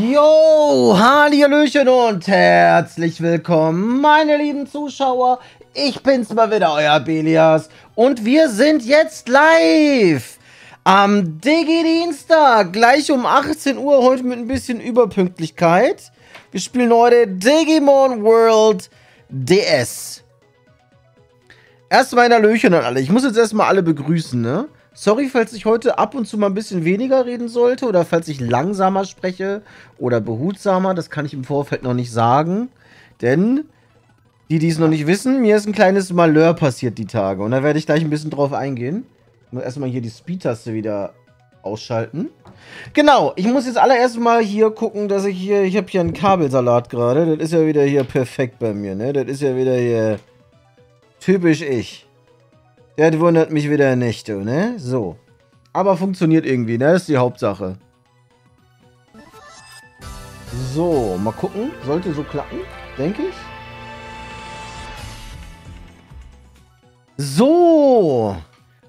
Jo, Hallöchen und herzlich willkommen, meine lieben Zuschauer. Ich bin's mal wieder, euer Belias. Und wir sind jetzt live am Digi-Dienstag, gleich um 18 Uhr, heute mit ein bisschen Überpünktlichkeit. Wir spielen heute Digimon World DS. Erstmal ein Hallöchen an alle. Ich muss jetzt erstmal alle begrüßen, ne? Sorry, falls ich heute ab und zu mal ein bisschen weniger reden sollte oder falls ich langsamer spreche oder behutsamer. Das kann ich im Vorfeld noch nicht sagen. Denn, die, die es noch nicht wissen, mir ist ein kleines Malheur passiert die Tage. Und da werde ich gleich ein bisschen drauf eingehen. Ich muss erstmal hier die Speed-Taste wieder ausschalten. Genau, ich muss jetzt allererst mal hier gucken, dass ich hier, ich habe hier einen Kabelsalat gerade. Das ist ja wieder hier perfekt bei mir, ne? Das ist ja wieder hier typisch ich. Das wundert mich wieder nicht, du, ne? So. Aber funktioniert irgendwie, ne? Das ist die Hauptsache. So, mal gucken. Sollte so klappen, denke ich. So.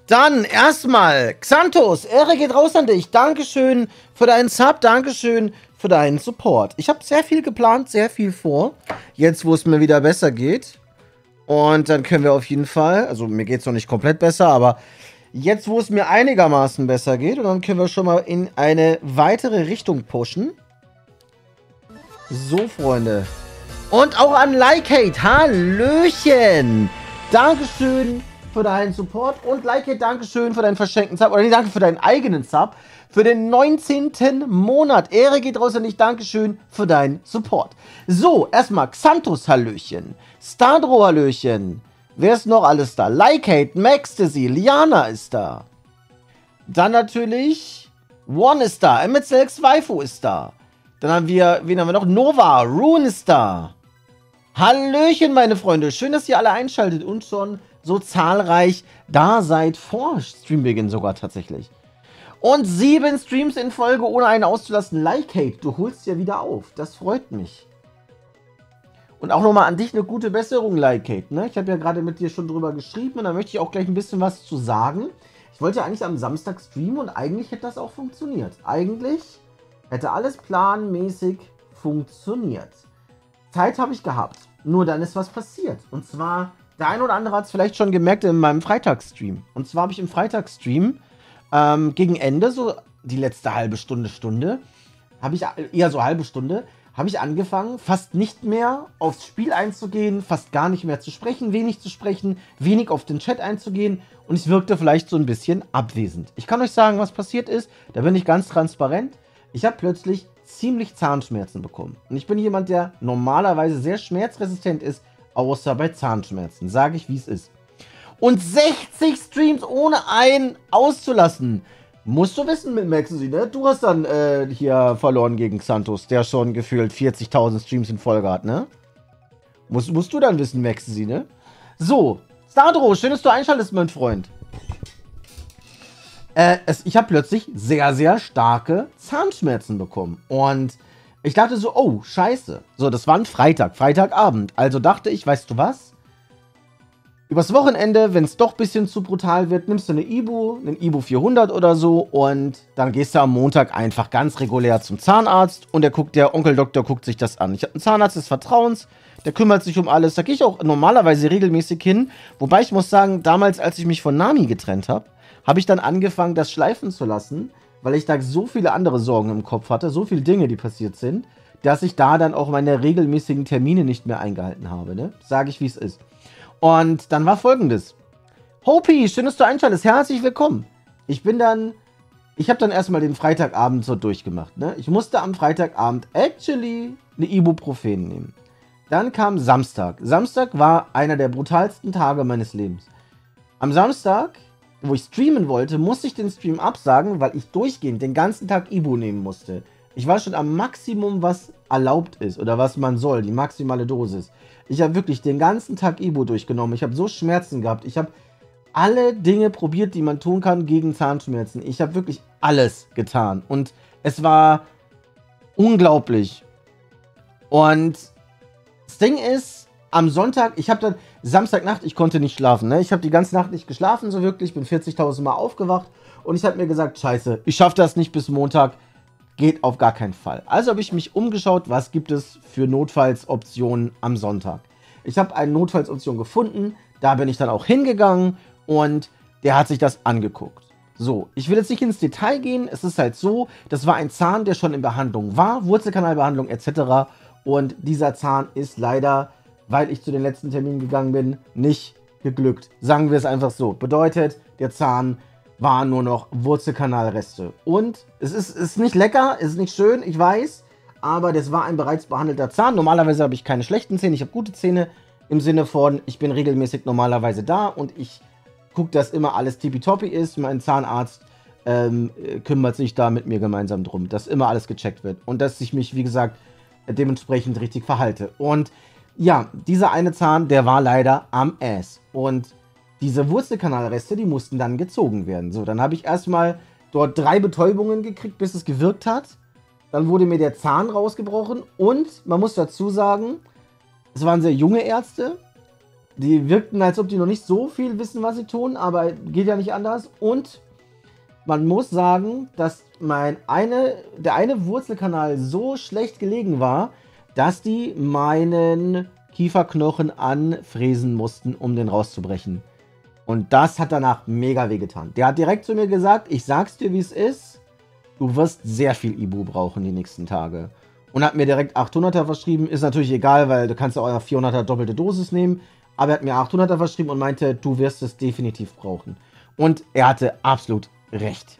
Dann erstmal, Xantos, Ehre geht raus an dich. Dankeschön für deinen Sub, Dankeschön für deinen Support. Ich habe sehr viel geplant, sehr viel vor. Jetzt, wo es mir wieder besser geht. Und dann können wir auf jeden Fall, also mir geht es noch nicht komplett besser, aber jetzt, wo es mir einigermaßen besser geht, und dann können wir schon mal in eine weitere Richtung pushen. So, Freunde. Und auch an Likehate. Hallöchen. Dankeschön für deinen Support. Und Likehate, Dankeschön für deinen verschenkten Sub. Oder nee, danke für deinen eigenen Sub. Für den 19. Monat. Ehre geht raus an dich. Dankeschön für deinen Support. So, erstmal Xanthus, Hallöchen. Stardro, Hallöchen. Wer ist noch alles da? Likehate, Maxtasy, Liana ist da. Dann natürlich One ist da. MSLX Waifu ist da. Dann haben wir, wen haben wir noch? Nova, Rune ist da. Hallöchen, meine Freunde. Schön, dass ihr alle einschaltet und schon so zahlreich da seid vor Streambeginn sogar tatsächlich. Und sieben Streams in Folge, ohne einen auszulassen. Likehate, du holst ja wieder auf. Das freut mich. Und auch nochmal an dich eine gute Besserung, Likate. Ne? Ich habe ja gerade mit dir schon drüber geschrieben und da möchte ich auch gleich ein bisschen was zu sagen. Ich wollte ja eigentlich am Samstag streamen und eigentlich hätte das auch funktioniert. Eigentlich hätte alles planmäßig funktioniert. Zeit habe ich gehabt. Nur dann ist was passiert. Und zwar, der ein oder andere hat es vielleicht schon gemerkt in meinem Freitagsstream. Und zwar habe ich im Freitagsstream ähm, gegen Ende, so die letzte halbe Stunde, Stunde, habe ich eher so halbe Stunde, habe ich angefangen, fast nicht mehr aufs Spiel einzugehen, fast gar nicht mehr zu sprechen, wenig zu sprechen, wenig auf den Chat einzugehen und ich wirkte vielleicht so ein bisschen abwesend. Ich kann euch sagen, was passiert ist, da bin ich ganz transparent. Ich habe plötzlich ziemlich Zahnschmerzen bekommen. Und ich bin jemand, der normalerweise sehr schmerzresistent ist, außer bei Zahnschmerzen. Sage ich, wie es ist. Und 60 Streams ohne einen auszulassen. Musst du wissen mit Maxi, ne? Du hast dann äh, hier verloren gegen Santos, der schon gefühlt 40.000 Streams in Folge hat, ne? Musst, musst du dann wissen, Maxi, ne? So, Stardro, schön, dass du einschaltest, mein Freund. Äh, es, ich habe plötzlich sehr, sehr starke Zahnschmerzen bekommen. Und ich dachte so, oh, scheiße. So, das war ein Freitag, Freitagabend. Also dachte ich, weißt du was? Übers Wochenende, wenn es doch ein bisschen zu brutal wird, nimmst du eine Ibu, einen Ibu 400 oder so und dann gehst du am Montag einfach ganz regulär zum Zahnarzt und der guckt, der Onkeldoktor guckt sich das an. Ich habe einen Zahnarzt des Vertrauens, der kümmert sich um alles. Da gehe ich auch normalerweise regelmäßig hin. Wobei ich muss sagen, damals, als ich mich von Nami getrennt habe, habe ich dann angefangen, das schleifen zu lassen, weil ich da so viele andere Sorgen im Kopf hatte, so viele Dinge, die passiert sind, dass ich da dann auch meine regelmäßigen Termine nicht mehr eingehalten habe. Ne? Sage ich, wie es ist. Und dann war folgendes. Hopi, schön, dass du einschaltest. Herzlich willkommen. Ich bin dann, ich habe dann erstmal den Freitagabend so durchgemacht. Ne? Ich musste am Freitagabend actually eine Ibuprofen nehmen. Dann kam Samstag. Samstag war einer der brutalsten Tage meines Lebens. Am Samstag, wo ich streamen wollte, musste ich den Stream absagen, weil ich durchgehend den ganzen Tag Ibu nehmen musste. Ich war schon am Maximum, was erlaubt ist oder was man soll, die maximale Dosis. Ich habe wirklich den ganzen Tag Ibu durchgenommen. Ich habe so Schmerzen gehabt. Ich habe alle Dinge probiert, die man tun kann gegen Zahnschmerzen. Ich habe wirklich alles getan. Und es war unglaublich. Und das Ding ist, am Sonntag, ich habe dann Samstagnacht, ich konnte nicht schlafen. Ne? Ich habe die ganze Nacht nicht geschlafen, so wirklich. Bin 40.000 Mal aufgewacht. Und ich habe mir gesagt, scheiße, ich schaffe das nicht bis Montag. Geht auf gar keinen Fall. Also habe ich mich umgeschaut, was gibt es für Notfallsoptionen am Sonntag. Ich habe eine Notfallsoption gefunden, da bin ich dann auch hingegangen und der hat sich das angeguckt. So, ich will jetzt nicht ins Detail gehen, es ist halt so, das war ein Zahn, der schon in Behandlung war, Wurzelkanalbehandlung etc. Und dieser Zahn ist leider, weil ich zu den letzten Terminen gegangen bin, nicht geglückt. Sagen wir es einfach so. Bedeutet, der Zahn war nur noch Wurzelkanalreste. Und es ist, ist nicht lecker, es ist nicht schön, ich weiß, aber das war ein bereits behandelter Zahn. Normalerweise habe ich keine schlechten Zähne, ich habe gute Zähne im Sinne von, ich bin regelmäßig normalerweise da und ich gucke, dass immer alles tippitoppi ist. Mein Zahnarzt ähm, kümmert sich da mit mir gemeinsam drum, dass immer alles gecheckt wird und dass ich mich, wie gesagt, dementsprechend richtig verhalte. Und ja, dieser eine Zahn, der war leider am Ass. Und diese Wurzelkanalreste, die mussten dann gezogen werden. So, dann habe ich erstmal dort drei Betäubungen gekriegt, bis es gewirkt hat. Dann wurde mir der Zahn rausgebrochen und man muss dazu sagen, es waren sehr junge Ärzte. Die wirkten, als ob die noch nicht so viel wissen, was sie tun, aber geht ja nicht anders. Und man muss sagen, dass mein eine, der eine Wurzelkanal so schlecht gelegen war, dass die meinen Kieferknochen anfräsen mussten, um den rauszubrechen. Und das hat danach mega wehgetan. Der hat direkt zu mir gesagt, ich sag's dir, wie es ist, du wirst sehr viel Ibu brauchen die nächsten Tage. Und hat mir direkt 800er verschrieben. Ist natürlich egal, weil du kannst ja euer 400er doppelte Dosis nehmen. Aber er hat mir 800er verschrieben und meinte, du wirst es definitiv brauchen. Und er hatte absolut recht.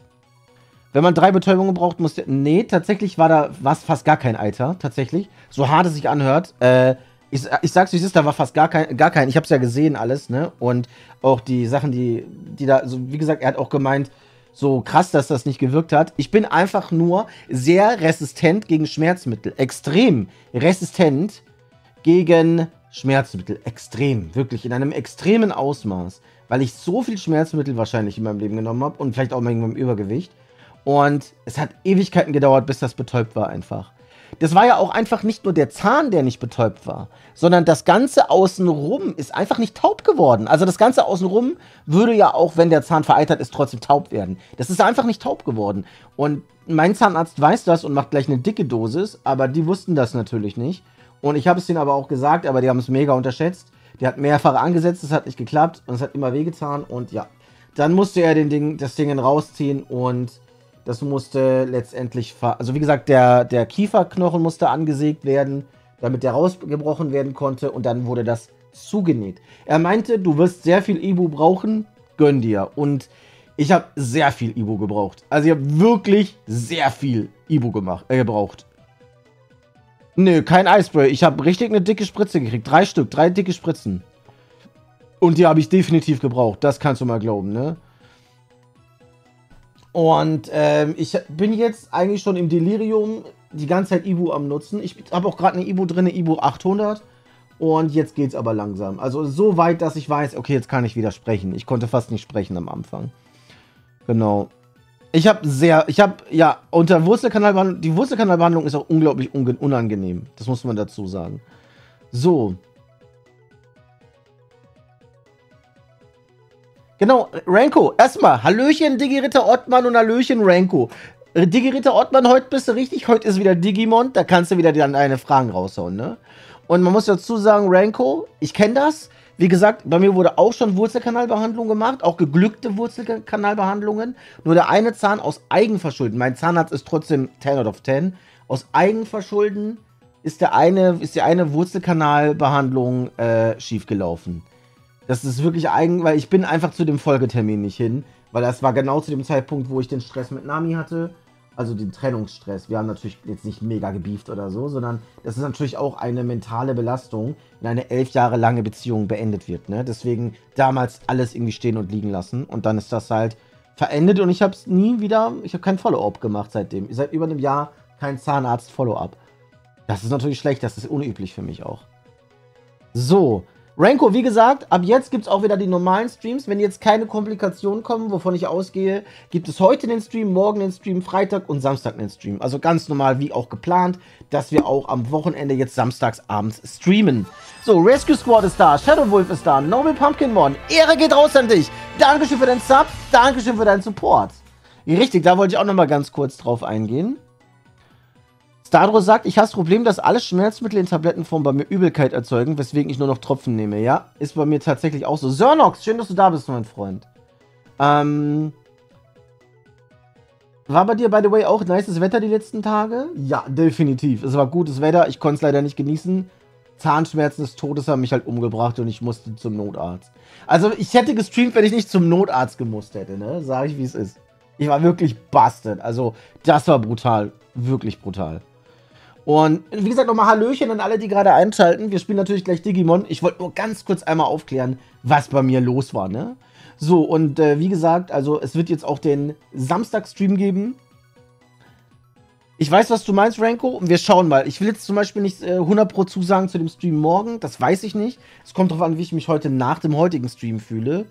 Wenn man drei Betäubungen braucht, musste. Nee, tatsächlich war da was fast gar kein Alter. Tatsächlich. So hart es sich anhört. Äh, ich, ich sag's wie es ist, da war fast gar kein, gar kein. Ich hab's ja gesehen alles, ne? Und auch die Sachen, die, die da, so wie gesagt, er hat auch gemeint, so krass, dass das nicht gewirkt hat. Ich bin einfach nur sehr resistent gegen Schmerzmittel. Extrem resistent gegen Schmerzmittel. Extrem. Wirklich. In einem extremen Ausmaß. Weil ich so viel Schmerzmittel wahrscheinlich in meinem Leben genommen habe und vielleicht auch mit meinem Übergewicht. Und es hat Ewigkeiten gedauert, bis das betäubt war einfach das war ja auch einfach nicht nur der Zahn, der nicht betäubt war, sondern das Ganze außenrum ist einfach nicht taub geworden. Also das Ganze außenrum würde ja auch, wenn der Zahn vereitert ist, trotzdem taub werden. Das ist einfach nicht taub geworden. Und mein Zahnarzt weiß das und macht gleich eine dicke Dosis, aber die wussten das natürlich nicht. Und ich habe es denen aber auch gesagt, aber die haben es mega unterschätzt. Der hat mehrfach angesetzt, es hat nicht geklappt und es hat immer wehgetan und ja. Dann musste er den Ding, das Ding rausziehen und das musste letztendlich, also wie gesagt, der, der Kieferknochen musste angesägt werden, damit der rausgebrochen werden konnte und dann wurde das zugenäht. Er meinte, du wirst sehr viel Ibu brauchen, gönn dir. Und ich habe sehr viel Ibu gebraucht. Also ich habe wirklich sehr viel Ibu gemacht, äh, gebraucht. Nö, kein Eispray. Ich habe richtig eine dicke Spritze gekriegt. Drei Stück, drei dicke Spritzen. Und die habe ich definitiv gebraucht. Das kannst du mal glauben, ne? Und ähm, ich bin jetzt eigentlich schon im Delirium die ganze Zeit Ibu am Nutzen. Ich habe auch gerade eine Ibu drin, eine Ibu 800. Und jetzt geht es aber langsam. Also so weit, dass ich weiß, okay, jetzt kann ich wieder sprechen. Ich konnte fast nicht sprechen am Anfang. Genau. Ich habe sehr, ich habe, ja, unter Wurzelkanalbehandlung, die Wurzelkanalbehandlung ist auch unglaublich unangenehm. Das muss man dazu sagen. So, Genau, Ranko, erstmal, Hallöchen, Digi-Ritter Ottmann und Hallöchen, Ranko. Digi-Ritter Ottmann, heute bist du richtig, heute ist wieder Digimon, da kannst du wieder deine Fragen raushauen, ne? Und man muss dazu sagen, Ranko, ich kenne das. Wie gesagt, bei mir wurde auch schon Wurzelkanalbehandlung gemacht, auch geglückte Wurzelkanalbehandlungen. Nur der eine Zahn aus Eigenverschulden, mein Zahnarzt ist trotzdem 10 out of 10, aus Eigenverschulden ist, der eine, ist die eine Wurzelkanalbehandlung äh, schiefgelaufen. Das ist wirklich eigen, weil ich bin einfach zu dem Folgetermin nicht hin, weil das war genau zu dem Zeitpunkt, wo ich den Stress mit Nami hatte, also den Trennungsstress. Wir haben natürlich jetzt nicht mega gebieft oder so, sondern das ist natürlich auch eine mentale Belastung, wenn eine elf Jahre lange Beziehung beendet wird. Ne? Deswegen damals alles irgendwie stehen und liegen lassen und dann ist das halt verendet und ich habe es nie wieder, ich habe kein Follow-up gemacht seitdem. Seit über einem Jahr kein Zahnarzt-Follow-up. Das ist natürlich schlecht, das ist unüblich für mich auch. So, Ranko, wie gesagt, ab jetzt gibt es auch wieder die normalen Streams. Wenn jetzt keine Komplikationen kommen, wovon ich ausgehe, gibt es heute den Stream, morgen den Stream, Freitag und Samstag den Stream. Also ganz normal, wie auch geplant, dass wir auch am Wochenende jetzt samstags abends streamen. So, Rescue Squad ist da, Shadow Wolf ist da, Noble Pumpkin Mon. Ehre geht raus an dich. Dankeschön für deinen Sub, Dankeschön für deinen Support. Richtig, da wollte ich auch nochmal ganz kurz drauf eingehen. Stardro sagt, ich habe das Problem, dass alle Schmerzmittel in Tablettenform bei mir Übelkeit erzeugen, weswegen ich nur noch Tropfen nehme. Ja, ist bei mir tatsächlich auch so. Sörnox, schön, dass du da bist, mein Freund. Ähm, war bei dir, by the way, auch nices Wetter die letzten Tage? Ja, definitiv. Es war gutes Wetter. Ich konnte es leider nicht genießen. Zahnschmerzen des Todes haben mich halt umgebracht und ich musste zum Notarzt. Also, ich hätte gestreamt, wenn ich nicht zum Notarzt gemusst hätte, ne? Sag ich, wie es ist. Ich war wirklich busted. Also, das war brutal. Wirklich brutal. Und wie gesagt, nochmal Hallöchen an alle, die gerade einschalten. Wir spielen natürlich gleich Digimon. Ich wollte nur ganz kurz einmal aufklären, was bei mir los war, ne? So, und äh, wie gesagt, also es wird jetzt auch den Samstag-Stream geben. Ich weiß, was du meinst, Ranko, und wir schauen mal. Ich will jetzt zum Beispiel nicht äh, 100 Pro zusagen zu dem Stream morgen, das weiß ich nicht. Es kommt darauf an, wie ich mich heute nach dem heutigen Stream fühle.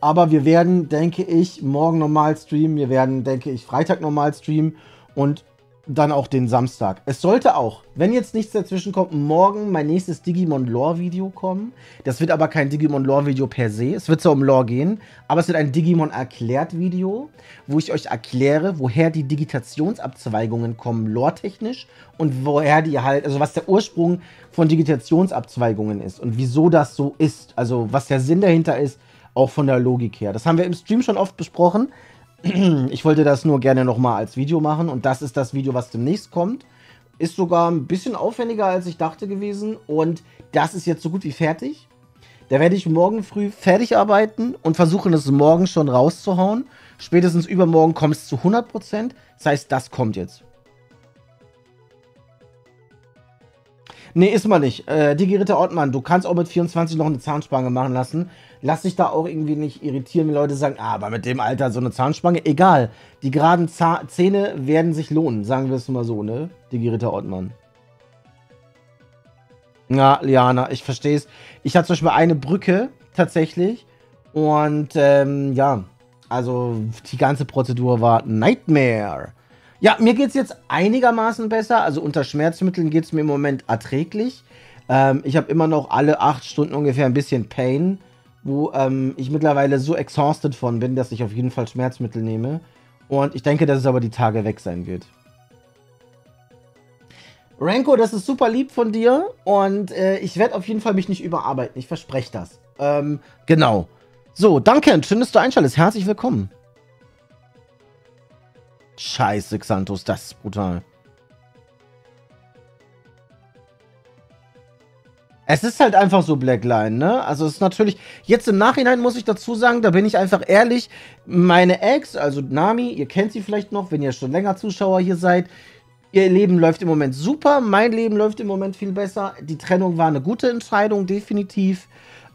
Aber wir werden, denke ich, morgen normal streamen. Wir werden, denke ich, Freitag normal streamen. Und dann auch den Samstag. Es sollte auch, wenn jetzt nichts dazwischen kommt, morgen mein nächstes Digimon Lore Video kommen. Das wird aber kein Digimon Lore Video per se. Es wird zwar um Lore gehen, aber es wird ein Digimon erklärt Video, wo ich euch erkläre, woher die Digitationsabzweigungen kommen, lore-technisch und woher die halt, also was der Ursprung von Digitationsabzweigungen ist und wieso das so ist. Also was der Sinn dahinter ist, auch von der Logik her. Das haben wir im Stream schon oft besprochen. Ich wollte das nur gerne nochmal als Video machen und das ist das Video, was demnächst kommt. Ist sogar ein bisschen aufwendiger, als ich dachte gewesen und das ist jetzt so gut wie fertig. Da werde ich morgen früh fertig arbeiten und versuchen, es morgen schon rauszuhauen. Spätestens übermorgen kommt es zu 100%. Das heißt, das kommt jetzt. Nee, ist mal nicht. Äh, Digi Ritter Ortmann, du kannst auch mit 24 noch eine Zahnspange machen lassen. Lass dich da auch irgendwie nicht irritieren, wenn Leute sagen, ah, aber mit dem Alter so eine Zahnspange. Egal. Die geraden Zah Zähne werden sich lohnen, sagen wir es mal so, ne? Digi Ritter Ortmann. Ja, Liana, ich verstehe es. Ich hatte zum Beispiel eine Brücke, tatsächlich. Und, ähm, ja. Also, die ganze Prozedur war Nightmare. Ja, mir geht es jetzt einigermaßen besser. Also unter Schmerzmitteln geht es mir im Moment erträglich. Ähm, ich habe immer noch alle acht Stunden ungefähr ein bisschen Pain, wo ähm, ich mittlerweile so exhausted von bin, dass ich auf jeden Fall Schmerzmittel nehme. Und ich denke, dass es aber die Tage weg sein wird. Ranko, das ist super lieb von dir und äh, ich werde auf jeden Fall mich nicht überarbeiten. Ich verspreche das. Ähm, genau. So, danke, schön, dass du einschaltest. Herzlich willkommen. Scheiße, Xanthus, das ist brutal. Es ist halt einfach so Blackline, ne? Also es ist natürlich, jetzt im Nachhinein muss ich dazu sagen, da bin ich einfach ehrlich, meine Ex, also Nami, ihr kennt sie vielleicht noch, wenn ihr schon länger Zuschauer hier seid, ihr Leben läuft im Moment super, mein Leben läuft im Moment viel besser. Die Trennung war eine gute Entscheidung, definitiv,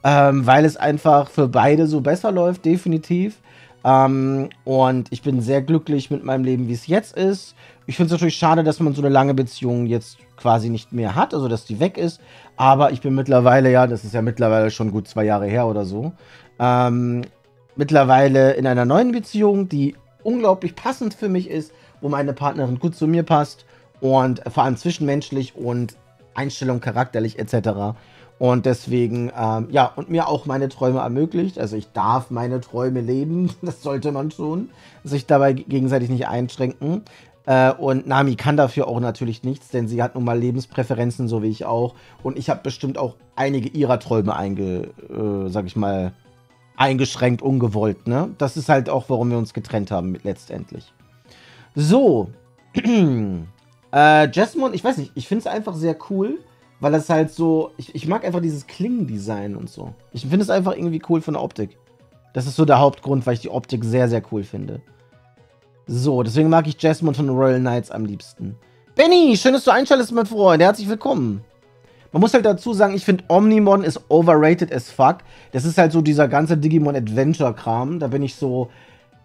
ähm, weil es einfach für beide so besser läuft, definitiv. Ähm, und ich bin sehr glücklich mit meinem Leben, wie es jetzt ist. Ich finde es natürlich schade, dass man so eine lange Beziehung jetzt quasi nicht mehr hat, also dass die weg ist. Aber ich bin mittlerweile, ja, das ist ja mittlerweile schon gut zwei Jahre her oder so, ähm, mittlerweile in einer neuen Beziehung, die unglaublich passend für mich ist, wo meine Partnerin gut zu mir passt und vor allem zwischenmenschlich und Einstellung charakterlich etc. Und deswegen, ähm, ja, und mir auch meine Träume ermöglicht. Also ich darf meine Träume leben, das sollte man schon. Sich dabei gegenseitig nicht einschränken. Äh, und Nami kann dafür auch natürlich nichts, denn sie hat nun mal Lebenspräferenzen, so wie ich auch. Und ich habe bestimmt auch einige ihrer Träume einge, äh, sag ich mal, eingeschränkt, ungewollt, ne? Das ist halt auch, warum wir uns getrennt haben, letztendlich. So. äh, Jesmond, ich weiß nicht, ich finde es einfach sehr cool weil das halt so, ich, ich mag einfach dieses Klingendesign und so. Ich finde es einfach irgendwie cool von der Optik. Das ist so der Hauptgrund, weil ich die Optik sehr, sehr cool finde. So, deswegen mag ich Jasmine von Royal Knights am liebsten. Benny, schön, dass du einschaltest, mein Freund. Herzlich willkommen. Man muss halt dazu sagen, ich finde Omnimon ist overrated as fuck. Das ist halt so dieser ganze Digimon Adventure Kram. Da bin ich so,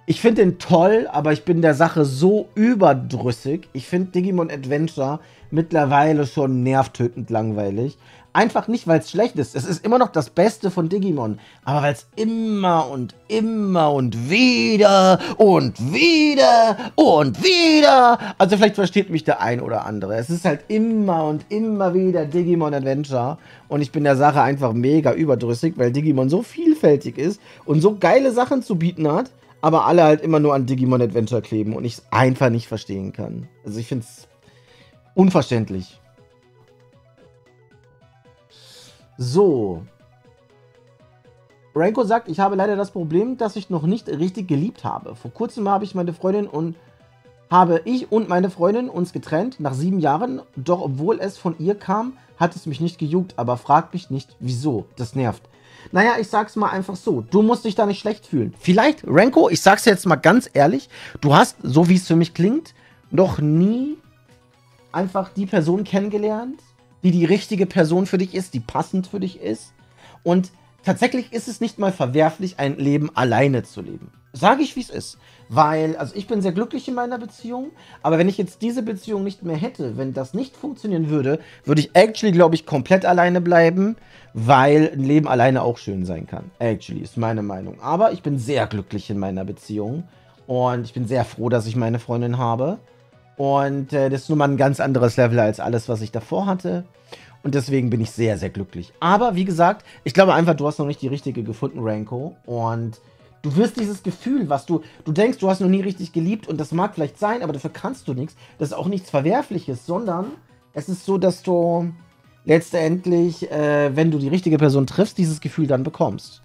ich finde den toll, aber ich bin der Sache so überdrüssig. Ich finde Digimon Adventure mittlerweile schon nervtötend langweilig. Einfach nicht, weil es schlecht ist. Es ist immer noch das Beste von Digimon. Aber weil es immer und immer und wieder und wieder und wieder. Also vielleicht versteht mich der ein oder andere. Es ist halt immer und immer wieder Digimon Adventure. Und ich bin der Sache einfach mega überdrüssig, weil Digimon so vielfältig ist und so geile Sachen zu bieten hat. Aber alle halt immer nur an Digimon Adventure kleben und ich es einfach nicht verstehen kann. Also ich finde es unverständlich. So. Ranko sagt, ich habe leider das Problem, dass ich noch nicht richtig geliebt habe. Vor kurzem habe ich meine Freundin und habe ich und meine Freundin uns getrennt nach sieben Jahren, doch obwohl es von ihr kam, hat es mich nicht gejuckt, aber fragt mich nicht, wieso. Das nervt. Naja, ich sag's mal einfach so. Du musst dich da nicht schlecht fühlen. Vielleicht, Renko, ich sag's jetzt mal ganz ehrlich, du hast, so wie es für mich klingt, noch nie einfach die Person kennengelernt, die die richtige Person für dich ist, die passend für dich ist. Und tatsächlich ist es nicht mal verwerflich, ein Leben alleine zu leben. Sage ich, wie es ist. Weil, also ich bin sehr glücklich in meiner Beziehung, aber wenn ich jetzt diese Beziehung nicht mehr hätte, wenn das nicht funktionieren würde, würde ich actually, glaube ich, komplett alleine bleiben, weil ein Leben alleine auch schön sein kann. Actually, ist meine Meinung. Aber ich bin sehr glücklich in meiner Beziehung und ich bin sehr froh, dass ich meine Freundin habe. Und äh, das ist nun mal ein ganz anderes Level als alles, was ich davor hatte. Und deswegen bin ich sehr, sehr glücklich. Aber wie gesagt, ich glaube einfach, du hast noch nicht die richtige gefunden, Ranko. Und du wirst dieses Gefühl, was du, du denkst, du hast noch nie richtig geliebt und das mag vielleicht sein, aber dafür kannst du nichts. Das ist auch nichts Verwerfliches, sondern es ist so, dass du letztendlich, äh, wenn du die richtige Person triffst, dieses Gefühl dann bekommst.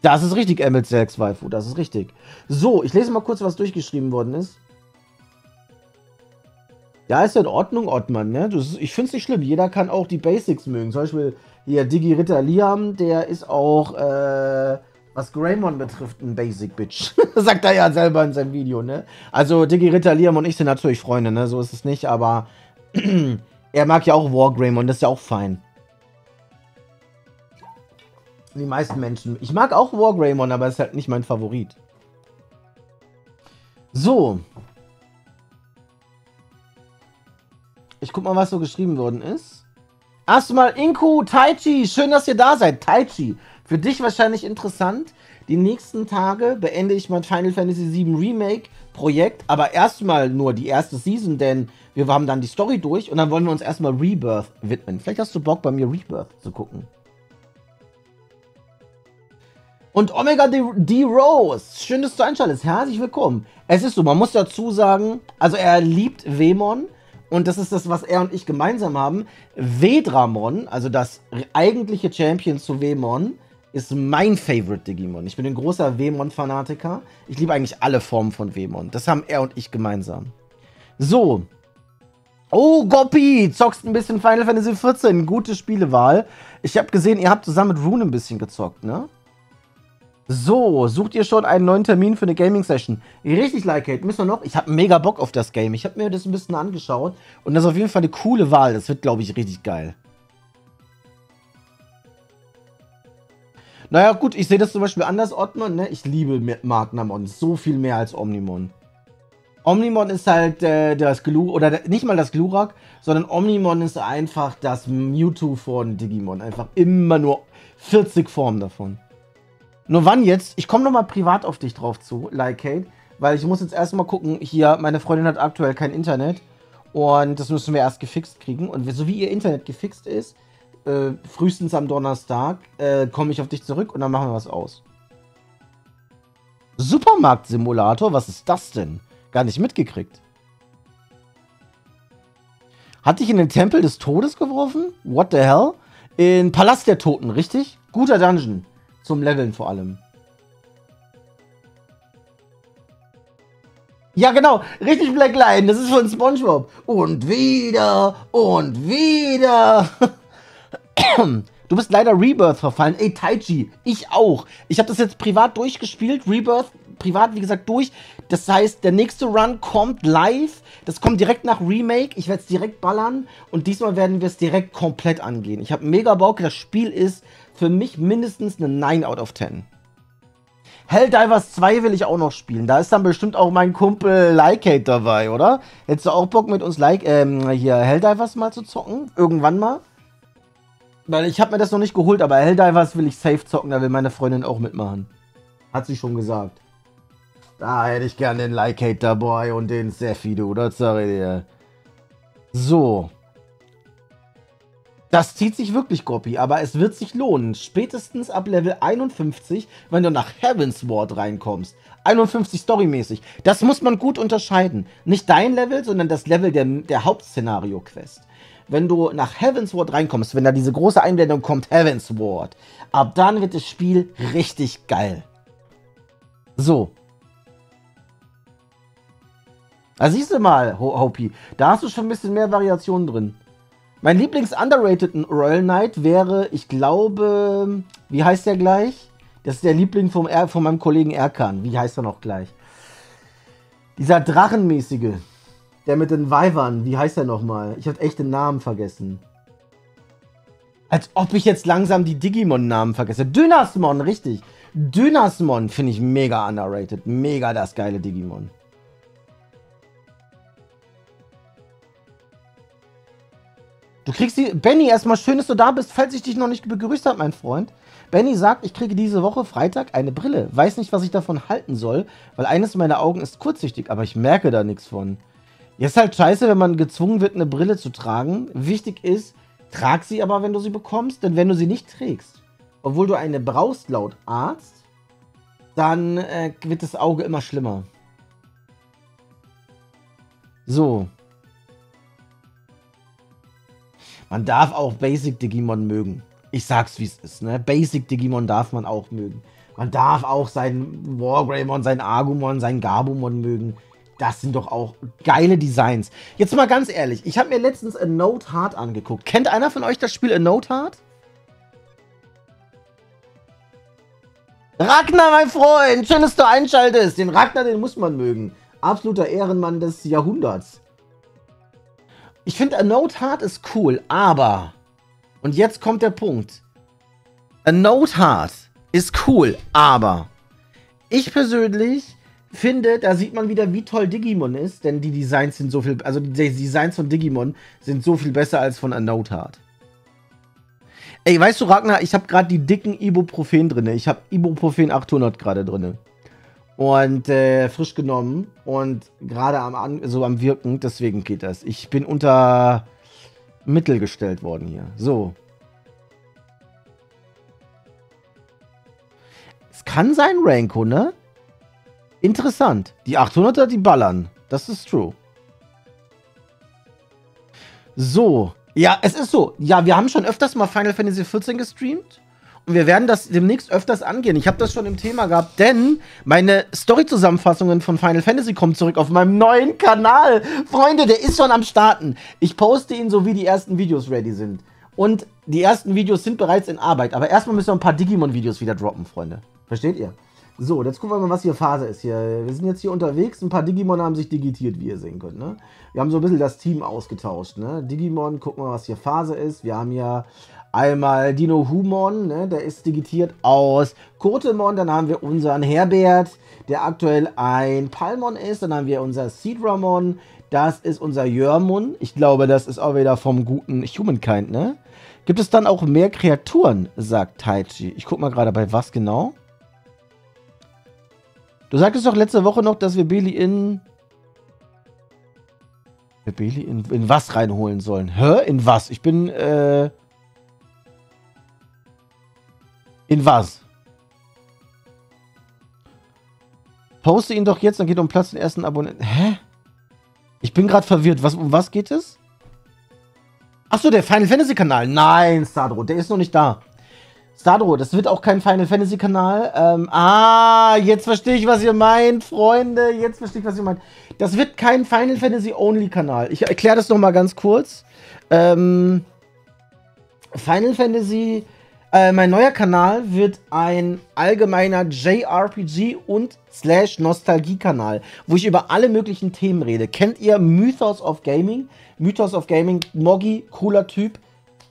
Das ist richtig, Emmett Selks Waifu, das ist richtig. So, ich lese mal kurz, was durchgeschrieben worden ist. Ja, ist ja in Ordnung, Ottmann, ne? Ist, ich finde es nicht schlimm. Jeder kann auch die Basics mögen. Zum Beispiel hier Digi Ritter Liam, der ist auch, äh, was Greymon betrifft, ein Basic Bitch. Sagt er ja selber in seinem Video, ne? Also Digi Ritter Liam und ich sind natürlich Freunde, ne? So ist es nicht, aber er mag ja auch War Greymon, das ist ja auch fein. Die meisten Menschen. Ich mag auch War Greymon, aber ist halt nicht mein Favorit. So, Ich guck mal, was so geschrieben worden ist. Erstmal Inku, Taichi, schön, dass ihr da seid. Taichi, für dich wahrscheinlich interessant. Die nächsten Tage beende ich mein Final Fantasy VII Remake Projekt, aber erstmal nur die erste Season, denn wir haben dann die Story durch und dann wollen wir uns erstmal Rebirth widmen. Vielleicht hast du Bock, bei mir Rebirth zu gucken. Und Omega D, Rose, schön, dass du einschaltest. Herzlich willkommen. Es ist so, man muss dazu sagen, also er liebt Wemon, und das ist das, was er und ich gemeinsam haben. Vedramon, also das eigentliche Champion zu Wemon, ist mein Favorite Digimon. Ich bin ein großer Wemon-Fanatiker. Ich liebe eigentlich alle Formen von Wemon. Das haben er und ich gemeinsam. So. Oh, Goppi, zockst ein bisschen Final Fantasy XIV. Gute Spielewahl. Ich habe gesehen, ihr habt zusammen mit Rune ein bisschen gezockt, ne? So, sucht ihr schon einen neuen Termin für eine Gaming-Session? Richtig, Like müssen wir noch. Ich habe mega Bock auf das Game. Ich habe mir das ein bisschen angeschaut und das ist auf jeden Fall eine coole Wahl. Das wird, glaube ich, richtig geil. Naja, gut, ich sehe das zum Beispiel anders, Ottmon, ne? Ich liebe Magnamon so viel mehr als Omnimon. Omnimon ist halt äh, das Glu oder nicht mal das Glurak, sondern Omnimon ist einfach das Mewtwo von Digimon. Einfach immer nur 40 Formen davon. Nur wann jetzt? Ich komme nochmal privat auf dich drauf zu, Kate, weil ich muss jetzt erstmal gucken, hier, meine Freundin hat aktuell kein Internet und das müssen wir erst gefixt kriegen. Und so wie ihr Internet gefixt ist, äh, frühestens am Donnerstag, äh, komme ich auf dich zurück und dann machen wir was aus. Supermarktsimulator? Was ist das denn? Gar nicht mitgekriegt. Hat dich in den Tempel des Todes geworfen? What the hell? In Palast der Toten, richtig? Guter Dungeon. Zum Leveln vor allem. Ja, genau. Richtig Black Lion. Das ist von Spongebob. Und wieder und wieder. Du bist leider Rebirth verfallen. Ey, Taichi, ich auch. Ich habe das jetzt privat durchgespielt. Rebirth privat, wie gesagt, durch. Das heißt, der nächste Run kommt live. Das kommt direkt nach Remake. Ich werde es direkt ballern. Und diesmal werden wir es direkt komplett angehen. Ich habe mega Bock. Das Spiel ist für mich mindestens eine 9 out of 10. Helldivers 2 will ich auch noch spielen. Da ist dann bestimmt auch mein Kumpel Likeate dabei, oder? Hättest du auch Bock mit uns like, ähm, hier Helldivers mal zu zocken? Irgendwann mal? Weil ich habe mir das noch nicht geholt, aber Helldivers will ich safe zocken, da will meine Freundin auch mitmachen. Hat sie schon gesagt. Da hätte ich gerne den Likeate dabei und den Seffi, du, das sag ich dir. So. Das zieht sich wirklich, Goppi, aber es wird sich lohnen. Spätestens ab Level 51, wenn du nach Heaven's Ward reinkommst. 51 storymäßig. Das muss man gut unterscheiden. Nicht dein Level, sondern das Level der, der Hauptszenario-Quest. Wenn du nach Heaven's Ward reinkommst, wenn da diese große Einblendung kommt, Heaven's Ward, ab dann wird das Spiel richtig geil. So. Da siehst du mal, Hopi, da hast du schon ein bisschen mehr Variationen drin. Mein Lieblings-underrated Royal Knight wäre, ich glaube, wie heißt der gleich? Das ist der Liebling vom er von meinem Kollegen Erkan. Wie heißt er noch gleich? Dieser Drachenmäßige. Der mit den Weibern. Wie heißt er nochmal? Ich habe echt den Namen vergessen. Als ob ich jetzt langsam die Digimon-Namen vergesse. Dynasmon, richtig. Dynasmon finde ich mega underrated. Mega das geile Digimon. Du kriegst die. Benny, erstmal schön, dass du da bist, falls ich dich noch nicht begrüßt habe, mein Freund. Benny sagt, ich kriege diese Woche Freitag eine Brille. Weiß nicht, was ich davon halten soll, weil eines meiner Augen ist kurzsichtig, aber ich merke da nichts von. Jetzt ist halt scheiße, wenn man gezwungen wird, eine Brille zu tragen. Wichtig ist, trag sie aber, wenn du sie bekommst, denn wenn du sie nicht trägst, obwohl du eine brauchst laut Arzt, dann äh, wird das Auge immer schlimmer. So. Man darf auch Basic Digimon mögen. Ich sag's wie es ist, ne? Basic Digimon darf man auch mögen. Man darf auch seinen Wargreymon, seinen Agumon, seinen Gabumon mögen. Das sind doch auch geile Designs. Jetzt mal ganz ehrlich, ich habe mir letztens A Note Heart angeguckt. Kennt einer von euch das Spiel A Note Heart? Ragnar, mein Freund, schön, dass du einschaltest. Den Ragnar, den muss man mögen. Absoluter Ehrenmann des Jahrhunderts. Ich finde, A Note Hard ist cool, aber. Und jetzt kommt der Punkt. A Note Hard ist cool, aber. Ich persönlich finde, da sieht man wieder, wie toll Digimon ist, denn die Designs sind so viel. Also die Designs von Digimon sind so viel besser als von A Note Hard. Ey, weißt du, Ragnar, ich habe gerade die dicken Ibuprofen drin. Ich habe Ibuprofen 800 gerade drin und äh, frisch genommen und gerade am so am wirken, deswegen geht das. Ich bin unter Mittel gestellt worden hier. So. Es kann sein Ranko, ne? Interessant. Die 800er, die ballern. Das ist true. So. Ja, es ist so. Ja, wir haben schon öfters mal Final Fantasy XIV gestreamt. Wir werden das demnächst öfters angehen. Ich habe das schon im Thema gehabt, denn meine Story-Zusammenfassungen von Final Fantasy kommen zurück auf meinem neuen Kanal. Freunde, der ist schon am Starten. Ich poste ihn so, wie die ersten Videos ready sind. Und die ersten Videos sind bereits in Arbeit. Aber erstmal müssen wir ein paar Digimon-Videos wieder droppen, Freunde. Versteht ihr? So, jetzt gucken wir mal, was hier Phase ist. Hier. Wir sind jetzt hier unterwegs. Ein paar Digimon haben sich digitiert, wie ihr sehen könnt. Ne? Wir haben so ein bisschen das Team ausgetauscht. Ne? Digimon, gucken wir mal, was hier Phase ist. Wir haben hier Einmal Dino Humon, ne, der ist digitiert aus Kotemon. Dann haben wir unseren Herbert, der aktuell ein Palmon ist. Dann haben wir unser Seedramon, das ist unser Jörmon. Ich glaube, das ist auch wieder vom guten Humankind, ne? Gibt es dann auch mehr Kreaturen, sagt Taichi. Ich guck mal gerade bei was genau. Du sagtest doch letzte Woche noch, dass wir Beli in. Beli in, in was reinholen sollen. Hä? In was? Ich bin, äh. In was? Poste ihn doch jetzt, dann geht um Platz den ersten Abonnenten. Hä? Ich bin gerade verwirrt. Was, um was geht es? Achso, der Final Fantasy Kanal. Nein, Stardro, der ist noch nicht da. Stardro, das wird auch kein Final Fantasy Kanal. Ähm, ah, jetzt verstehe ich, was ihr meint, Freunde. Jetzt verstehe ich, was ihr meint. Das wird kein Final Fantasy Only Kanal. Ich erkläre das nochmal ganz kurz. Ähm, Final Fantasy äh, mein neuer Kanal wird ein allgemeiner JRPG und slash Nostalgie-Kanal, wo ich über alle möglichen Themen rede. Kennt ihr Mythos of Gaming? Mythos of Gaming, Moggy, cooler Typ.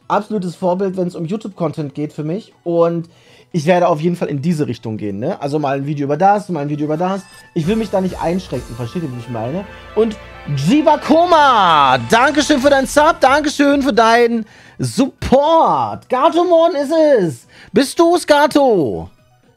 Absolutes Vorbild, wenn es um YouTube-Content geht für mich. Und ich werde auf jeden Fall in diese Richtung gehen. Ne? Also mal ein Video über das, mal ein Video über das. Ich will mich da nicht einschränken, versteht ihr, wie ich meine? Und Jibakoma, Dankeschön für deinen Sub, Dankeschön für deinen Support. Gatomon ist es. Bist du es, Gato?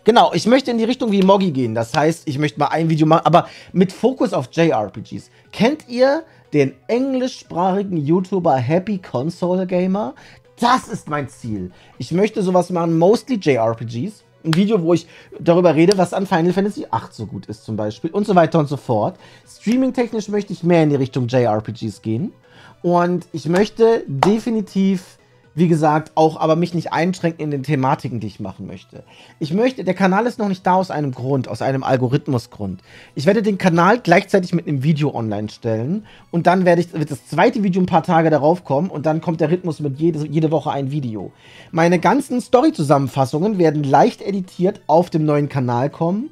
Genau, ich möchte in die Richtung wie Moggy gehen. Das heißt, ich möchte mal ein Video machen, aber mit Fokus auf JRPGs. Kennt ihr den englischsprachigen YouTuber Happy Console Gamer? Das ist mein Ziel. Ich möchte sowas machen, mostly JRPGs. Ein Video, wo ich darüber rede, was an Final Fantasy VIII so gut ist, zum Beispiel. Und so weiter und so fort. Streaming-technisch möchte ich mehr in die Richtung JRPGs gehen. Und ich möchte definitiv wie gesagt, auch aber mich nicht einschränken in den Thematiken, die ich machen möchte. Ich möchte, der Kanal ist noch nicht da aus einem Grund, aus einem Algorithmusgrund. Ich werde den Kanal gleichzeitig mit einem Video online stellen und dann werde ich, wird das zweite Video ein paar Tage darauf kommen und dann kommt der Rhythmus mit jede, jede Woche ein Video. Meine ganzen Story-Zusammenfassungen werden leicht editiert auf dem neuen Kanal kommen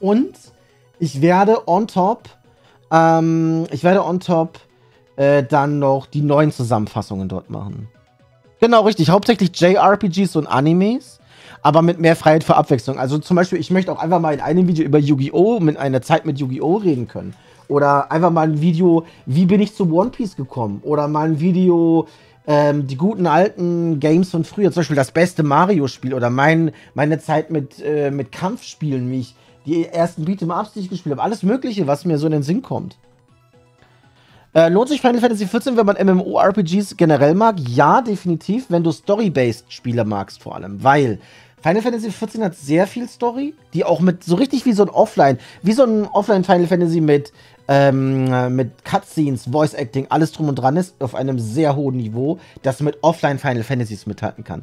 und ich werde on top, ähm, ich werde on top äh, dann noch die neuen Zusammenfassungen dort machen. Genau, richtig. Hauptsächlich JRPGs und Animes, aber mit mehr Freiheit für Abwechslung. Also zum Beispiel, ich möchte auch einfach mal in einem Video über Yu-Gi-Oh! mit einer Zeit mit Yu-Gi-Oh! reden können. Oder einfach mal ein Video, wie bin ich zu One Piece gekommen? Oder mal ein Video, ähm, die guten alten Games von früher, zum Beispiel das beste Mario-Spiel oder mein, meine Zeit mit, äh, mit Kampfspielen, wie ich die ersten Beat'em-Ups, die ich gespielt habe. Alles Mögliche, was mir so in den Sinn kommt. Äh, lohnt sich Final Fantasy XIV, wenn man MMORPGs generell mag? Ja, definitiv, wenn du Story-based Spiele magst vor allem, weil Final Fantasy XIV hat sehr viel Story, die auch mit so richtig wie so ein Offline, wie so ein Offline Final Fantasy mit ähm, mit Cutscenes, Voice Acting, alles drum und dran ist, auf einem sehr hohen Niveau, das mit Offline Final Fantasies mithalten kann.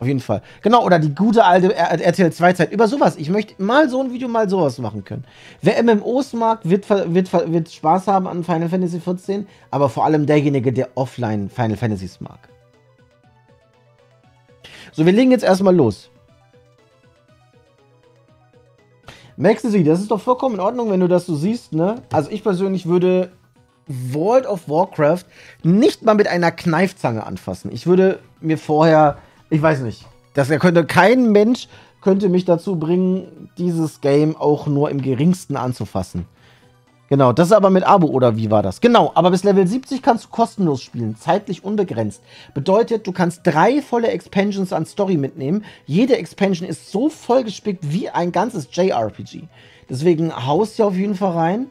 Auf jeden Fall. Genau, oder die gute alte RTL 2-Zeit. Über sowas. Ich möchte mal so ein Video, mal sowas machen können. Wer MMOs mag, wird, wird, wird Spaß haben an Final Fantasy 14, aber vor allem derjenige, der offline Final Fantasies mag. So, wir legen jetzt erstmal los. Sie, das ist doch vollkommen in Ordnung, wenn du das so siehst, ne? Also ich persönlich würde World of Warcraft nicht mal mit einer Kneifzange anfassen. Ich würde mir vorher ich weiß nicht. Das könnte kein Mensch könnte mich dazu bringen, dieses Game auch nur im geringsten anzufassen. Genau, das ist aber mit Abo, oder wie war das? Genau, aber bis Level 70 kannst du kostenlos spielen, zeitlich unbegrenzt. Bedeutet, du kannst drei volle Expansions an Story mitnehmen. Jede Expansion ist so vollgespickt wie ein ganzes JRPG. Deswegen haust du auf jeden Fall rein.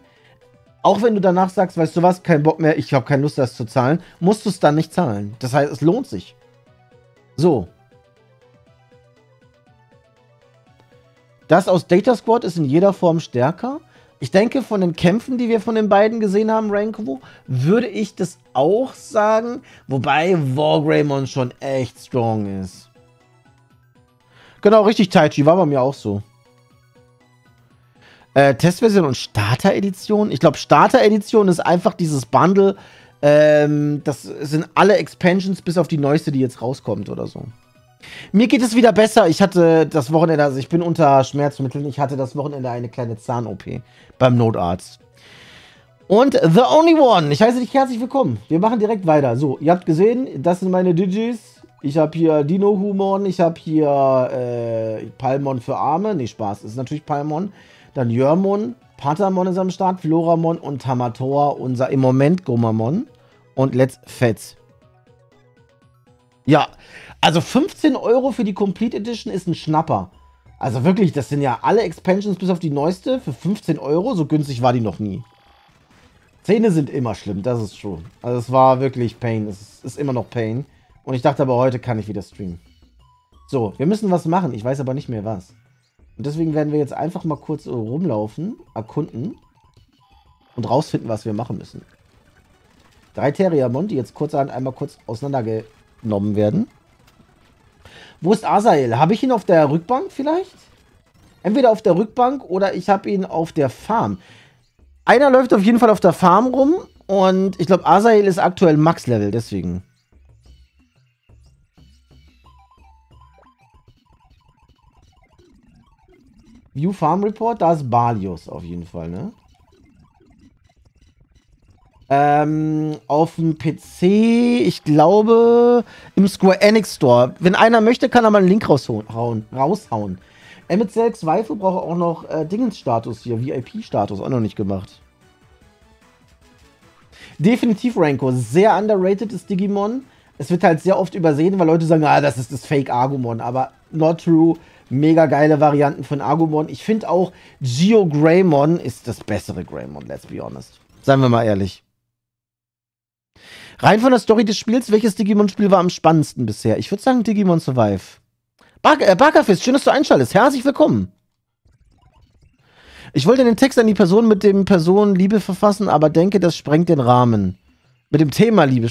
Auch wenn du danach sagst, weißt du was, kein Bock mehr, ich habe keine Lust, das zu zahlen, musst du es dann nicht zahlen. Das heißt, es lohnt sich. So. Das aus Data Squad ist in jeder Form stärker. Ich denke, von den Kämpfen, die wir von den beiden gesehen haben, Ranko, würde ich das auch sagen. Wobei Wargreymon schon echt strong ist. Genau, richtig, Taichi. War bei mir auch so. Äh, Testversion und Starter-Edition. Ich glaube, Starter-Edition ist einfach dieses Bundle, ähm, das sind alle Expansions bis auf die neueste, die jetzt rauskommt oder so. Mir geht es wieder besser. Ich hatte das Wochenende, also ich bin unter Schmerzmitteln. Ich hatte das Wochenende eine kleine Zahn-OP beim Notarzt. Und The Only One. Ich heiße dich herzlich willkommen. Wir machen direkt weiter. So, ihr habt gesehen, das sind meine Digis. Ich habe hier Dino-Humon. Ich habe hier äh, Palmon für Arme. Nee, Spaß. Das ist natürlich Palmon. Dann Jörmon. Patamon ist am Start. Floramon und Tamator. Unser im Moment Gomamon und Let's Fetz. Ja, also 15 Euro für die Complete Edition ist ein Schnapper. Also wirklich, das sind ja alle Expansions bis auf die neueste für 15 Euro. So günstig war die noch nie. Zähne sind immer schlimm, das ist schon. Also es war wirklich Pain. Es ist immer noch Pain. Und ich dachte aber, heute kann ich wieder streamen. So, wir müssen was machen. Ich weiß aber nicht mehr was. Und deswegen werden wir jetzt einfach mal kurz rumlaufen, erkunden und rausfinden, was wir machen müssen. Drei Terriermon, die jetzt kurzerhand einmal kurz auseinandergenommen werden. Wo ist Asael? Habe ich ihn auf der Rückbank vielleicht? Entweder auf der Rückbank oder ich habe ihn auf der Farm. Einer läuft auf jeden Fall auf der Farm rum und ich glaube, Asael ist aktuell Max-Level, deswegen. View Farm Report, da ist Balius auf jeden Fall, ne? Ähm, auf dem PC, ich glaube, im Square Enix Store. Wenn einer möchte, kann er mal einen Link raushauen. raushauen. MZ Zweifel braucht auch noch äh, Dingens-Status hier, VIP-Status, auch noch nicht gemacht. Definitiv Ranko, sehr underrated ist Digimon. Es wird halt sehr oft übersehen, weil Leute sagen, ah, das ist das Fake Argumon, aber not true. Mega geile Varianten von Agumon. Ich finde auch Geo Greymon ist das bessere Greymon, let's be honest. Seien wir mal ehrlich. Rein von der Story des Spiels, welches Digimon-Spiel war am spannendsten bisher? Ich würde sagen Digimon Survive. Bar äh, Barkerfist, schön, dass du einschaltest. Herzlich willkommen. Ich wollte den Text an die Person mit dem Person Liebe verfassen, aber denke, das sprengt den Rahmen. Mit dem Thema Liebe.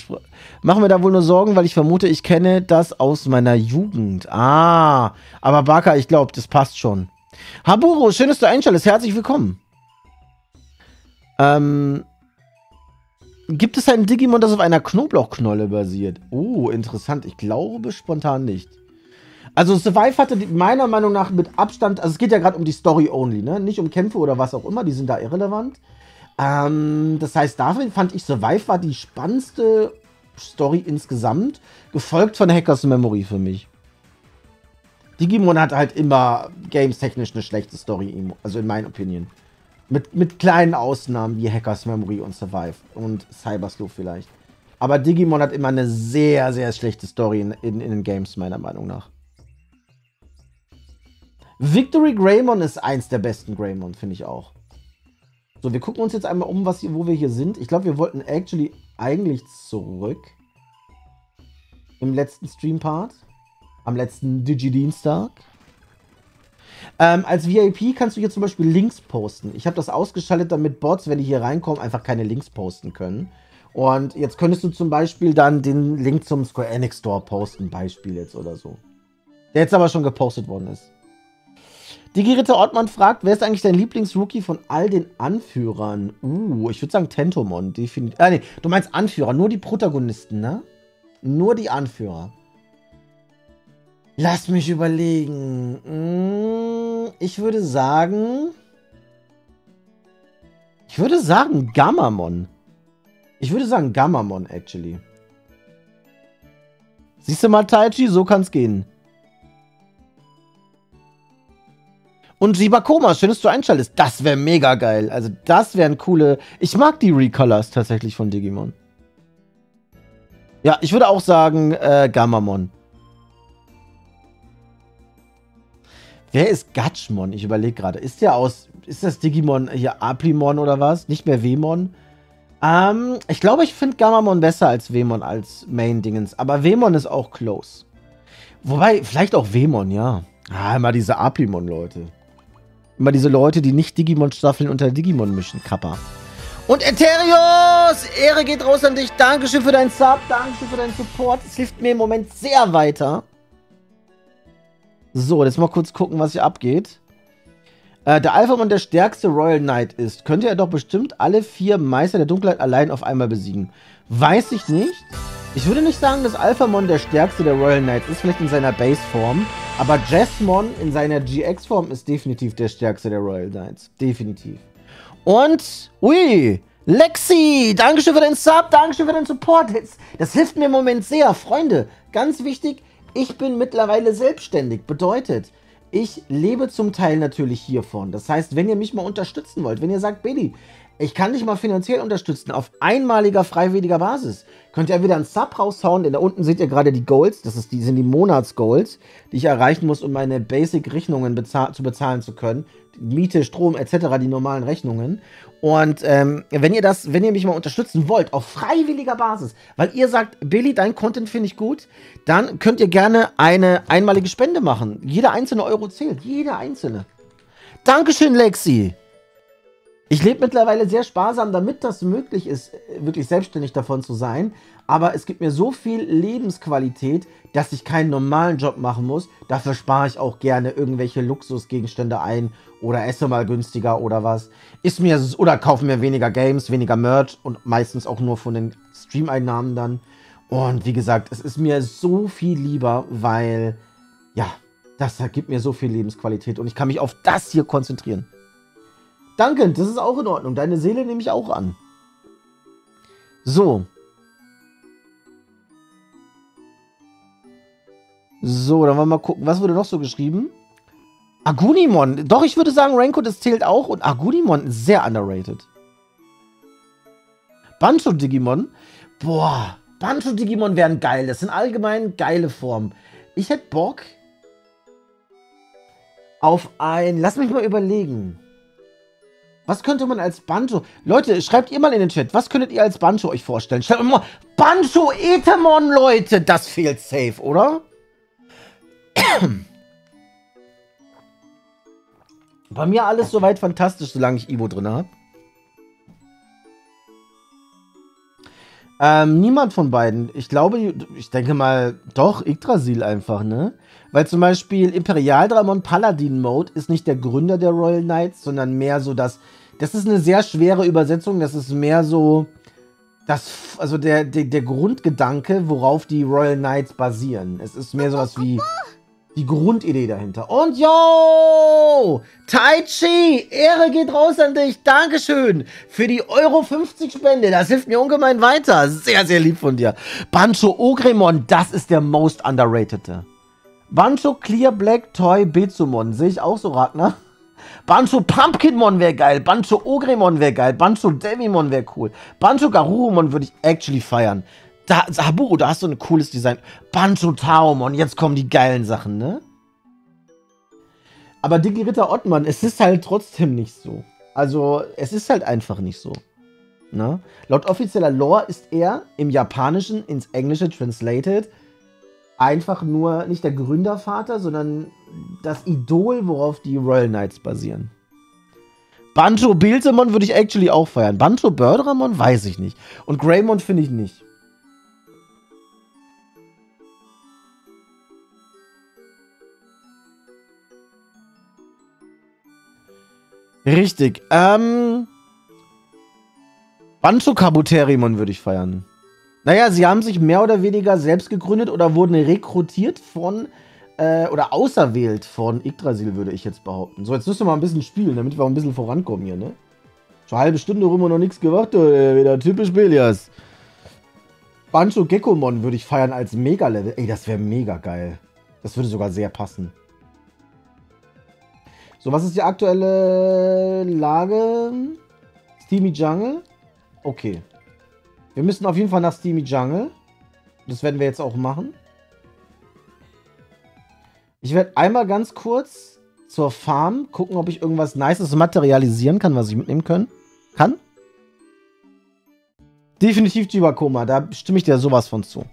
Machen wir da wohl nur Sorgen, weil ich vermute, ich kenne das aus meiner Jugend. Ah, aber Barker, ich glaube, das passt schon. Haburo, schön, dass du einschaltest. Herzlich willkommen. Ähm, gibt es ein Digimon, das auf einer Knoblauchknolle basiert? Oh, interessant. Ich glaube spontan nicht. Also Survive hatte meiner Meinung nach mit Abstand, also es geht ja gerade um die Story only, ne? Nicht um Kämpfe oder was auch immer, die sind da irrelevant. Ähm, das heißt, dafür fand ich Survive war die spannendste Story insgesamt, gefolgt von Hackers Memory für mich. Digimon hat halt immer games-technisch eine schlechte Story, also in meiner Opinion. Mit, mit kleinen Ausnahmen wie Hackers Memory und Survive und Cyberslow vielleicht. Aber Digimon hat immer eine sehr, sehr schlechte Story in, in, in den Games, meiner Meinung nach. Victory Greymon ist eins der besten Greymon, finde ich auch. So, wir gucken uns jetzt einmal um, was, wo wir hier sind. Ich glaube, wir wollten actually eigentlich zurück. Im letzten Stream-Part. Am letzten Digi-Dienstag. Ähm, als VIP kannst du hier zum Beispiel Links posten. Ich habe das ausgeschaltet, damit Bots, wenn die hier reinkommen, einfach keine Links posten können. Und jetzt könntest du zum Beispiel dann den Link zum Square Enix Store posten, Beispiel jetzt oder so. Der jetzt aber schon gepostet worden ist. Digiritter Ortmann fragt, wer ist eigentlich dein Lieblingsrookie von all den Anführern? Uh, ich würde sagen Tentomon, definitiv. Ah, nee, du meinst Anführer, nur die Protagonisten, ne? Nur die Anführer. Lass mich überlegen. Ich würde sagen... Ich würde sagen Gammamon. Ich würde sagen Gammamon, actually. Siehst du mal, Taichi, so kann's gehen. Und Shibakoma, schön, dass du einschaltest. Das wäre mega geil. Also, das wären coole. Ich mag die Recolors tatsächlich von Digimon. Ja, ich würde auch sagen, äh, Gammamon. Wer ist Gatchmon? Ich überlege gerade. Ist der aus. Ist das Digimon hier Aplimon oder was? Nicht mehr Wemon? Ähm, ich glaube, ich finde Gammamon besser als Wemon als Main-Dingens. Aber Wemon ist auch close. Wobei, vielleicht auch Wemon, ja. Ah, immer diese Aplimon-Leute. Immer diese Leute, die nicht Digimon-Staffeln unter Digimon mischen. Kappa. Und Eterios! Ehre geht raus an dich. Dankeschön für deinen Sub. Dankeschön für deinen Support. Es hilft mir im Moment sehr weiter. So, jetzt mal kurz gucken, was hier abgeht. Äh, der Alphamon der stärkste Royal Knight ist, könnte er doch bestimmt alle vier Meister der Dunkelheit allein auf einmal besiegen. Weiß ich nicht. Ich würde nicht sagen, dass Alphamon der stärkste der Royal Knights ist, vielleicht in seiner Base-Form. Aber Jasmon in seiner GX-Form ist definitiv der stärkste der Royal Knights. Definitiv. Und, ui, Lexi, Dankeschön für den Sub, Dankeschön für den Support. Das hilft mir im Moment sehr. Freunde, ganz wichtig, ich bin mittlerweile selbstständig. Bedeutet, ich lebe zum Teil natürlich hiervon. Das heißt, wenn ihr mich mal unterstützen wollt, wenn ihr sagt, Baby, ich kann dich mal finanziell unterstützen auf einmaliger freiwilliger Basis. Könnt ihr wieder einen Sub raushauen, denn da unten seht ihr gerade die Goals. Das ist die, sind die Monatsgoals, die ich erreichen muss, um meine Basic-Rechnungen bezahl zu bezahlen zu können. Miete, Strom etc., die normalen Rechnungen. Und ähm, wenn ihr das, wenn ihr mich mal unterstützen wollt, auf freiwilliger Basis, weil ihr sagt, Billy, dein Content finde ich gut, dann könnt ihr gerne eine einmalige Spende machen. Jeder einzelne Euro zählt. Jeder einzelne. Dankeschön, Lexi. Ich lebe mittlerweile sehr sparsam, damit das möglich ist, wirklich selbstständig davon zu sein. Aber es gibt mir so viel Lebensqualität, dass ich keinen normalen Job machen muss. Dafür spare ich auch gerne irgendwelche Luxusgegenstände ein oder esse mal günstiger oder was. Ist mir oder kaufe mir weniger Games, weniger Merch und meistens auch nur von den Stream-Einnahmen dann. Und wie gesagt, es ist mir so viel lieber, weil ja, das gibt mir so viel Lebensqualität und ich kann mich auf das hier konzentrieren. Danke, das ist auch in Ordnung. Deine Seele nehme ich auch an. So. So, dann wollen wir mal gucken. Was wurde noch so geschrieben? Agunimon. Doch, ich würde sagen, Renko, das zählt auch. Und Agunimon sehr underrated. Bancho-Digimon. Boah, Bancho-Digimon wären geil. Das sind allgemein geile Formen. Ich hätte Bock auf ein... Lass mich mal überlegen. Was könnte man als Banjo... Leute, schreibt ihr mal in den Chat, was könntet ihr als Banjo euch vorstellen? Schreibt mal, Banjo Etemon, Leute! Das fehlt safe, oder? Bei mir alles soweit fantastisch, solange ich Ivo drin habe. Ähm, niemand von beiden. Ich glaube, ich denke mal, doch, Yggdrasil einfach, ne? Weil zum Beispiel Imperial Dramon Paladin Mode ist nicht der Gründer der Royal Knights, sondern mehr so das. Das ist eine sehr schwere Übersetzung. Das ist mehr so das, also der, der, der Grundgedanke, worauf die Royal Knights basieren. Es ist mehr sowas wie die Grundidee dahinter. Und yo! Tai Chi! Ehre geht raus an dich. Dankeschön für die Euro 50 Spende. Das hilft mir ungemein weiter. Sehr, sehr lieb von dir. Bancho Ogremon, das ist der most underrated. Bancho Clear Black Toy Bezumon. Sehe ich auch so, Ragnar? Bancho Pumpkinmon wäre geil. Bancho Ogremon wäre geil. Bancho Devimon wäre cool. Bancho Garurumon würde ich actually feiern. Da, Haburo, da hast du ein cooles Design. Bancho Taumon, jetzt kommen die geilen Sachen, ne? Aber Digi Ritter Ottmann, es ist halt trotzdem nicht so. Also, es ist halt einfach nicht so. Ne? Laut offizieller Lore ist er im Japanischen ins Englische translated einfach nur nicht der Gründervater, sondern das Idol, worauf die Royal Knights basieren. Banjo Biltemon würde ich actually auch feiern. Banjo Börderamon weiß ich nicht. Und Greymon finde ich nicht. Richtig. Ähm. Bancho Kabuterimon würde ich feiern. Naja, sie haben sich mehr oder weniger selbst gegründet oder wurden rekrutiert von äh, oder auserwählt von Yggdrasil, würde ich jetzt behaupten. So, jetzt müssen wir mal ein bisschen spielen, damit wir auch ein bisschen vorankommen hier, ne? Schon eine halbe Stunde rum und noch nichts gemacht, oder? Wieder typisch Belias. Bancho Gekomon würde ich feiern als Mega-Level. Ey, das wäre mega geil. Das würde sogar sehr passen. So, was ist die aktuelle Lage? Steamy Jungle? Okay. Wir müssen auf jeden Fall nach Steamy Jungle. Das werden wir jetzt auch machen. Ich werde einmal ganz kurz zur Farm gucken, ob ich irgendwas Nices materialisieren kann, was ich mitnehmen können. kann. Definitiv Jibakoma, da stimme ich dir sowas von zu.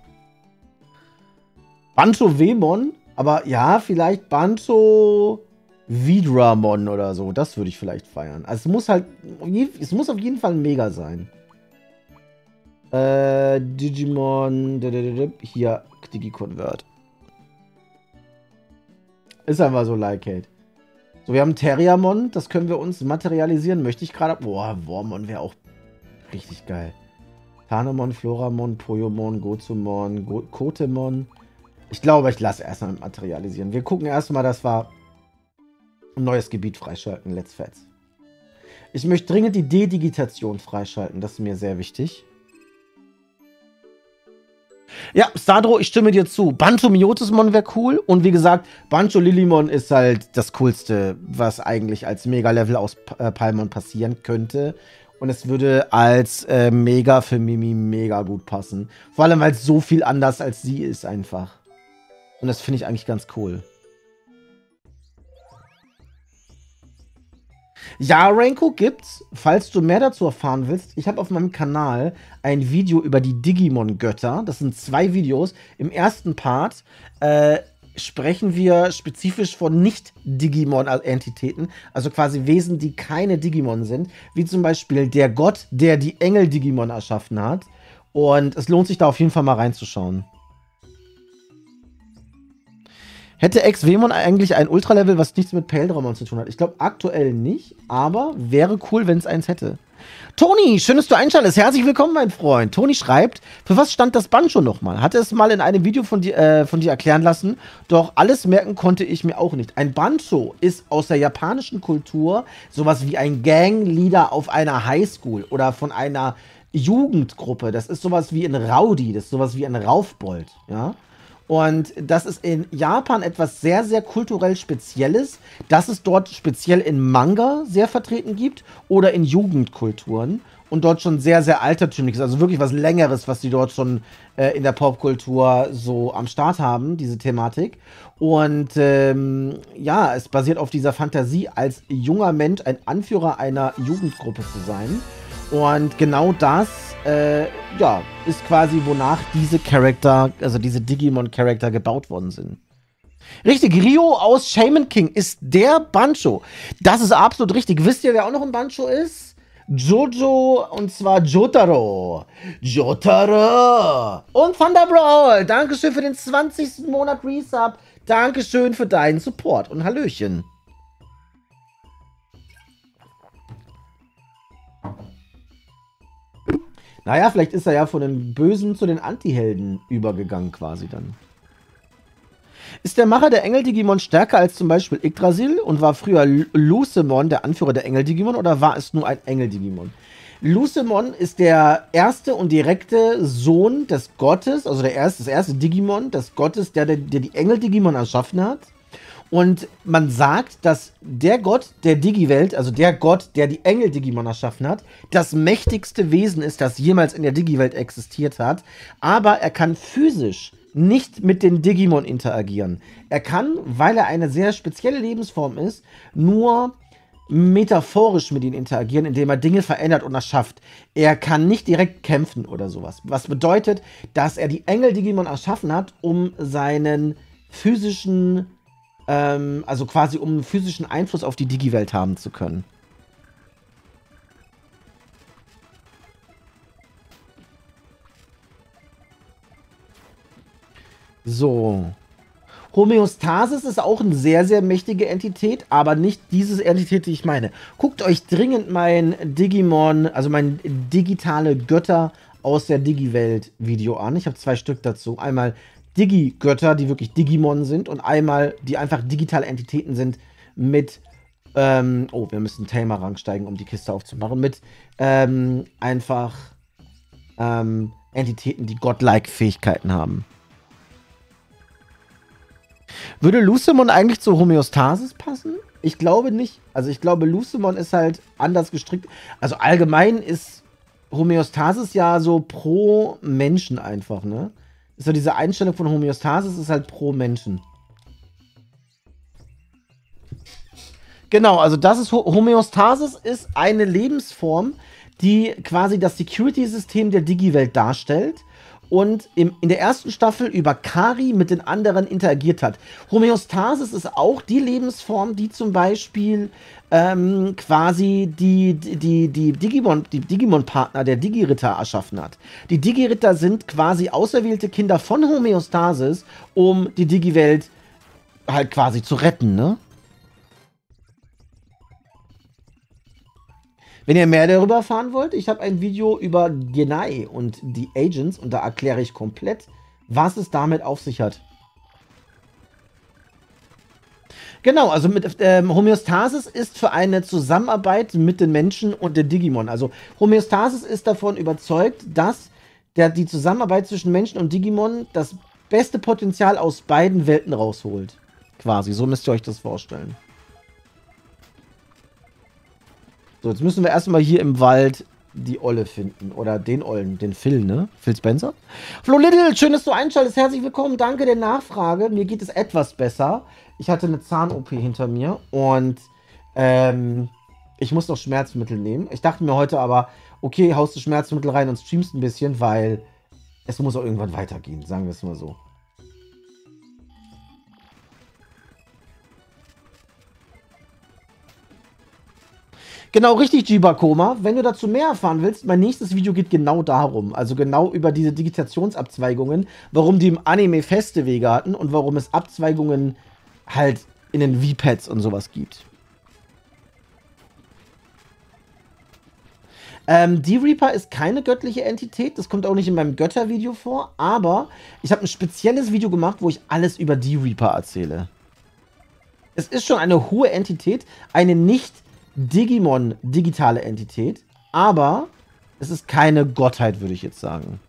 Bancho Wemon, aber ja, vielleicht Bancho Vidramon oder so, das würde ich vielleicht feiern. Also es muss halt, es muss auf jeden Fall Mega sein. Äh, Digimon. Hier, Digi-Convert. Ist einfach so like Kate. So, wir haben Terriamon, das können wir uns materialisieren. Möchte ich gerade. Boah, Wormon wäre auch richtig geil. Tanemon, Floramon, Poyomon, Gozumon, Go Kotemon. Ich glaube, ich lasse erstmal materialisieren. Wir gucken erstmal, dass wir ein neues Gebiet freischalten. Let's Fets. Ich möchte dringend die Dedigitation freischalten. Das ist mir sehr wichtig. Ja, Stardro, ich stimme dir zu. Bancho Miotismon wäre cool. Und wie gesagt, Bancho Lilimon ist halt das Coolste, was eigentlich als Mega-Level aus äh, Palmon passieren könnte. Und es würde als äh, Mega für Mimi mega gut passen. Vor allem, weil es so viel anders als sie ist einfach. Und das finde ich eigentlich ganz cool. Ja, Renko gibt's. Falls du mehr dazu erfahren willst, ich habe auf meinem Kanal ein Video über die Digimon-Götter. Das sind zwei Videos. Im ersten Part äh, sprechen wir spezifisch von Nicht-Digimon-Entitäten, also quasi Wesen, die keine Digimon sind, wie zum Beispiel der Gott, der die Engel-Digimon erschaffen hat. Und es lohnt sich da auf jeden Fall mal reinzuschauen. Hätte Ex-Wemon eigentlich ein Ultralevel, was nichts mit Peldramon zu tun hat? Ich glaube aktuell nicht, aber wäre cool, wenn es eins hätte. Toni, schön, dass du einschaltest. Herzlich willkommen, mein Freund. Toni schreibt, für was stand das Banjo nochmal? Hatte es mal in einem Video von dir, äh, von dir erklären lassen, doch alles merken konnte ich mir auch nicht. Ein Banjo ist aus der japanischen Kultur sowas wie ein Gangleader auf einer Highschool oder von einer Jugendgruppe. Das ist sowas wie ein Rowdy, das ist sowas wie ein Raufbold, ja. Und das ist in Japan etwas sehr, sehr kulturell Spezielles, dass es dort speziell in Manga sehr vertreten gibt oder in Jugendkulturen. und dort schon sehr, sehr altertümlich ist. Also wirklich was Längeres, was die dort schon äh, in der Popkultur so am Start haben, diese Thematik. Und ähm, ja, es basiert auf dieser Fantasie, als junger Mensch ein Anführer einer Jugendgruppe zu sein. Und genau das, äh, ja, ist quasi, wonach diese Charakter, also diese Digimon-Charakter gebaut worden sind. Richtig, Rio aus Shaman King ist der Bancho. Das ist absolut richtig. Wisst ihr, wer auch noch ein Bancho ist? Jojo und zwar Jotaro. Jotaro. Und Thunder Brawl. Dankeschön für den 20. Monat Resub. Dankeschön für deinen Support und Hallöchen. Naja, vielleicht ist er ja von den Bösen zu den Anti-Helden übergegangen quasi dann. Ist der Macher der Engel-Digimon stärker als zum Beispiel Yggdrasil und war früher Lucemon der Anführer der Engel-Digimon oder war es nur ein Engel-Digimon? Lucemon ist der erste und direkte Sohn des Gottes, also der erste, das erste Digimon des Gottes, der, der, der die Engel-Digimon erschaffen hat. Und man sagt, dass der Gott der Digi-Welt, also der Gott, der die Engel-Digimon erschaffen hat, das mächtigste Wesen ist, das jemals in der Digi-Welt existiert hat. Aber er kann physisch nicht mit den Digimon interagieren. Er kann, weil er eine sehr spezielle Lebensform ist, nur metaphorisch mit ihnen interagieren, indem er Dinge verändert und erschafft. Er kann nicht direkt kämpfen oder sowas. Was bedeutet, dass er die Engel-Digimon erschaffen hat, um seinen physischen, ähm, also quasi um physischen Einfluss auf die Digi-Welt haben zu können. So. Homöostasis ist auch eine sehr, sehr mächtige Entität, aber nicht diese Entität, die ich meine. Guckt euch dringend mein Digimon, also mein digitale Götter aus der Digi-Welt Video an. Ich habe zwei Stück dazu. Einmal Digi-Götter, die wirklich Digimon sind und einmal, die einfach digitale Entitäten sind mit, ähm, oh, wir müssen Tamer-Rang steigen, um die Kiste aufzumachen, mit ähm, einfach ähm, Entitäten, die godlike Fähigkeiten haben. Würde Lucemon eigentlich zur Homöostasis passen? Ich glaube nicht. Also ich glaube, Lucemon ist halt anders gestrickt. Also allgemein ist Homöostasis ja so pro Menschen einfach, ne? So diese Einstellung von Homöostasis ist halt pro Menschen. Genau, also das ist Homöostasis ist eine Lebensform, die quasi das Security-System der Digi-Welt darstellt und im, in der ersten Staffel über Kari mit den anderen interagiert hat. Homöostasis ist auch die Lebensform, die zum Beispiel ähm, quasi die, die, die Digimon, die Digimon-Partner der Digi-Ritter erschaffen hat. Die Digi-Ritter sind quasi auserwählte Kinder von Homöostasis, um die Digi-Welt halt quasi zu retten, ne? Wenn ihr mehr darüber erfahren wollt, ich habe ein Video über Genai und die Agents und da erkläre ich komplett, was es damit auf sich hat. Genau, also mit ähm, Homöostasis ist für eine Zusammenarbeit mit den Menschen und den Digimon. Also Homöostasis ist davon überzeugt, dass der, die Zusammenarbeit zwischen Menschen und Digimon das beste Potenzial aus beiden Welten rausholt. Quasi, so müsst ihr euch das vorstellen. So, jetzt müssen wir erstmal hier im Wald die Olle finden. Oder den Ollen, den Phil, ne? Phil Spencer. Flo Little, schön, dass du einschaltest. Herzlich willkommen. Danke der Nachfrage. Mir geht es etwas besser. Ich hatte eine Zahn-OP hinter mir und ähm, ich muss noch Schmerzmittel nehmen. Ich dachte mir heute aber, okay, haust du Schmerzmittel rein und streamst ein bisschen, weil es muss auch irgendwann weitergehen, sagen wir es mal so. Genau, richtig, Jibakoma. Wenn du dazu mehr erfahren willst, mein nächstes Video geht genau darum. Also genau über diese Digitationsabzweigungen, warum die im Anime feste Wege hatten und warum es Abzweigungen halt in den V-Pads und sowas gibt. Ähm, die Reaper ist keine göttliche Entität, das kommt auch nicht in meinem Göttervideo vor, aber ich habe ein spezielles Video gemacht, wo ich alles über die Reaper erzähle. Es ist schon eine hohe Entität, eine nicht Digimon digitale Entität, aber es ist keine Gottheit, würde ich jetzt sagen.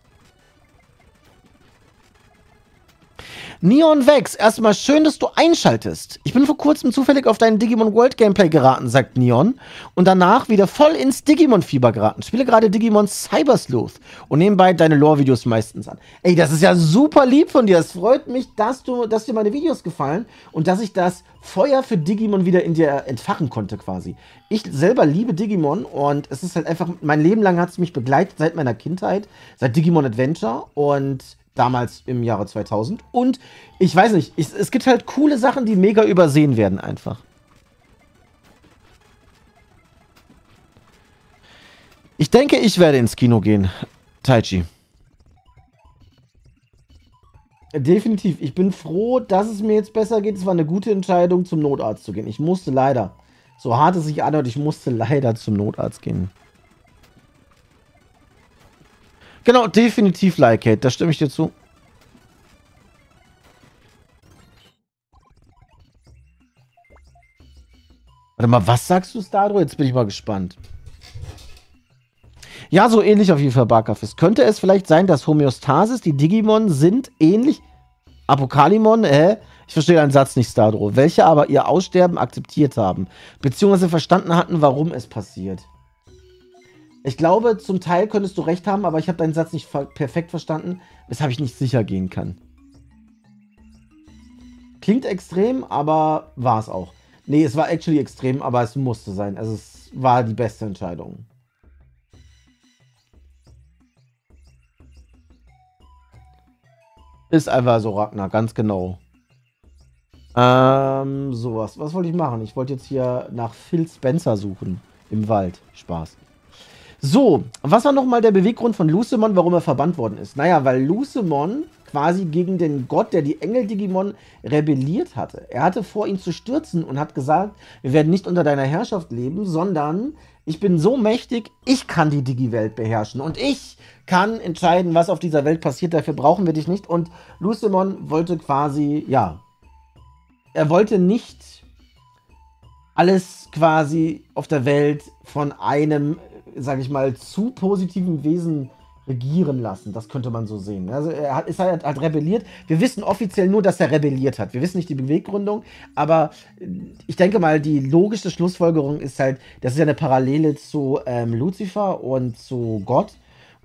Neon Vex, erstmal schön, dass du einschaltest. Ich bin vor kurzem zufällig auf deinen Digimon World Gameplay geraten, sagt Neon. Und danach wieder voll ins Digimon-Fieber geraten. Spiele gerade Digimon Cyber Sleuth und nebenbei deine Lore-Videos meistens an. Ey, das ist ja super lieb von dir. Es freut mich, dass, du, dass dir meine Videos gefallen und dass ich das Feuer für Digimon wieder in dir entfachen konnte quasi. Ich selber liebe Digimon und es ist halt einfach, mein Leben lang hat es mich begleitet seit meiner Kindheit, seit Digimon Adventure und damals im Jahre 2000. Und ich weiß nicht, ich, es gibt halt coole Sachen, die mega übersehen werden einfach. Ich denke, ich werde ins Kino gehen, Taichi. Definitiv. Ich bin froh, dass es mir jetzt besser geht. Es war eine gute Entscheidung, zum Notarzt zu gehen. Ich musste leider, so hart es sich anhört, ich musste leider zum Notarzt gehen. Genau, definitiv Like da stimme ich dir zu. Warte mal, was sagst du, Stardro? Jetzt bin ich mal gespannt. Ja, so ähnlich auf jeden Fall Barkafis. Könnte es vielleicht sein, dass Homöostasis, die Digimon sind ähnlich... Apokalimon, hä? Ich verstehe deinen Satz nicht, Stardro. Welche aber ihr Aussterben akzeptiert haben. Beziehungsweise verstanden hatten, warum es passiert. Ich glaube, zum Teil könntest du recht haben, aber ich habe deinen Satz nicht perfekt verstanden, weshalb ich nicht sicher gehen kann. Klingt extrem, aber war es auch. Nee, es war actually extrem, aber es musste sein. Also es war die beste Entscheidung. Ist einfach so, Ragnar, ganz genau. Ähm, sowas. Was wollte ich machen? Ich wollte jetzt hier nach Phil Spencer suchen. Im Wald. Spaß. So, was war nochmal der Beweggrund von Lucemon, warum er verbannt worden ist? Naja, weil Lucemon quasi gegen den Gott, der die Engel-Digimon rebelliert hatte. Er hatte vor, ihn zu stürzen und hat gesagt, wir werden nicht unter deiner Herrschaft leben, sondern ich bin so mächtig, ich kann die Digi-Welt beherrschen und ich kann entscheiden, was auf dieser Welt passiert, dafür brauchen wir dich nicht. Und Lucemon wollte quasi, ja, er wollte nicht alles quasi auf der Welt von einem sage ich mal, zu positiven Wesen regieren lassen. Das könnte man so sehen. Also er hat, ist halt, hat rebelliert. Wir wissen offiziell nur, dass er rebelliert hat. Wir wissen nicht die Beweggründung, aber ich denke mal, die logische Schlussfolgerung ist halt, das ist ja eine Parallele zu ähm, Lucifer und zu Gott.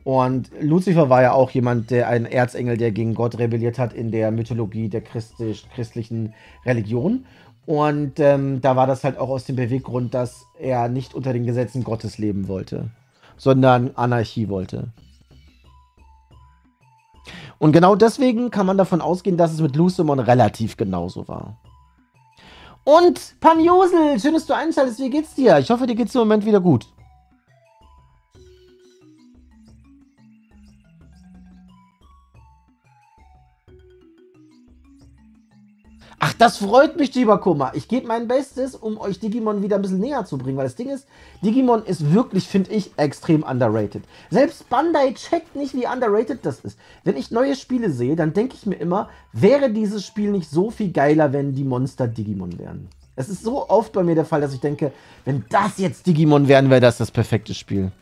Und Lucifer war ja auch jemand, der ein Erzengel, der gegen Gott rebelliert hat in der Mythologie der christlich, christlichen Religion. Und ähm, da war das halt auch aus dem Beweggrund, dass er nicht unter den Gesetzen Gottes leben wollte, sondern Anarchie wollte. Und genau deswegen kann man davon ausgehen, dass es mit Lucemon relativ genauso war. Und Panjosel, schön, dass du einschaltest. Wie geht's dir? Ich hoffe, dir geht's im Moment wieder gut. Ach, das freut mich, Kummer. Ich gebe mein Bestes, um euch Digimon wieder ein bisschen näher zu bringen. Weil das Ding ist, Digimon ist wirklich, finde ich, extrem underrated. Selbst Bandai checkt nicht, wie underrated das ist. Wenn ich neue Spiele sehe, dann denke ich mir immer, wäre dieses Spiel nicht so viel geiler, wenn die Monster Digimon wären. Es ist so oft bei mir der Fall, dass ich denke, wenn das jetzt Digimon wären, wäre das das perfekte Spiel.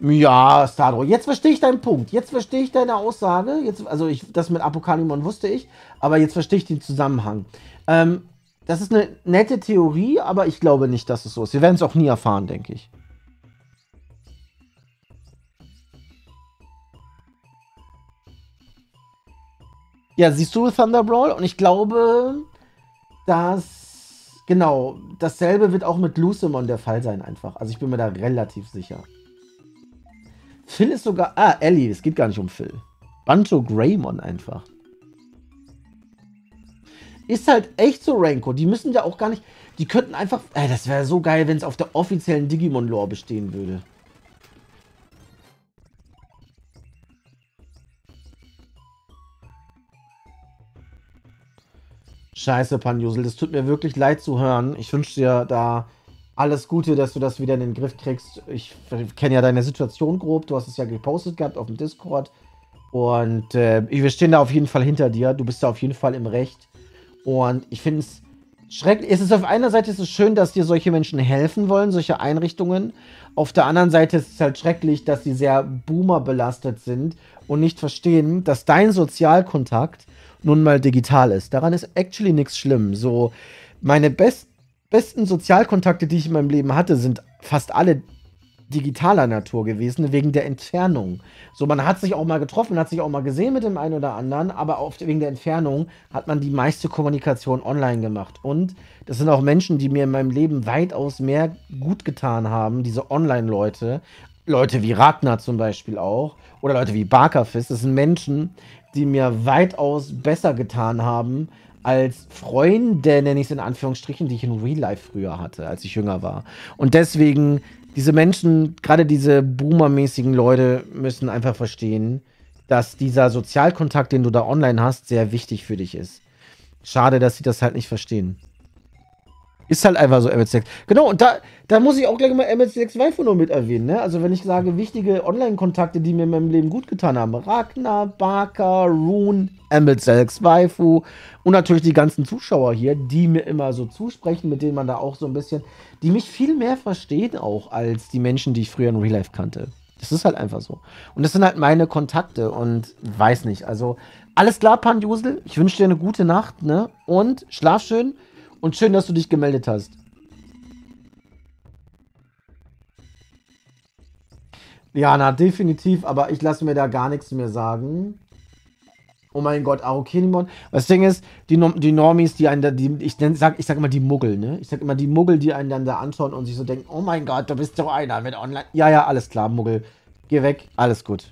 Ja, Stardro. Jetzt verstehe ich deinen Punkt. Jetzt verstehe ich deine Aussage. Jetzt, also ich, das mit Apokalimon wusste ich, aber jetzt verstehe ich den Zusammenhang. Ähm, das ist eine nette Theorie, aber ich glaube nicht, dass es so ist. Wir werden es auch nie erfahren, denke ich. Ja, siehst du Thunder Brawl? Und ich glaube, dass genau dasselbe wird auch mit Lucemon der Fall sein einfach. Also ich bin mir da relativ sicher. Phil ist sogar... Ah, Ellie. Es geht gar nicht um Phil. Banjo Greymon einfach. Ist halt echt so, Ranko. Die müssen ja auch gar nicht... Die könnten einfach... Ey, das wäre so geil, wenn es auf der offiziellen Digimon-Lore bestehen würde. Scheiße, Panjusel. Das tut mir wirklich leid zu hören. Ich wünsche dir da alles Gute, dass du das wieder in den Griff kriegst. Ich kenne ja deine Situation grob. Du hast es ja gepostet gehabt auf dem Discord. Und äh, wir stehen da auf jeden Fall hinter dir. Du bist da auf jeden Fall im Recht. Und ich finde es schrecklich. Es ist auf einer Seite ist es schön, dass dir solche Menschen helfen wollen, solche Einrichtungen. Auf der anderen Seite ist es halt schrecklich, dass sie sehr Boomer belastet sind und nicht verstehen, dass dein Sozialkontakt nun mal digital ist. Daran ist actually nichts schlimm. So, meine best, besten Sozialkontakte, die ich in meinem Leben hatte, sind fast alle digitaler Natur gewesen, wegen der Entfernung. So, man hat sich auch mal getroffen, hat sich auch mal gesehen mit dem einen oder anderen, aber oft wegen der Entfernung hat man die meiste Kommunikation online gemacht. Und das sind auch Menschen, die mir in meinem Leben weitaus mehr gut getan haben, diese Online-Leute. Leute wie Ragnar zum Beispiel auch, oder Leute wie Barkerfist, das sind Menschen, die mir weitaus besser getan haben, als Freunde, nenne ich es in Anführungsstrichen, die ich in Real Life früher hatte, als ich jünger war. Und deswegen diese Menschen, gerade diese Boomer-mäßigen Leute, müssen einfach verstehen, dass dieser Sozialkontakt, den du da online hast, sehr wichtig für dich ist. Schade, dass sie das halt nicht verstehen. Ist halt einfach so ML6. Genau, und da, da muss ich auch gleich mal ML6 Waifu noch mit erwähnen. Ne? Also wenn ich sage, wichtige Online-Kontakte, die mir in meinem Leben gut getan haben. Ragnar, Barker, Rune, ML6 Waifu und natürlich die ganzen Zuschauer hier, die mir immer so zusprechen, mit denen man da auch so ein bisschen, die mich viel mehr verstehen auch als die Menschen, die ich früher in Real Life kannte. Das ist halt einfach so. Und das sind halt meine Kontakte und weiß nicht. Also alles klar, Panjusel. Ich wünsche dir eine gute Nacht, ne? Und schlaf schön. Und schön, dass du dich gemeldet hast. Ja, na, definitiv, aber ich lasse mir da gar nichts mehr sagen. Oh mein Gott, Arokenimon. Das Ding ist, die, die Normies, die einen da, die, ich sag, ich sag immer die Muggel, ne? Ich sag immer die Muggel, die einen dann da anschauen und sich so denken, oh mein Gott, du bist so einer mit online. Ja, ja, alles klar, Muggel. Geh weg, alles gut.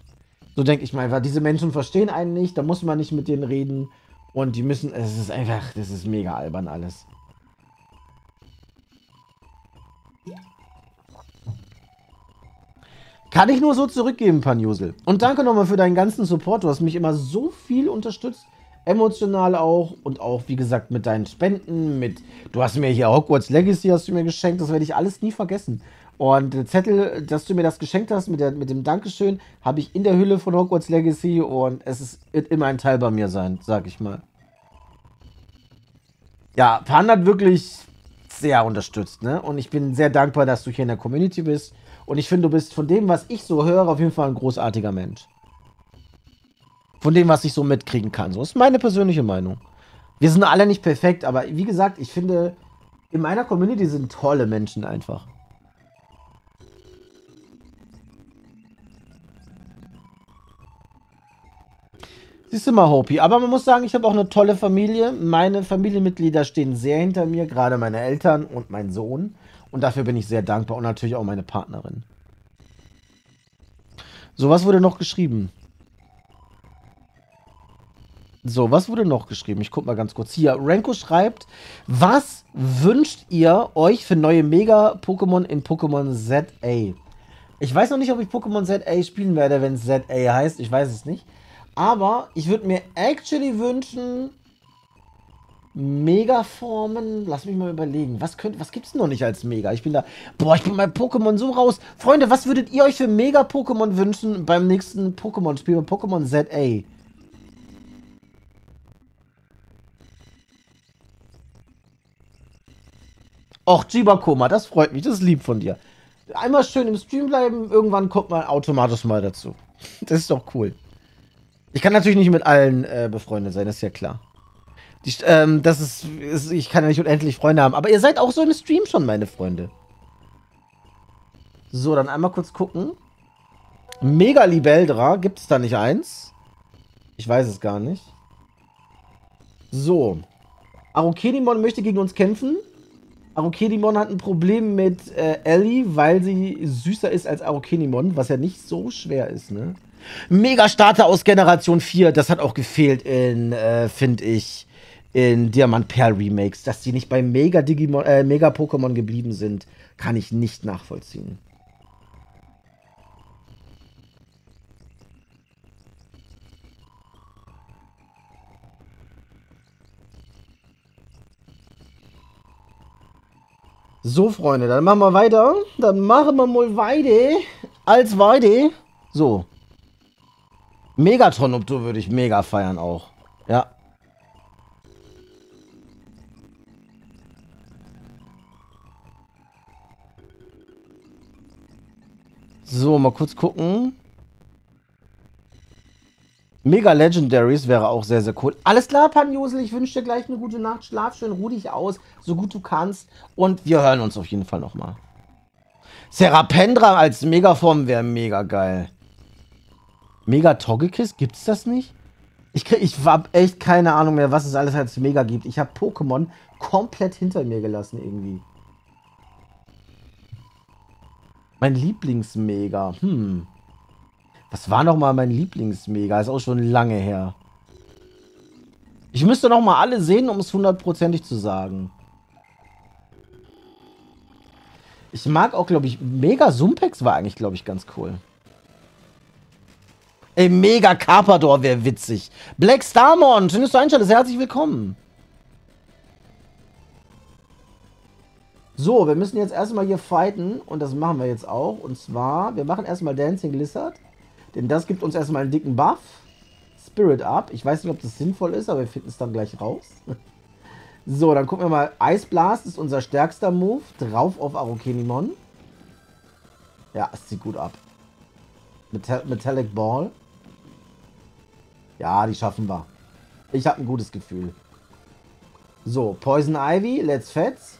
So denke ich mal einfach. Diese Menschen verstehen einen nicht, da muss man nicht mit denen reden. Und die müssen, es ist einfach, das ist mega albern alles. Kann ich nur so zurückgeben, Panjusel. Und danke nochmal für deinen ganzen Support. Du hast mich immer so viel unterstützt. Emotional auch. Und auch, wie gesagt, mit deinen Spenden. Mit, du hast mir hier Hogwarts Legacy hast du mir geschenkt. Das werde ich alles nie vergessen. Und der Zettel, dass du mir das geschenkt hast mit, der, mit dem Dankeschön, habe ich in der Hülle von Hogwarts Legacy. Und es ist, wird immer ein Teil bei mir sein, sag ich mal. Ja, Pan hat wirklich sehr unterstützt, ne? Und ich bin sehr dankbar, dass du hier in der Community bist und ich finde, du bist von dem, was ich so höre, auf jeden Fall ein großartiger Mensch. Von dem, was ich so mitkriegen kann. So ist meine persönliche Meinung. Wir sind alle nicht perfekt, aber wie gesagt, ich finde, in meiner Community sind tolle Menschen einfach. Siehst du mal, Hopi. Aber man muss sagen, ich habe auch eine tolle Familie. Meine Familienmitglieder stehen sehr hinter mir, gerade meine Eltern und mein Sohn. Und dafür bin ich sehr dankbar und natürlich auch meine Partnerin. So, was wurde noch geschrieben? So, was wurde noch geschrieben? Ich guck mal ganz kurz. Hier, Renko schreibt, was wünscht ihr euch für neue Mega-Pokémon in Pokémon ZA? Ich weiß noch nicht, ob ich Pokémon ZA spielen werde, wenn es ZA heißt. Ich weiß es nicht. Aber ich würde mir actually wünschen, Megaformen, lass mich mal überlegen. Was, könnt, was gibt's noch nicht als Mega? Ich bin da. Boah, ich bin bei Pokémon so raus. Freunde, was würdet ihr euch für Mega-Pokémon wünschen beim nächsten Pokémon-Spiel, Pokémon ZA? Och, Jibakoma, das freut mich. Das ist lieb von dir. Einmal schön im Stream bleiben, irgendwann kommt man automatisch mal dazu. Das ist doch cool. Ich kann natürlich nicht mit allen äh, befreundet sein, ist ja klar. Die, ähm, das ist, ist, ich kann ja nicht unendlich Freunde haben. Aber ihr seid auch so im Stream schon, meine Freunde. So, dann einmal kurz gucken. Mega Libeldra, gibt es da nicht eins? Ich weiß es gar nicht. So. Arokenimon möchte gegen uns kämpfen. Arokenimon hat ein Problem mit äh, Ellie, weil sie süßer ist als Arokenimon, was ja nicht so schwer ist, ne? Mega Starter aus Generation 4, das hat auch gefehlt in, äh, finde ich, in Diamant Perl Remakes, dass die nicht bei Mega Digimon, äh, Mega Pokémon geblieben sind, kann ich nicht nachvollziehen. So, Freunde, dann machen wir weiter. Dann machen wir mal weiter. Als weiter. So. Megatron Opto würde ich mega feiern auch. Ja. So, mal kurz gucken. Mega Legendaries wäre auch sehr, sehr cool. Alles klar, Panjosel, ich wünsche dir gleich eine gute Nacht. Schlaf schön ruhig aus, so gut du kannst. Und wir hören uns auf jeden Fall nochmal. Serapendra als Megaform wäre mega geil. Mega Togekiss, gibt's das nicht? Ich, krieg, ich hab echt keine Ahnung mehr, was es alles als Mega gibt. Ich habe Pokémon komplett hinter mir gelassen irgendwie. Mein Lieblingsmega. Hm. Was war noch mal mein Lieblingsmega? Ist auch schon lange her. Ich müsste noch mal alle sehen, um es hundertprozentig zu sagen. Ich mag auch, glaube ich, Mega Sumpex war eigentlich, glaube ich, ganz cool. Ey, Mega Carpador wäre witzig. Black Starmon, schön, dass du einschaltest. Herzlich willkommen. So, wir müssen jetzt erstmal hier fighten. Und das machen wir jetzt auch. Und zwar, wir machen erstmal Dancing Lizard. Denn das gibt uns erstmal einen dicken Buff. Spirit Up. Ich weiß nicht, ob das sinnvoll ist, aber wir finden es dann gleich raus. so, dann gucken wir mal. Ice Blast ist unser stärkster Move. Drauf auf Arokenimon. Ja, es sieht gut ab. Metall Metallic Ball. Ja, die schaffen wir. Ich habe ein gutes Gefühl. So, Poison Ivy, Let's Fetz.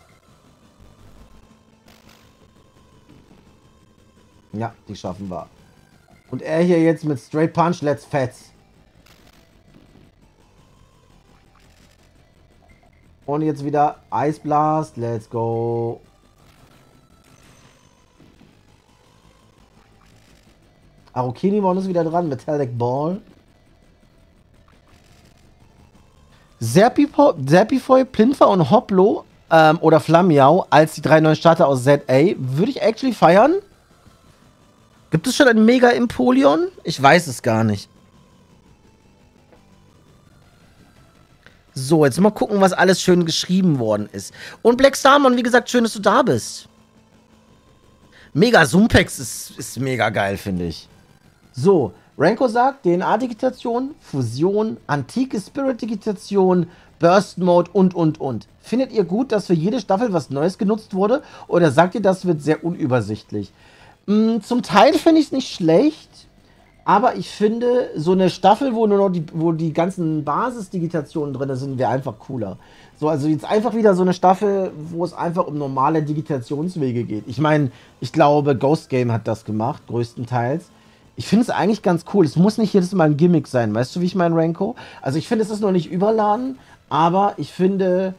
Ja, die schaffen wir. Und er hier jetzt mit Straight Punch, let's fetz. Und jetzt wieder Ice Blast, let's go. Arokinimon ist wieder dran, Metallic Ball. Zerpifoy, Plinfer und Hoplo ähm, oder Flammiau als die drei neuen Starter aus ZA würde ich actually feiern. Gibt es schon ein Mega Empoleon? Ich weiß es gar nicht. So, jetzt mal gucken, was alles schön geschrieben worden ist. Und Black Starmon, wie gesagt, schön, dass du da bist. Mega Sumpex ist, ist mega geil, finde ich. So, Renko sagt, DNA-Digitation, Fusion, antike Spirit-Digitation, Burst Mode und, und, und. Findet ihr gut, dass für jede Staffel was Neues genutzt wurde? Oder sagt ihr, das wird sehr unübersichtlich? Mm, zum Teil finde ich es nicht schlecht, aber ich finde, so eine Staffel, wo nur noch die, wo die ganzen Basisdigitationen drin sind, wäre einfach cooler. So, also jetzt einfach wieder so eine Staffel, wo es einfach um normale Digitationswege geht. Ich meine, ich glaube, Ghost Game hat das gemacht, größtenteils. Ich finde es eigentlich ganz cool. Es muss nicht jedes Mal ein Gimmick sein. Weißt du, wie ich mein Ranko? Also ich finde, es ist noch nicht überladen, aber ich finde,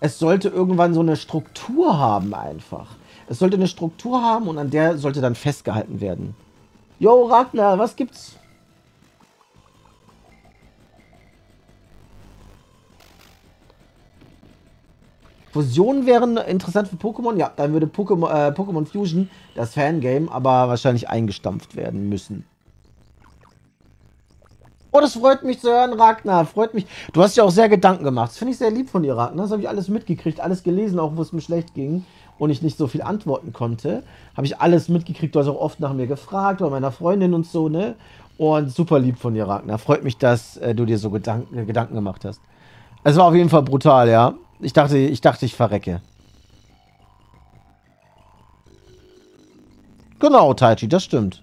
es sollte irgendwann so eine Struktur haben einfach. Es sollte eine Struktur haben und an der sollte dann festgehalten werden. Jo, Ragnar, was gibt's? Fusionen wären interessant für Pokémon. Ja, dann würde Pokémon, äh, Pokémon Fusion, das Fangame, aber wahrscheinlich eingestampft werden müssen. Oh, das freut mich zu hören, Ragnar. Freut mich. Du hast ja auch sehr Gedanken gemacht. Das finde ich sehr lieb von dir, Ragnar. Das habe ich alles mitgekriegt, alles gelesen, auch wo es mir schlecht ging und ich nicht so viel antworten konnte, habe ich alles mitgekriegt. Du hast auch oft nach mir gefragt, bei meiner Freundin und so, ne? Und super lieb von dir, Ragnar. Freut mich, dass äh, du dir so Gedank äh, Gedanken gemacht hast. Es war auf jeden Fall brutal, ja. Ich dachte, ich dachte, ich verrecke. Genau, Taichi, das stimmt.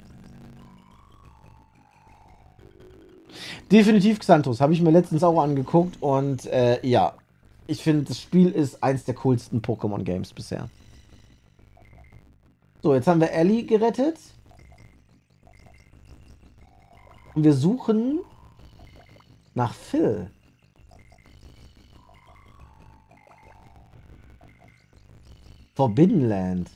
Definitiv Xanthus, habe ich mir letztens auch angeguckt und äh, ja, ich finde, das Spiel ist eins der coolsten Pokémon-Games bisher. So, jetzt haben wir Ellie gerettet. Und wir suchen nach Phil. Forbidden Land.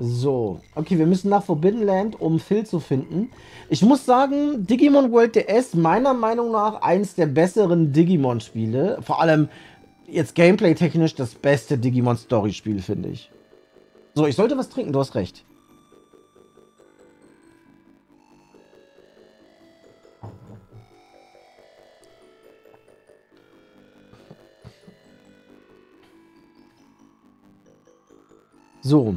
So, okay, wir müssen nach Forbidden Land, um Phil zu finden. Ich muss sagen, Digimon World DS meiner Meinung nach eins der besseren Digimon-Spiele. Vor allem jetzt gameplay-technisch das beste Digimon-Story-Spiel, finde ich. So, ich sollte was trinken, du hast recht. So.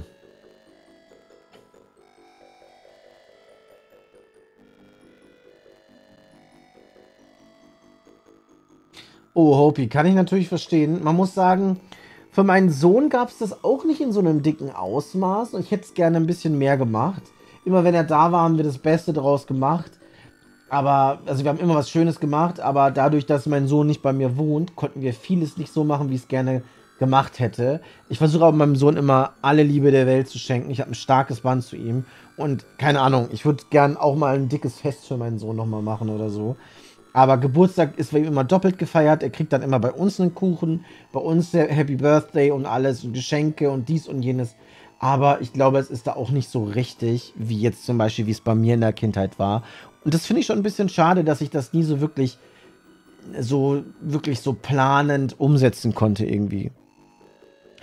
Oh, Hopi, kann ich natürlich verstehen. Man muss sagen, für meinen Sohn gab es das auch nicht in so einem dicken Ausmaß. Und ich hätte es gerne ein bisschen mehr gemacht. Immer wenn er da war, haben wir das Beste daraus gemacht. Aber, also wir haben immer was Schönes gemacht, aber dadurch, dass mein Sohn nicht bei mir wohnt, konnten wir vieles nicht so machen, wie es gerne gemacht hätte. Ich versuche auch meinem Sohn immer alle Liebe der Welt zu schenken. Ich habe ein starkes Band zu ihm. Und keine Ahnung, ich würde gern auch mal ein dickes Fest für meinen Sohn nochmal machen oder so. Aber Geburtstag ist bei ihm immer doppelt gefeiert. Er kriegt dann immer bei uns einen Kuchen, bei uns der Happy Birthday und alles und Geschenke und dies und jenes. Aber ich glaube, es ist da auch nicht so richtig, wie jetzt zum Beispiel, wie es bei mir in der Kindheit war. Und das finde ich schon ein bisschen schade, dass ich das nie so wirklich, so wirklich so planend umsetzen konnte irgendwie.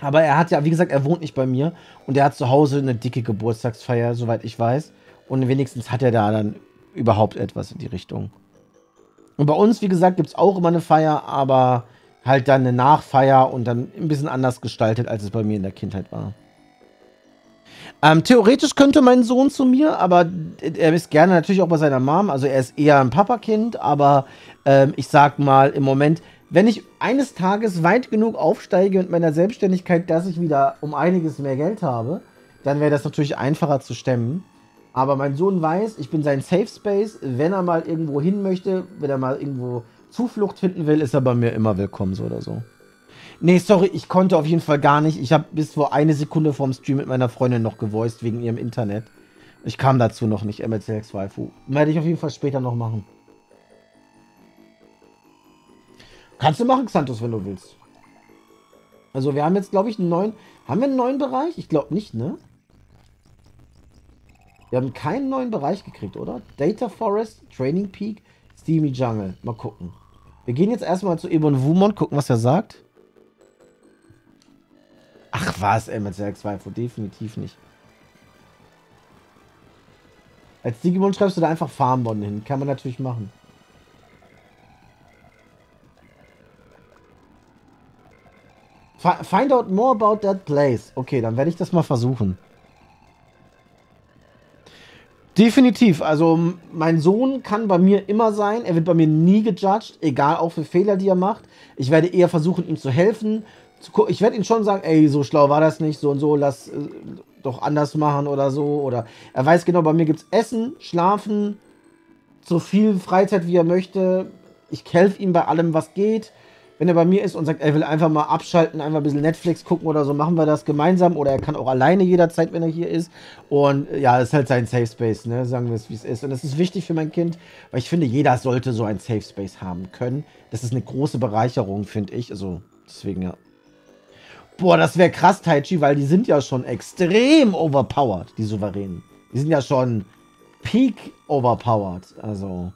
Aber er hat ja, wie gesagt, er wohnt nicht bei mir und er hat zu Hause eine dicke Geburtstagsfeier, soweit ich weiß. Und wenigstens hat er da dann überhaupt etwas in die Richtung. Und bei uns, wie gesagt, gibt es auch immer eine Feier, aber halt dann eine Nachfeier und dann ein bisschen anders gestaltet, als es bei mir in der Kindheit war. Ähm, theoretisch könnte mein Sohn zu mir, aber er ist gerne natürlich auch bei seiner Mom. Also er ist eher ein Papakind, aber ähm, ich sag mal im Moment, wenn ich eines Tages weit genug aufsteige mit meiner Selbstständigkeit, dass ich wieder um einiges mehr Geld habe, dann wäre das natürlich einfacher zu stemmen. Aber mein Sohn weiß, ich bin sein Safe Space. Wenn er mal irgendwo hin möchte, wenn er mal irgendwo Zuflucht finden will, ist er bei mir immer willkommen, so oder so. Nee, sorry, ich konnte auf jeden Fall gar nicht. Ich habe bis vor eine Sekunde vorm Stream mit meiner Freundin noch gevoiced wegen ihrem Internet. Ich kam dazu noch nicht, MLCX Waifu. Werde ich auf jeden Fall später noch machen. Kannst du machen, Xantos, wenn du willst. Also wir haben jetzt, glaube ich, einen neuen... Haben wir einen neuen Bereich? Ich glaube nicht, ne? Wir haben keinen neuen Bereich gekriegt, oder? Data Forest, Training Peak, Steamy Jungle. Mal gucken. Wir gehen jetzt erstmal zu Ebon Wumon, gucken, was er sagt. Ach was, mit 2 definitiv nicht. Als Digimon schreibst du da einfach Farmbon hin. Kann man natürlich machen. Find out more about that place. Okay, dann werde ich das mal versuchen. Definitiv. Also mein Sohn kann bei mir immer sein. Er wird bei mir nie gejudged, egal auch für Fehler, die er macht. Ich werde eher versuchen, ihm zu helfen. Ich werde ihm schon sagen, ey, so schlau war das nicht, so und so, lass äh, doch anders machen oder so. Oder er weiß genau, bei mir gibt es Essen, Schlafen, so viel Freizeit, wie er möchte. Ich helfe ihm bei allem, was geht wenn er bei mir ist und sagt, er will einfach mal abschalten, einfach ein bisschen Netflix gucken oder so, machen wir das gemeinsam. Oder er kann auch alleine jederzeit, wenn er hier ist. Und ja, es ist halt sein Safe Space, ne? Sagen wir es, wie es ist. Und das ist wichtig für mein Kind, weil ich finde, jeder sollte so ein Safe Space haben können. Das ist eine große Bereicherung, finde ich. Also, deswegen ja. Boah, das wäre krass, Taichi, weil die sind ja schon extrem overpowered, die Souveränen. Die sind ja schon peak overpowered. Also.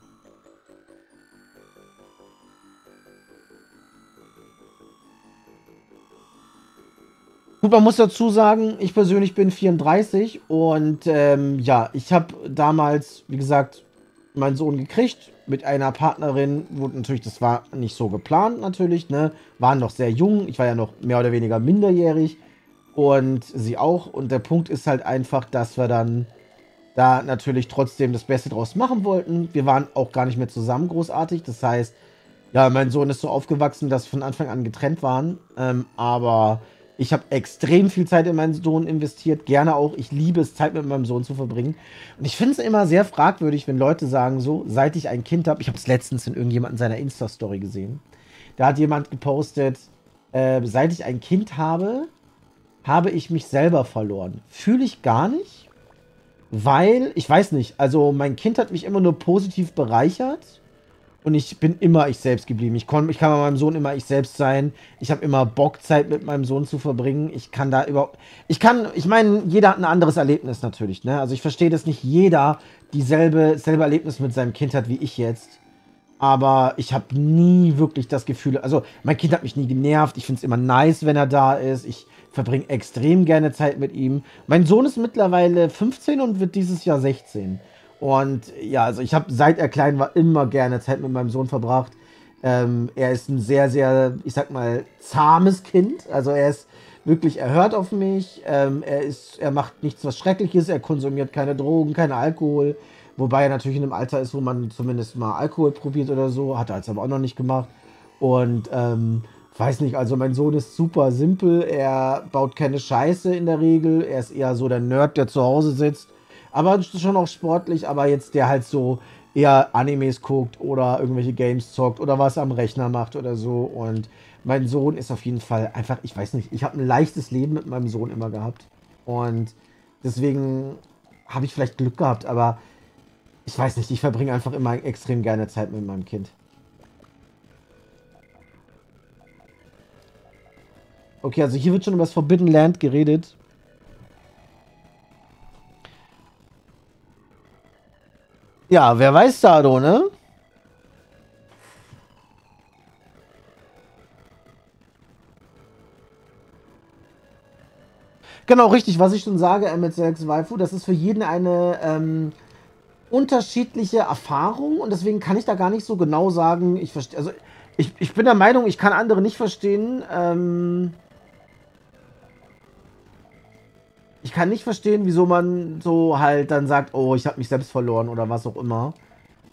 Gut, man muss dazu sagen, ich persönlich bin 34 und ähm, ja, ich habe damals, wie gesagt, meinen Sohn gekriegt mit einer Partnerin, wo natürlich, das war nicht so geplant natürlich, ne, waren noch sehr jung, ich war ja noch mehr oder weniger minderjährig und sie auch und der Punkt ist halt einfach, dass wir dann da natürlich trotzdem das Beste draus machen wollten. Wir waren auch gar nicht mehr zusammen großartig, das heißt, ja, mein Sohn ist so aufgewachsen, dass wir von Anfang an getrennt waren, ähm, aber ich habe extrem viel Zeit in meinen Sohn investiert, gerne auch. Ich liebe es, Zeit mit meinem Sohn zu verbringen. Und ich finde es immer sehr fragwürdig, wenn Leute sagen, so, seit ich ein Kind habe, ich habe es letztens in irgendjemand in seiner Insta-Story gesehen. Da hat jemand gepostet, äh, seit ich ein Kind habe, habe ich mich selber verloren. Fühle ich gar nicht, weil, ich weiß nicht, also mein Kind hat mich immer nur positiv bereichert und ich bin immer ich selbst geblieben. Ich, kon, ich kann bei meinem Sohn immer ich selbst sein. Ich habe immer Bock, Zeit mit meinem Sohn zu verbringen. Ich kann da überhaupt. Ich kann, ich meine, jeder hat ein anderes Erlebnis natürlich. Ne? Also ich verstehe, dass nicht jeder dieselbe selbe Erlebnis mit seinem Kind hat wie ich jetzt. Aber ich habe nie wirklich das Gefühl. Also mein Kind hat mich nie genervt. Ich finde es immer nice, wenn er da ist. Ich verbringe extrem gerne Zeit mit ihm. Mein Sohn ist mittlerweile 15 und wird dieses Jahr 16. Und ja, also ich habe seit er klein war immer gerne Zeit mit meinem Sohn verbracht. Ähm, er ist ein sehr, sehr, ich sag mal, zahmes Kind. Also er ist wirklich, er hört auf mich. Ähm, er ist, er macht nichts was Schreckliches. Er konsumiert keine Drogen, keine Alkohol. Wobei er natürlich in einem Alter ist, wo man zumindest mal Alkohol probiert oder so. Hat er jetzt aber auch noch nicht gemacht. Und ähm, weiß nicht, also mein Sohn ist super simpel. Er baut keine Scheiße in der Regel. Er ist eher so der Nerd, der zu Hause sitzt. Aber schon auch sportlich, aber jetzt der halt so eher Animes guckt oder irgendwelche Games zockt oder was am Rechner macht oder so. Und mein Sohn ist auf jeden Fall einfach, ich weiß nicht, ich habe ein leichtes Leben mit meinem Sohn immer gehabt. Und deswegen habe ich vielleicht Glück gehabt, aber ich weiß nicht, ich verbringe einfach immer extrem gerne Zeit mit meinem Kind. Okay, also hier wird schon über das Forbidden Land geredet. Ja, wer weiß Sado, ne? Genau, richtig, was ich schon sage, MZ6 Waifu, das ist für jeden eine ähm, unterschiedliche Erfahrung und deswegen kann ich da gar nicht so genau sagen, ich verstehe, also ich, ich bin der Meinung, ich kann andere nicht verstehen, ähm, ich kann nicht verstehen, wieso man so halt dann sagt, oh, ich habe mich selbst verloren oder was auch immer.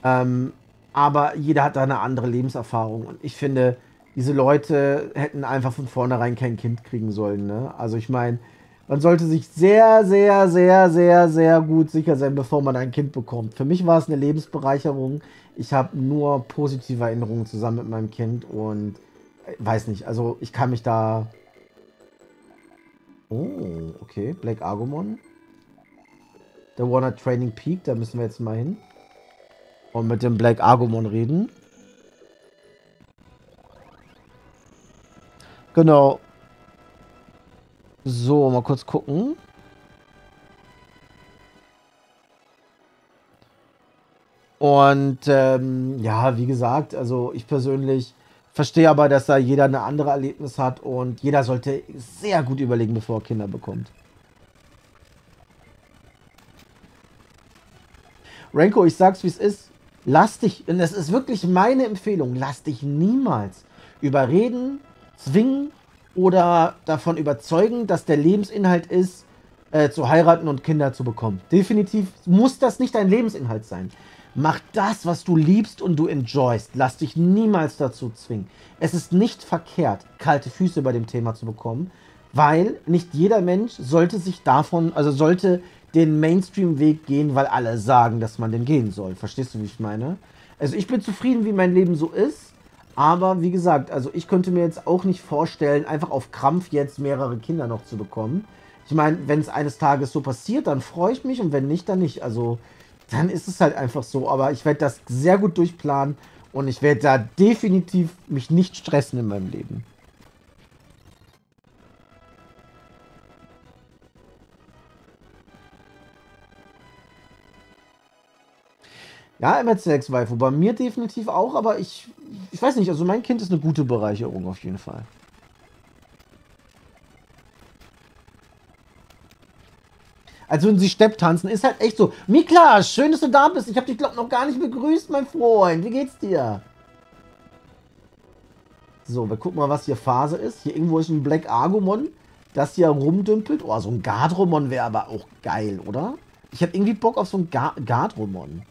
Ähm, aber jeder hat da eine andere Lebenserfahrung und ich finde, diese Leute hätten einfach von vornherein kein Kind kriegen sollen. Ne? Also ich meine, man sollte sich sehr, sehr, sehr, sehr, sehr gut sicher sein, bevor man ein Kind bekommt. Für mich war es eine Lebensbereicherung. Ich habe nur positive Erinnerungen zusammen mit meinem Kind und äh, weiß nicht, also ich kann mich da Oh, okay. Black Argomon. Der Warner Training Peak, da müssen wir jetzt mal hin. Und mit dem Black Argomon reden. Genau. So, mal kurz gucken. Und ähm, ja, wie gesagt, also ich persönlich Verstehe aber, dass da jeder eine andere Erlebnis hat und jeder sollte sehr gut überlegen, bevor er Kinder bekommt. Renko, ich sag's wie es ist. Lass dich, und das ist wirklich meine Empfehlung, lass dich niemals überreden, zwingen oder davon überzeugen, dass der Lebensinhalt ist, äh, zu heiraten und Kinder zu bekommen. Definitiv muss das nicht dein Lebensinhalt sein. Mach das, was du liebst und du enjoyst. Lass dich niemals dazu zwingen. Es ist nicht verkehrt, kalte Füße bei dem Thema zu bekommen, weil nicht jeder Mensch sollte sich davon, also sollte den Mainstream-Weg gehen, weil alle sagen, dass man den gehen soll. Verstehst du, wie ich meine? Also ich bin zufrieden, wie mein Leben so ist. Aber wie gesagt, also ich könnte mir jetzt auch nicht vorstellen, einfach auf Krampf jetzt mehrere Kinder noch zu bekommen. Ich meine, wenn es eines Tages so passiert, dann freue ich mich und wenn nicht, dann nicht. Also dann ist es halt einfach so. Aber ich werde das sehr gut durchplanen und ich werde da definitiv mich nicht stressen in meinem Leben. Ja, MZ6 Waifu, bei mir definitiv auch, aber ich, ich weiß nicht, also mein Kind ist eine gute Bereicherung auf jeden Fall. Als würden sie Stepp tanzen. Ist halt echt so. Mikla, schön, dass du da bist. Ich habe dich, glaube noch gar nicht begrüßt, mein Freund. Wie geht's dir? So, wir gucken mal, was hier Phase ist. Hier irgendwo ist ein Black Argomon, das hier rumdümpelt. Oh, so ein Gardromon wäre aber auch geil, oder? Ich habe irgendwie Bock auf so ein Ga Gardromon.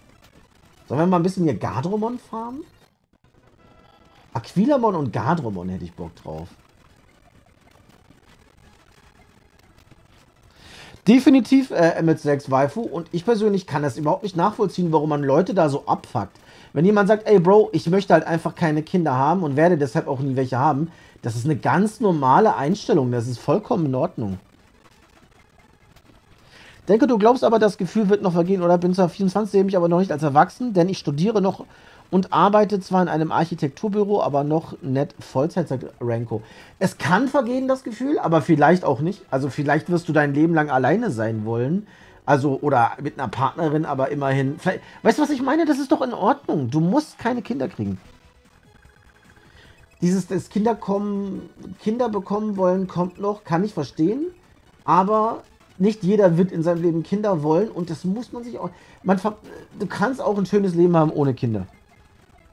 Sollen wir mal ein bisschen hier Gardromon farmen? Aquilamon und Gardromon hätte ich Bock drauf. Definitiv äh, MX6 Waifu und ich persönlich kann das überhaupt nicht nachvollziehen, warum man Leute da so abfuckt. Wenn jemand sagt, ey Bro, ich möchte halt einfach keine Kinder haben und werde deshalb auch nie welche haben, das ist eine ganz normale Einstellung, das ist vollkommen in Ordnung. Denke, du glaubst aber, das Gefühl wird noch vergehen oder bin zwar 24, sehe mich aber noch nicht als erwachsen, denn ich studiere noch und arbeitet zwar in einem Architekturbüro, aber noch nicht Vollzeit, sagt Ranko. Es kann vergehen, das Gefühl, aber vielleicht auch nicht. Also vielleicht wirst du dein Leben lang alleine sein wollen. Also, oder mit einer Partnerin, aber immerhin. weißt du, was ich meine? Das ist doch in Ordnung. Du musst keine Kinder kriegen. Dieses, das Kinder kommen, Kinder bekommen wollen, kommt noch, kann ich verstehen. Aber nicht jeder wird in seinem Leben Kinder wollen und das muss man sich auch. Man, du kannst auch ein schönes Leben haben ohne Kinder.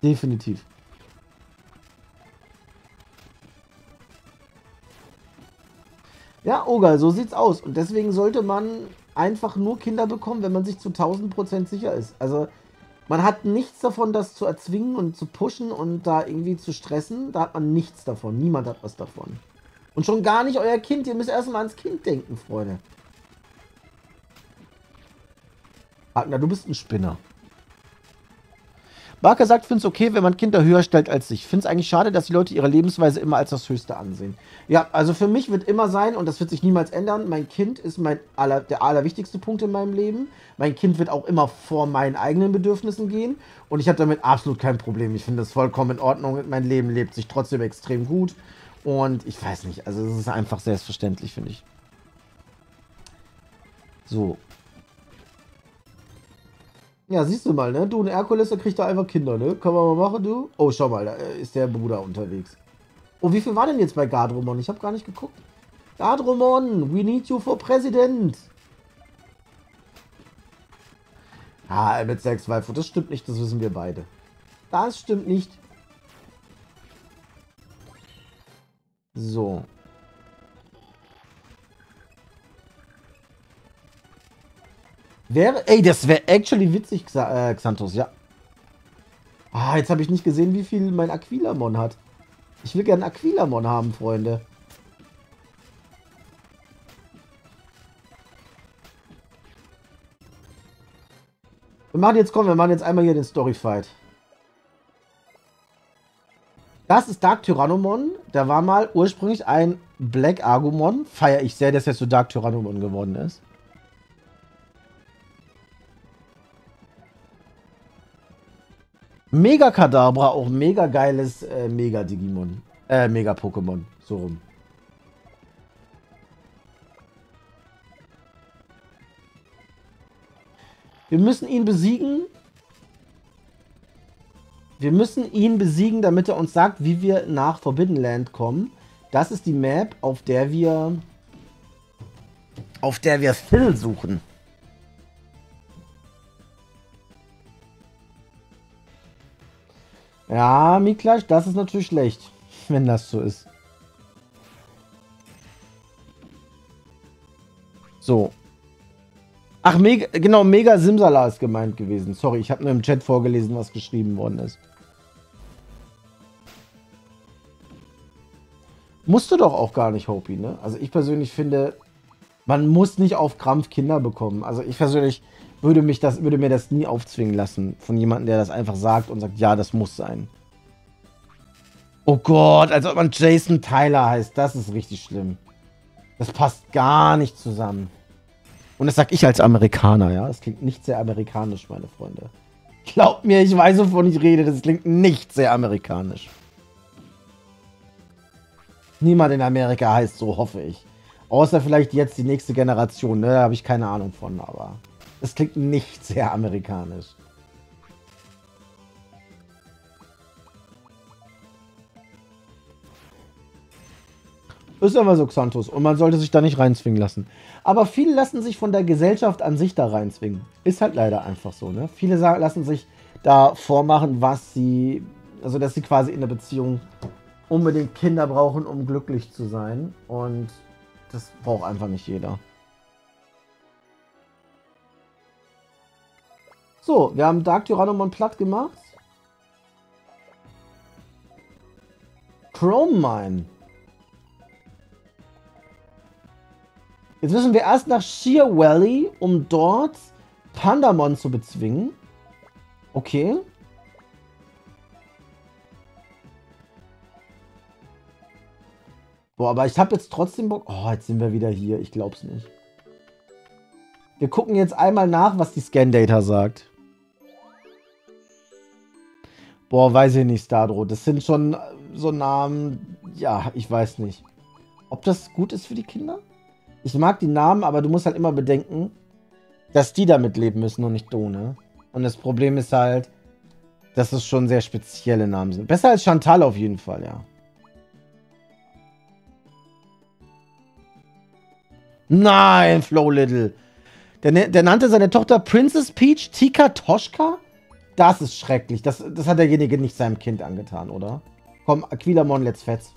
Definitiv. Ja, Ogal, so sieht's aus. Und deswegen sollte man einfach nur Kinder bekommen, wenn man sich zu 1000% sicher ist. Also, Man hat nichts davon, das zu erzwingen und zu pushen und da irgendwie zu stressen. Da hat man nichts davon. Niemand hat was davon. Und schon gar nicht euer Kind. Ihr müsst erstmal ans Kind denken, Freunde. Wagner, du bist ein Spinner. Barker sagt, finde es okay, wenn man Kinder höher stellt als sich. Finde es eigentlich schade, dass die Leute ihre Lebensweise immer als das Höchste ansehen. Ja, also für mich wird immer sein, und das wird sich niemals ändern, mein Kind ist mein aller, der allerwichtigste Punkt in meinem Leben. Mein Kind wird auch immer vor meinen eigenen Bedürfnissen gehen. Und ich habe damit absolut kein Problem. Ich finde das vollkommen in Ordnung. Mein Leben lebt sich trotzdem extrem gut. Und ich weiß nicht, also es ist einfach selbstverständlich, finde ich. So, ja, siehst du mal, ne? Du und Herkules, der kriegt da einfach Kinder, ne? Können wir mal machen, du? Oh, schau mal, da ist der Bruder unterwegs. Oh, wie viel war denn jetzt bei Gardromon? Ich habe gar nicht geguckt. Gardromon, we need you for President. Ah, mit 6 Waifu, das stimmt nicht, das wissen wir beide. Das stimmt nicht. So. Wäre, ey, das wäre actually witzig, äh, Xantos, ja. Ah, jetzt habe ich nicht gesehen, wie viel mein Aquilamon hat. Ich will gerne Aquilamon haben, Freunde. Wir machen jetzt, komm, wir machen jetzt einmal hier den Storyfight. Das ist Dark Tyrannomon. Der war mal ursprünglich ein Black Argumon. Feiere ich sehr, dass er zu Dark Tyrannomon geworden ist. Mega Kadabra, auch mega geiles äh, Mega Digimon. Äh, Mega Pokémon. So rum. Wir müssen ihn besiegen. Wir müssen ihn besiegen, damit er uns sagt, wie wir nach Forbidden Land kommen. Das ist die Map, auf der wir auf der wir Phil suchen. Ja, Miklasch, das ist natürlich schlecht, wenn das so ist. So. Ach, mega, genau, Mega Simsala ist gemeint gewesen. Sorry, ich habe nur im Chat vorgelesen, was geschrieben worden ist. Musst du doch auch gar nicht, Hopi, ne? Also ich persönlich finde, man muss nicht auf Krampf Kinder bekommen. Also ich persönlich würde, mich das, würde mir das nie aufzwingen lassen von jemandem, der das einfach sagt und sagt, ja, das muss sein. Oh Gott, als ob man Jason Tyler heißt. Das ist richtig schlimm. Das passt gar nicht zusammen. Und das sag ich als Amerikaner, ja. Das klingt nicht sehr amerikanisch, meine Freunde. Glaubt mir, ich weiß, wovon ich rede. Das klingt nicht sehr amerikanisch. Niemand in Amerika heißt so, hoffe ich. Außer vielleicht jetzt die nächste Generation, ne? Da habe ich keine Ahnung von, aber... Das klingt nicht sehr amerikanisch. Ist aber so, Xanthus. Und man sollte sich da nicht reinzwingen lassen. Aber viele lassen sich von der Gesellschaft an sich da reinzwingen. Ist halt leider einfach so, ne? Viele lassen sich da vormachen, was sie... Also, dass sie quasi in der Beziehung unbedingt Kinder brauchen, um glücklich zu sein. Und das braucht einfach nicht jeder. So, wir haben Dark Tyrannomon platt gemacht. Chrome Mine. Jetzt müssen wir erst nach Sheer Valley, um dort Pandamon zu bezwingen. Okay. Boah, aber ich habe jetzt trotzdem Bock... Oh, jetzt sind wir wieder hier. Ich glaub's nicht. Wir gucken jetzt einmal nach, was die Scan-Data sagt. Boah, weiß ich nicht, Stardro. Das sind schon äh, so Namen, ja, ich weiß nicht. Ob das gut ist für die Kinder? Ich mag die Namen, aber du musst halt immer bedenken, dass die damit leben müssen und nicht du, ne? Und das Problem ist halt, dass es schon sehr spezielle Namen sind. Besser als Chantal auf jeden Fall, ja. Nein, Flo Little. Der, der nannte seine Tochter Princess Peach Tika Toshka? Das ist schrecklich. Das, das hat derjenige nicht seinem Kind angetan, oder? Komm, Aquilamon, let's fetz.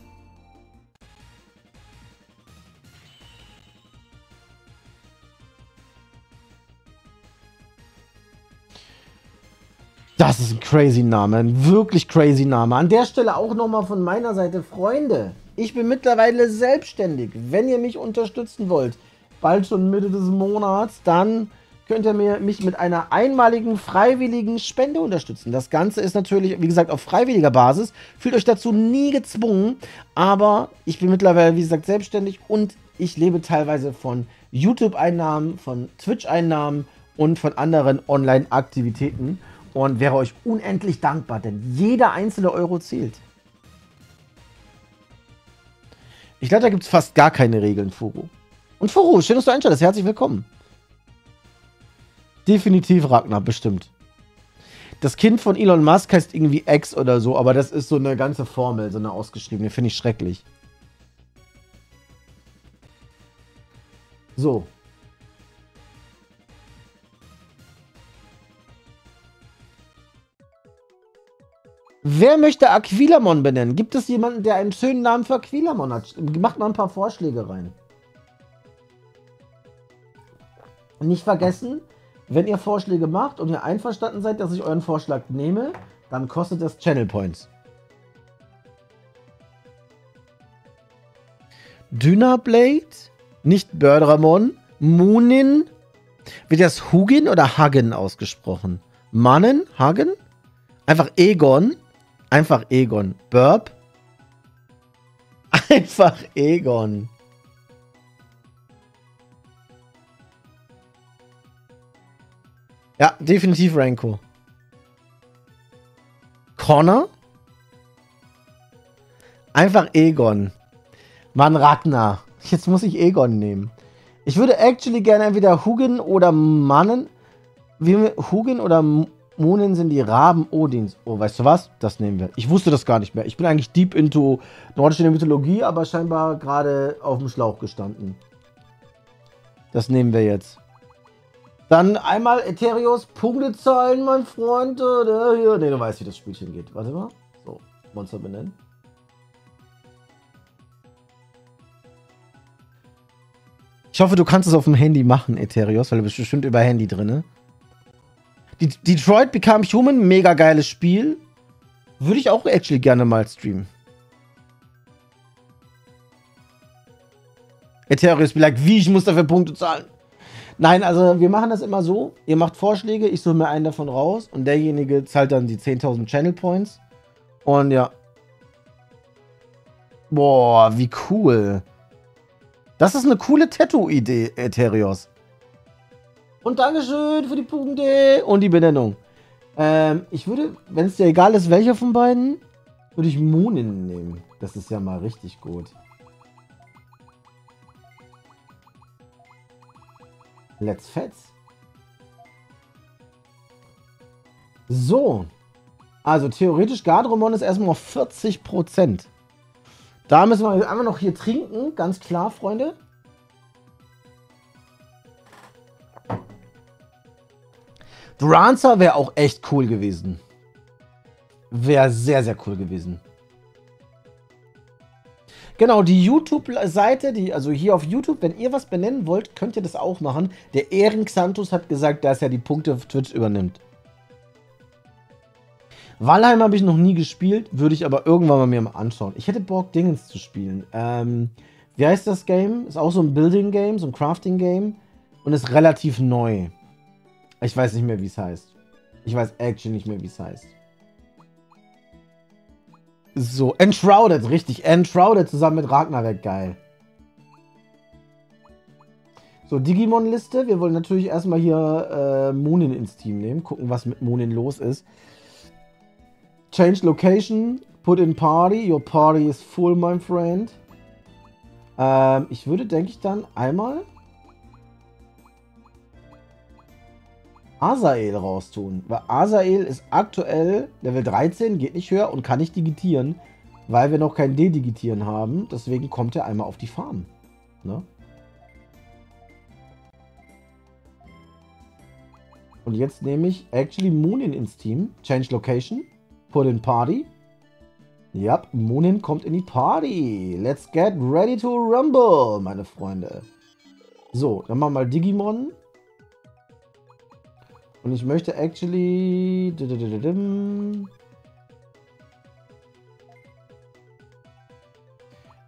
Das ist ein crazy Name, ein wirklich crazy Name. An der Stelle auch nochmal von meiner Seite, Freunde. Ich bin mittlerweile selbstständig. Wenn ihr mich unterstützen wollt, bald schon Mitte des Monats, dann könnt ihr mir, mich mit einer einmaligen freiwilligen Spende unterstützen. Das Ganze ist natürlich, wie gesagt, auf freiwilliger Basis. Fühlt euch dazu nie gezwungen, aber ich bin mittlerweile, wie gesagt, selbstständig und ich lebe teilweise von YouTube-Einnahmen, von Twitch-Einnahmen und von anderen Online-Aktivitäten und wäre euch unendlich dankbar, denn jeder einzelne Euro zählt. Ich glaube, da gibt es fast gar keine Regeln, Furo. Und Furo, schön, dass du einschaltest. Herzlich willkommen. Definitiv Ragnar, bestimmt. Das Kind von Elon Musk heißt irgendwie X oder so, aber das ist so eine ganze Formel, so eine ausgeschriebene. Finde ich schrecklich. So. Wer möchte Aquilamon benennen? Gibt es jemanden, der einen schönen Namen für Aquilamon hat? Macht mal ein paar Vorschläge rein. Nicht vergessen, wenn ihr Vorschläge macht und ihr einverstanden seid, dass ich euren Vorschlag nehme, dann kostet das Channel Points. Dynablade, nicht Bördramon, Moonin, wird das Hugin oder Hagen ausgesprochen? Mannen, Hagen? Einfach Egon, einfach Egon. Burp, einfach Egon. Ja, definitiv Ranko. Connor? Einfach Egon. Mann, Ragnar. Jetzt muss ich Egon nehmen. Ich würde actually gerne entweder Hugin oder Mannen. Wie Hugin oder Monen sind die Raben Odins. Oh, weißt du was? Das nehmen wir. Ich wusste das gar nicht mehr. Ich bin eigentlich deep into nordische Mythologie, aber scheinbar gerade auf dem Schlauch gestanden. Das nehmen wir jetzt. Dann einmal Ethereus Punktezahlen, mein Freund. Ne, du weißt, wie das Spielchen geht. Warte mal. So, Monster benennen. Ich hoffe, du kannst es auf dem Handy machen, Ethereus, weil du bist bestimmt über Handy drin. Detroit Become Human, mega geiles Spiel. Würde ich auch actually gerne mal streamen. Ethereus like, wie, ich muss dafür Punkte zahlen. Nein, also wir machen das immer so. Ihr macht Vorschläge, ich suche mir einen davon raus und derjenige zahlt dann die 10.000 Channel Points. Und ja. Boah, wie cool. Das ist eine coole Tattoo-Idee, Eterios. Und Dankeschön für die Punkte und die Benennung. Ähm, ich würde, wenn es dir egal ist, welcher von beiden, würde ich Moonin nehmen. Das ist ja mal richtig gut. Let's Fetz. So. Also theoretisch Gardromon ist erstmal auf 40%. Da müssen wir einfach noch hier trinken. Ganz klar, Freunde. Drancer wäre auch echt cool gewesen. Wäre sehr, sehr cool gewesen. Genau, die YouTube-Seite, die, also hier auf YouTube, wenn ihr was benennen wollt, könnt ihr das auch machen. Der Ehren Xantus hat gesagt, dass er die Punkte auf Twitch übernimmt. Valheim habe ich noch nie gespielt, würde ich aber irgendwann mal mir mal anschauen. Ich hätte Bock, Dingens zu spielen. Ähm, wie heißt das Game? Ist auch so ein Building-Game, so ein Crafting-Game und ist relativ neu. Ich weiß nicht mehr, wie es heißt. Ich weiß actually nicht mehr, wie es heißt. So, Enshrouded, richtig. Enshrouded zusammen mit Ragnarök, geil. So, Digimon-Liste. Wir wollen natürlich erstmal hier äh, Moonin ins Team nehmen. Gucken, was mit Moonin los ist. Change Location. Put in Party. Your party is full, my friend. Ähm, ich würde, denke ich, dann einmal Asael raustun. Weil Asael ist aktuell Level 13, geht nicht höher und kann nicht digitieren, weil wir noch kein D-Digitieren haben. Deswegen kommt er einmal auf die Farm. Ne? Und jetzt nehme ich actually Moonin ins Team. Change Location. Put in Party. Ja, yep, Moonin kommt in die Party. Let's get ready to rumble, meine Freunde. So, dann machen wir mal Digimon. Und ich möchte actually...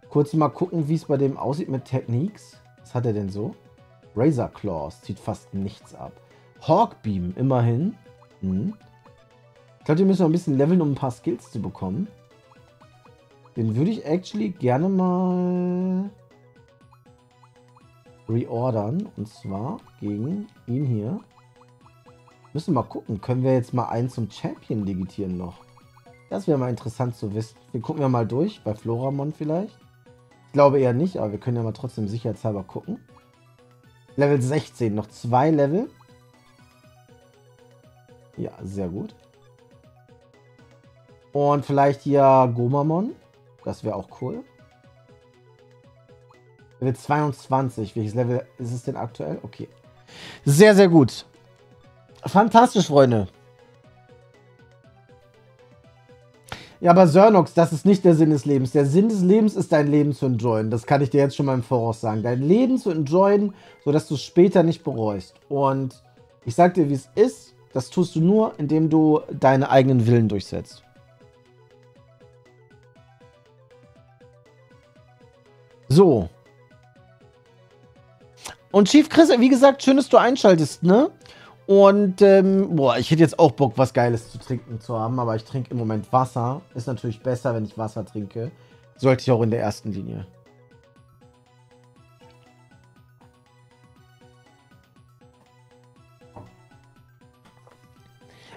Kurz mal gucken, wie es bei dem aussieht mit Techniques. Was hat er denn so? Razor Claws zieht fast nichts ab. Hawkbeam, immerhin. Hm. Ich glaube, die müssen noch ein bisschen leveln, um ein paar Skills zu bekommen. Den würde ich actually gerne mal reordern. Und zwar gegen ihn hier. Müssen mal gucken. Können wir jetzt mal einen zum Champion digitieren noch? Das wäre mal interessant zu wissen. Wir gucken ja mal durch. Bei Floramon vielleicht. Ich glaube eher nicht, aber wir können ja mal trotzdem sicherheitshalber gucken. Level 16. Noch zwei Level. Ja, sehr gut. Und vielleicht hier Gomamon. Das wäre auch cool. Level 22. Welches Level ist es denn aktuell? Okay. Sehr, sehr gut. Fantastisch, Freunde. Ja, aber Cernox, das ist nicht der Sinn des Lebens. Der Sinn des Lebens ist, dein Leben zu enjoyen. Das kann ich dir jetzt schon mal im Voraus sagen. Dein Leben zu enjoyen, sodass du es später nicht bereust. Und ich sag dir, wie es ist. Das tust du nur, indem du deine eigenen Willen durchsetzt. So. Und Chief Chris, wie gesagt, schön, dass du einschaltest, ne? Und, ähm, boah, ich hätte jetzt auch Bock, was Geiles zu trinken zu haben, aber ich trinke im Moment Wasser. Ist natürlich besser, wenn ich Wasser trinke. Sollte ich auch in der ersten Linie.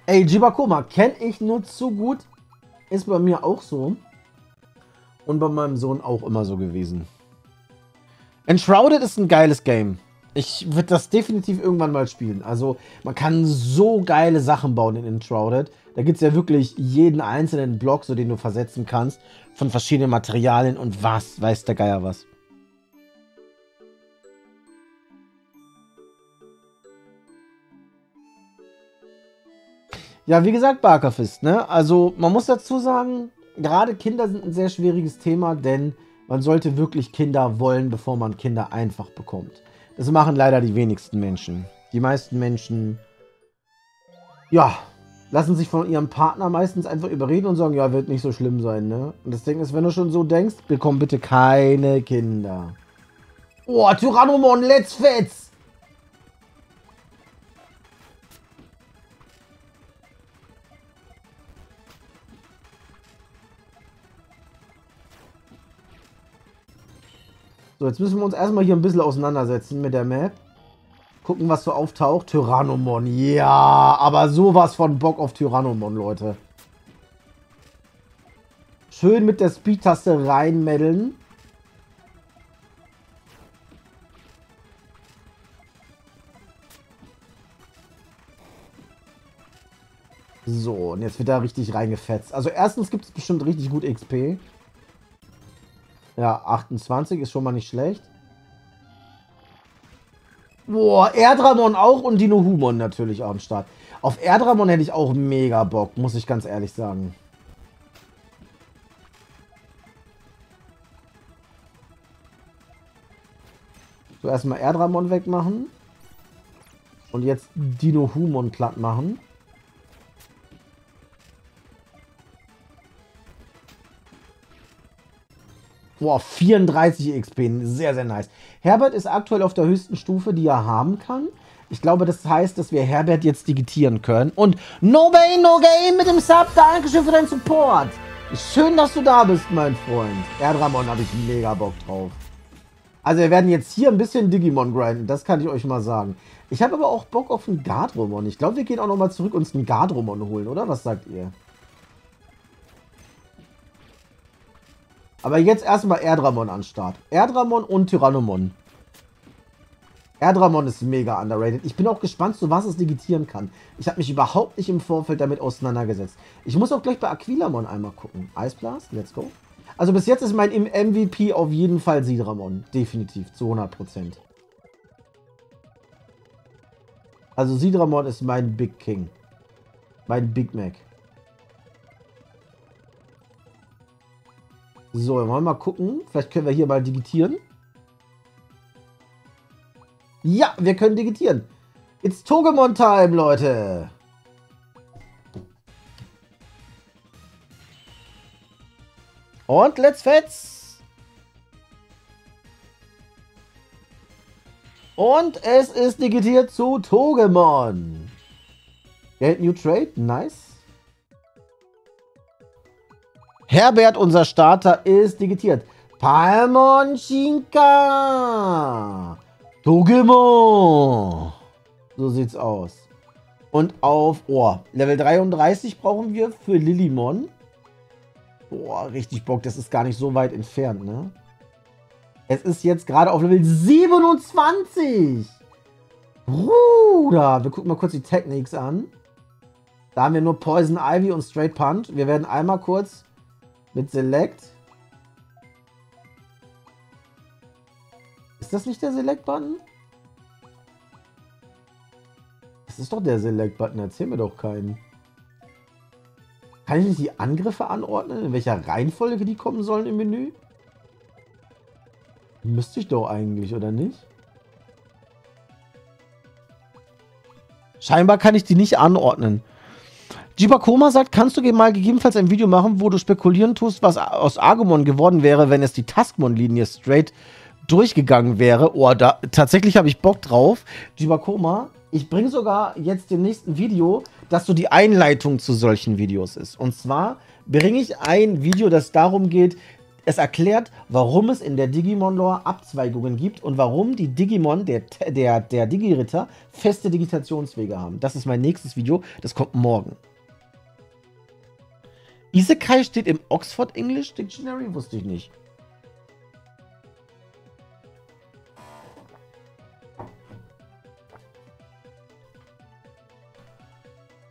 Ey, Jibakoma, kenne ich nur zu gut. Ist bei mir auch so. Und bei meinem Sohn auch immer so gewesen. Enshrouded ist ein geiles Game. Ich würde das definitiv irgendwann mal spielen. Also, man kann so geile Sachen bauen in Enshrouded. Da gibt es ja wirklich jeden einzelnen Block, so den du versetzen kannst, von verschiedenen Materialien und was, weiß der Geier was. Ja, wie gesagt, Barkerfist, ne? Also, man muss dazu sagen, gerade Kinder sind ein sehr schwieriges Thema, denn man sollte wirklich Kinder wollen, bevor man Kinder einfach bekommt. Das machen leider die wenigsten Menschen. Die meisten Menschen, ja, lassen sich von ihrem Partner meistens einfach überreden und sagen, ja, wird nicht so schlimm sein, ne? Und das Ding ist, wenn du schon so denkst, bekomm bitte keine Kinder. Oh, Tyrannomon, let's fetz! Jetzt müssen wir uns erstmal hier ein bisschen auseinandersetzen mit der Map. Gucken, was so auftaucht. Tyrannomon. Ja, aber sowas von Bock auf Tyrannomon, Leute. Schön mit der Speed-Taste reinmeddeln. So, und jetzt wird da richtig reingefetzt. Also erstens gibt es bestimmt richtig gut XP. Ja, 28 ist schon mal nicht schlecht. Boah, Erdramon auch und Dino Humon natürlich auch am Start. Auf Erdramon hätte ich auch mega Bock, muss ich ganz ehrlich sagen. So, erstmal Erdramon wegmachen. Und jetzt Dino Humon platt machen. Boah, 34 XP. Sehr, sehr nice. Herbert ist aktuell auf der höchsten Stufe, die er haben kann. Ich glaube, das heißt, dass wir Herbert jetzt digitieren können. Und No Pain, No Game mit dem Sub. Dankeschön für deinen Support. Schön, dass du da bist, mein Freund. Erdramon habe ich mega Bock drauf. Also wir werden jetzt hier ein bisschen Digimon grinden. Das kann ich euch mal sagen. Ich habe aber auch Bock auf einen Gardromon. Ich glaube, wir gehen auch nochmal zurück und uns einen Gardromon holen, oder? Was sagt ihr? Aber jetzt erstmal Erdramon an Start. Erdramon und Tyrannomon. Erdramon ist mega underrated. Ich bin auch gespannt, zu was es digitieren kann. Ich habe mich überhaupt nicht im Vorfeld damit auseinandergesetzt. Ich muss auch gleich bei Aquilamon einmal gucken. Eisblast, let's go. Also bis jetzt ist mein MVP auf jeden Fall Sidramon. Definitiv, zu 100%. Also Sidramon ist mein Big King. Mein Big Mac. So, wollen wir mal gucken. Vielleicht können wir hier mal digitieren. Ja, wir können digitieren. It's Togemon Time, Leute. Und let's fetz. Und es ist digitiert zu Togemon. Geld New Trade, nice. Herbert, unser Starter, ist digitiert. Palmon Shinka. Togemon. So sieht's aus. Und auf, oh, Level 33 brauchen wir für Lillimon. Boah, richtig Bock. Das ist gar nicht so weit entfernt, ne? Es ist jetzt gerade auf Level 27. Bruder, wir gucken mal kurz die Techniques an. Da haben wir nur Poison Ivy und Straight Punch. Wir werden einmal kurz mit Select. Ist das nicht der Select-Button? Das ist doch der Select-Button. Erzähl mir doch keinen. Kann ich nicht die Angriffe anordnen? In welcher Reihenfolge die kommen sollen im Menü? Müsste ich doch eigentlich, oder nicht? Scheinbar kann ich die nicht anordnen. Jibakoma sagt, kannst du mal gegebenenfalls ein Video machen, wo du spekulieren tust, was aus Agumon geworden wäre, wenn es die Taskmon-Linie straight durchgegangen wäre. Oh, da, tatsächlich habe ich Bock drauf. Jibakoma, ich bringe sogar jetzt im nächsten Video, dass so die Einleitung zu solchen Videos ist. Und zwar bringe ich ein Video, das darum geht, es erklärt, warum es in der Digimon-Lore Abzweigungen gibt und warum die Digimon, der, der, der Digi-Ritter, feste Digitationswege haben. Das ist mein nächstes Video, das kommt morgen. Isekai steht im Oxford English Dictionary, wusste ich nicht.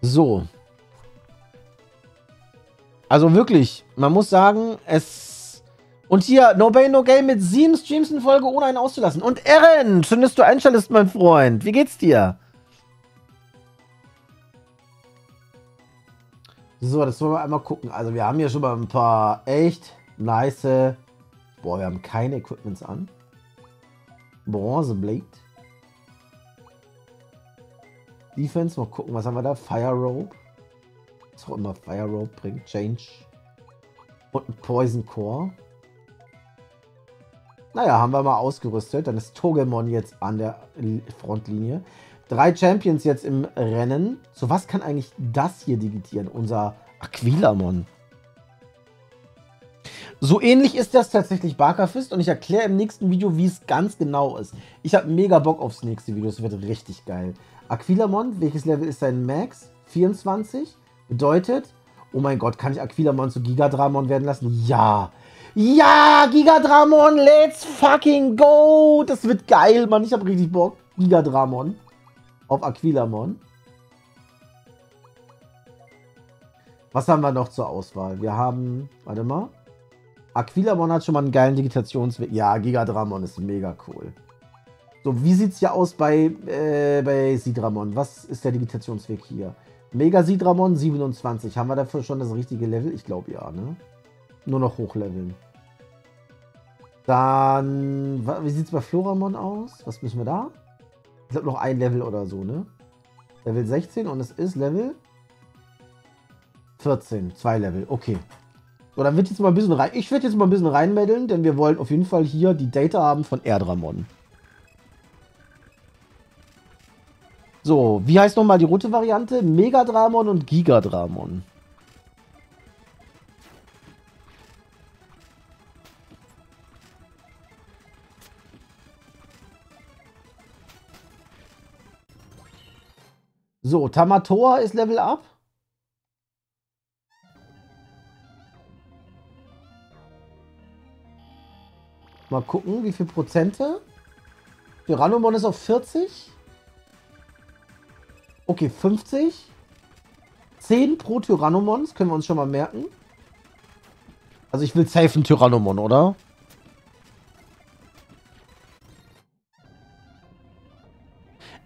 So. Also wirklich, man muss sagen, es... Und hier, No Pain, No Game mit sieben Streams in Folge, ohne einen auszulassen. Und Eren, schön, dass du einschaltest, mein Freund. Wie geht's dir? So, das wollen wir einmal gucken. Also wir haben hier schon mal ein paar echt nice... Boah, wir haben keine Equipments an. Bronze Blade. Defense, mal gucken, was haben wir da? Fire Rope. Was auch immer Fire Rope bringt. Change. Und ein Poison Core. Naja, haben wir mal ausgerüstet. Dann ist Togemon jetzt an der Frontlinie. Drei Champions jetzt im Rennen. So, was kann eigentlich das hier digitieren? Unser Aquilamon. So ähnlich ist das tatsächlich Barkerfist und ich erkläre im nächsten Video, wie es ganz genau ist. Ich habe mega Bock aufs nächste Video, es wird richtig geil. Aquilamon, welches Level ist sein Max? 24. Bedeutet, oh mein Gott, kann ich Aquilamon zu Gigadramon werden lassen? Ja. Ja, Gigadramon, let's fucking go. Das wird geil, Mann. Ich habe richtig Bock. Gigadramon auf Aquilamon. Was haben wir noch zur Auswahl? Wir haben, warte mal. Aquilamon hat schon mal einen geilen Digitationsweg. Ja, Gigadramon ist mega cool. So, wie sieht es hier aus bei, äh, bei Sidramon? Was ist der Digitationsweg hier? Mega Sidramon 27. Haben wir dafür schon das richtige Level? Ich glaube ja, ne? Nur noch hochleveln. Dann, wie sieht es bei Floramon aus? Was müssen wir da? Ich glaube noch ein Level oder so, ne? Level 16 und es ist Level 14. Zwei Level, okay. So, dann wird jetzt mal ein bisschen rein. Ich werde jetzt mal ein bisschen reinmeddeln, denn wir wollen auf jeden Fall hier die Data haben von Erdramon. So, wie heißt nochmal die rote Variante? Megadramon und Gigadramon. So, Tamatoa ist Level Up. Mal gucken, wie viel Prozente. Tyrannomon ist auf 40. Okay, 50. 10 pro Tyrannomon, das können wir uns schon mal merken. Also ich will safe ein Tyrannomon, oder?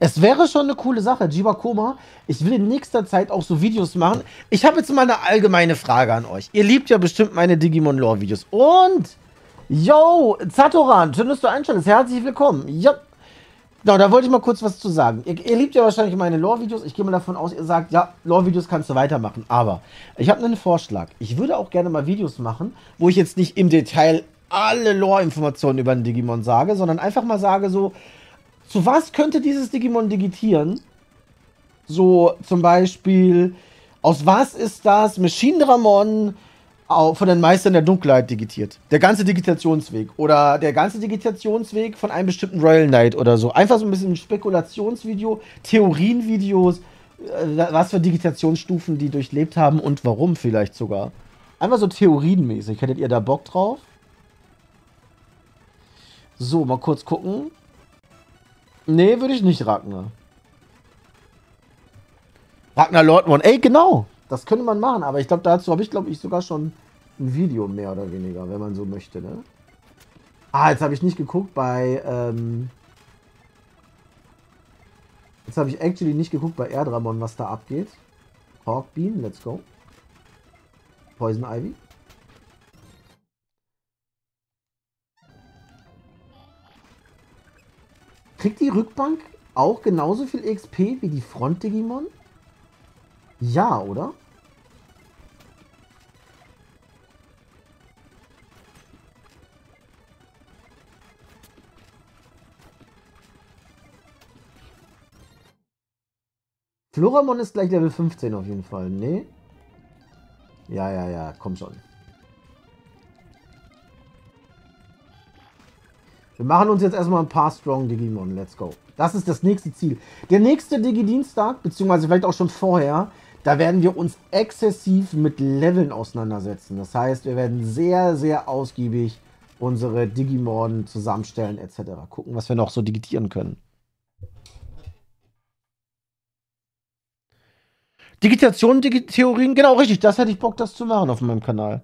Es wäre schon eine coole Sache, Jibakoma. Ich will in nächster Zeit auch so Videos machen. Ich habe jetzt mal eine allgemeine Frage an euch. Ihr liebt ja bestimmt meine Digimon Lore Videos. Und, yo, Zatoran, schön, dass du einschaltest. Herzlich willkommen. Ja, Genau, da wollte ich mal kurz was zu sagen. Ihr, ihr liebt ja wahrscheinlich meine Lore-Videos. Ich gehe mal davon aus, ihr sagt, ja, Lore-Videos kannst du weitermachen. Aber ich habe einen Vorschlag. Ich würde auch gerne mal Videos machen, wo ich jetzt nicht im Detail alle Lore-Informationen über den Digimon sage, sondern einfach mal sage so, zu was könnte dieses Digimon digitieren? So zum Beispiel, aus was ist das Machine Dramon von den Meistern der Dunkelheit digitiert? Der ganze Digitationsweg oder der ganze Digitationsweg von einem bestimmten Royal Knight oder so. Einfach so ein bisschen Spekulationsvideo, Theorienvideos, äh, was für Digitationsstufen die durchlebt haben und warum vielleicht sogar. Einfach so theorienmäßig. Hättet ihr da Bock drauf? So, mal kurz gucken. Nee, würde ich nicht Ragnar. Ragnar Lord One. Ey, genau. Das könnte man machen, aber ich glaube, dazu habe ich, glaube ich, sogar schon ein Video mehr oder weniger, wenn man so möchte, ne? Ah, jetzt habe ich nicht geguckt bei, ähm Jetzt habe ich actually nicht geguckt bei Erdramon, was da abgeht. Hawkbeam, let's go. Poison Ivy. Kriegt die Rückbank auch genauso viel XP wie die Front-Digimon? Ja, oder? Floramon ist gleich Level 15 auf jeden Fall. Nee? Ja, ja, ja, komm schon. Wir machen uns jetzt erstmal ein paar Strong Digimon. Let's go. Das ist das nächste Ziel. Der nächste Digi-Dienstag, beziehungsweise vielleicht auch schon vorher, da werden wir uns exzessiv mit Leveln auseinandersetzen. Das heißt, wir werden sehr, sehr ausgiebig unsere Digimon zusammenstellen etc. Gucken, was wir noch so digitieren können. Digitation, Theorien, genau richtig, das hätte ich Bock, das zu machen auf meinem Kanal.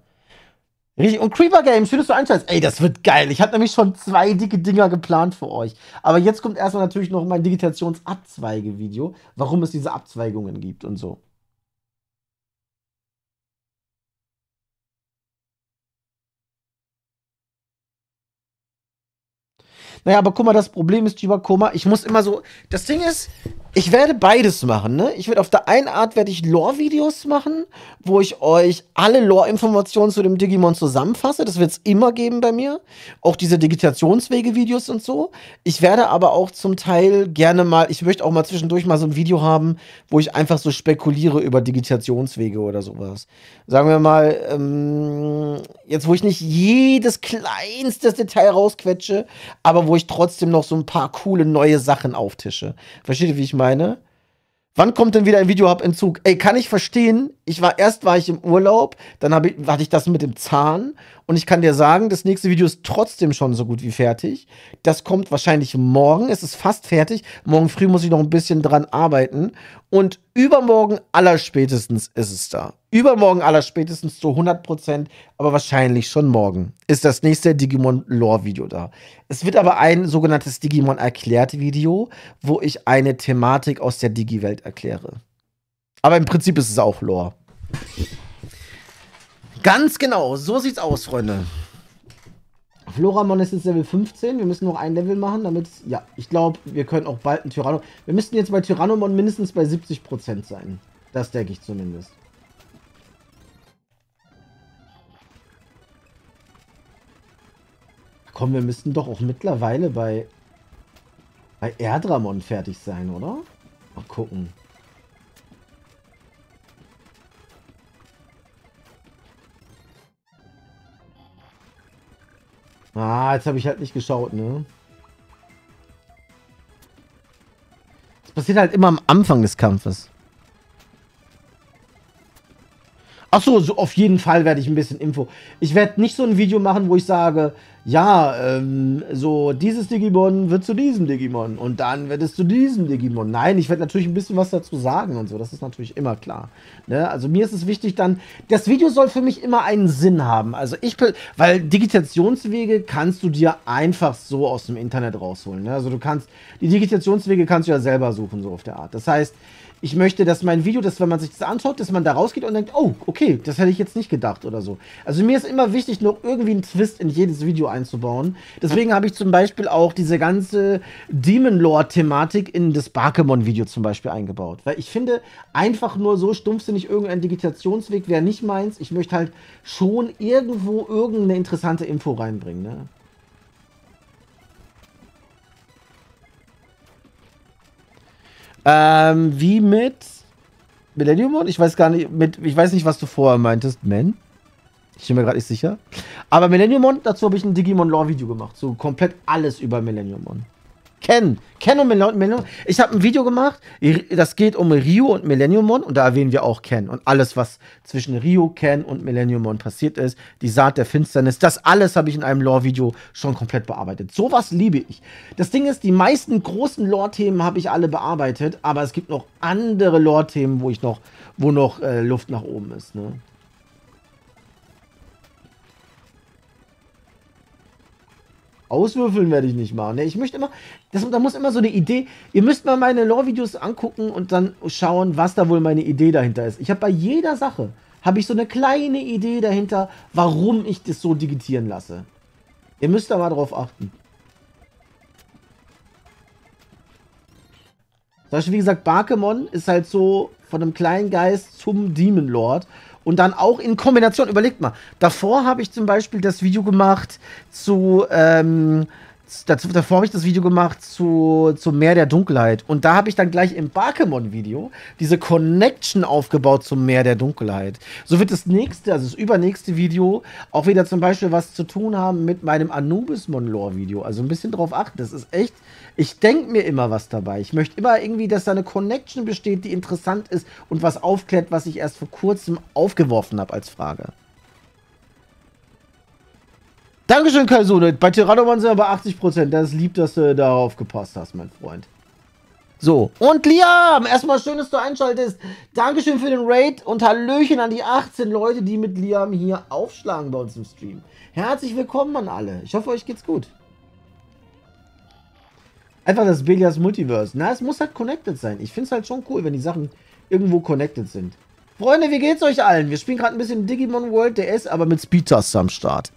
Richtig. Und Creeper Games, findest du einschalten? Ey, das wird geil. Ich hatte nämlich schon zwei dicke Dinger geplant für euch. Aber jetzt kommt erstmal natürlich noch mein Digitationsabzweige-Video, warum es diese Abzweigungen gibt und so. Naja, aber guck mal, das Problem ist, Koma, ich muss immer so. Das Ding ist, ich werde beides machen, ne? Ich werde auf der einen Art werde ich Lore-Videos machen, wo ich euch alle Lore-Informationen zu dem Digimon zusammenfasse. Das wird es immer geben bei mir. Auch diese Digitationswege-Videos und so. Ich werde aber auch zum Teil gerne mal, ich möchte auch mal zwischendurch mal so ein Video haben, wo ich einfach so spekuliere über Digitationswege oder sowas. Sagen wir mal, ähm, jetzt wo ich nicht jedes kleinste Detail rausquetsche, aber wo ich trotzdem noch so ein paar coole neue Sachen auftische. Versteht ihr, wie ich meine? Meine? Wann kommt denn wieder ein Videohub-Entzug? Ey, kann ich verstehen. Ich war, erst war ich im Urlaub, dann ich, hatte ich das mit dem Zahn. Und ich kann dir sagen, das nächste Video ist trotzdem schon so gut wie fertig. Das kommt wahrscheinlich morgen. Es ist fast fertig. Morgen früh muss ich noch ein bisschen dran arbeiten. Und übermorgen allerspätestens ist es da. Übermorgen allerspätestens zu 100%, aber wahrscheinlich schon morgen ist das nächste Digimon Lore Video da. Es wird aber ein sogenanntes Digimon erklärt Video, wo ich eine Thematik aus der Digi-Welt erkläre. Aber im Prinzip ist es auch Lore. Ganz genau, so sieht's aus, Freunde. Floramon ist jetzt Level 15. Wir müssen noch ein Level machen, damit. Ja, ich glaube, wir können auch bald ein Tyranno. Wir müssten jetzt bei Tyrannomon mindestens bei 70% sein. Das denke ich zumindest. Komm, wir müssten doch auch mittlerweile bei. bei Erdramon fertig sein, oder? Mal gucken. Ah, jetzt habe ich halt nicht geschaut, ne? Das passiert halt immer am Anfang des Kampfes. Achso, so auf jeden Fall werde ich ein bisschen Info. Ich werde nicht so ein Video machen, wo ich sage, ja, ähm, so dieses Digimon wird zu diesem Digimon und dann wird es zu diesem Digimon. Nein, ich werde natürlich ein bisschen was dazu sagen und so, das ist natürlich immer klar. Ne? Also mir ist es wichtig dann, das Video soll für mich immer einen Sinn haben. Also ich, weil Digitationswege kannst du dir einfach so aus dem Internet rausholen. Ne? Also du kannst, die Digitationswege kannst du ja selber suchen, so auf der Art. Das heißt, ich möchte, dass mein Video, dass wenn man sich das anschaut, dass man da rausgeht und denkt, oh, okay, das hätte ich jetzt nicht gedacht oder so. Also mir ist immer wichtig, noch irgendwie einen Twist in jedes Video einzubauen. Deswegen habe ich zum Beispiel auch diese ganze Demon Lore-Thematik in das Bakemon-Video zum Beispiel eingebaut. Weil ich finde, einfach nur so stumpfsinnig irgendein Digitationsweg wäre nicht meins. Ich möchte halt schon irgendwo irgendeine interessante Info reinbringen. Ne? Ähm, wie mit Millennium Ich weiß gar nicht, mit, ich weiß nicht, was du vorher meintest, Man. Ich bin mir gerade nicht sicher. Aber Millennium dazu habe ich ein Digimon Lore Video gemacht. So komplett alles über Millennium Ken. Ken und Millennium. Ich habe ein Video gemacht, das geht um Ryu und Millennium und da erwähnen wir auch Ken. Und alles, was zwischen Ryu, Ken und Millennium passiert ist, die Saat der Finsternis, das alles habe ich in einem Lore-Video schon komplett bearbeitet. Sowas liebe ich. Das Ding ist, die meisten großen Lore-Themen habe ich alle bearbeitet, aber es gibt noch andere Lore-Themen, wo ich noch, wo noch äh, Luft nach oben ist. Ne? Auswürfeln werde ich nicht machen. Ich möchte immer, das, da muss immer so eine Idee. Ihr müsst mal meine Lore-Videos angucken und dann schauen, was da wohl meine Idee dahinter ist. Ich habe bei jeder Sache, habe ich so eine kleine Idee dahinter, warum ich das so digitieren lasse. Ihr müsst da mal drauf achten. Zum Beispiel, wie gesagt, Bakemon ist halt so von einem kleinen Geist zum Demon Lord. Und dann auch in Kombination, überlegt mal, davor habe ich zum Beispiel das Video gemacht zu, ähm, dazu, davor habe ich das Video gemacht zu, zu Meer der Dunkelheit. Und da habe ich dann gleich im Bakemon-Video diese Connection aufgebaut zum Meer der Dunkelheit. So wird das nächste, also das übernächste Video, auch wieder zum Beispiel was zu tun haben mit meinem Anubis-Mon-Lore-Video. Also ein bisschen drauf achten. Das ist echt ich denke mir immer was dabei. Ich möchte immer irgendwie, dass da eine Connection besteht, die interessant ist und was aufklärt, was ich erst vor kurzem aufgeworfen habe als Frage. Dankeschön, Kalsune. Bei Tyrannoman sind wir bei 80%. Das ist lieb, dass du darauf gepasst hast, mein Freund. So, und Liam, erstmal schön, dass du einschaltest. Dankeschön für den Raid und Hallöchen an die 18 Leute, die mit Liam hier aufschlagen bei uns im Stream. Herzlich willkommen an alle. Ich hoffe, euch geht's gut. Einfach das Belias Multiverse. Na, es muss halt connected sein. Ich finde es halt schon cool, wenn die Sachen irgendwo connected sind. Freunde, wie geht's euch allen? Wir spielen gerade ein bisschen Digimon World DS, aber mit Speedtaster am Start.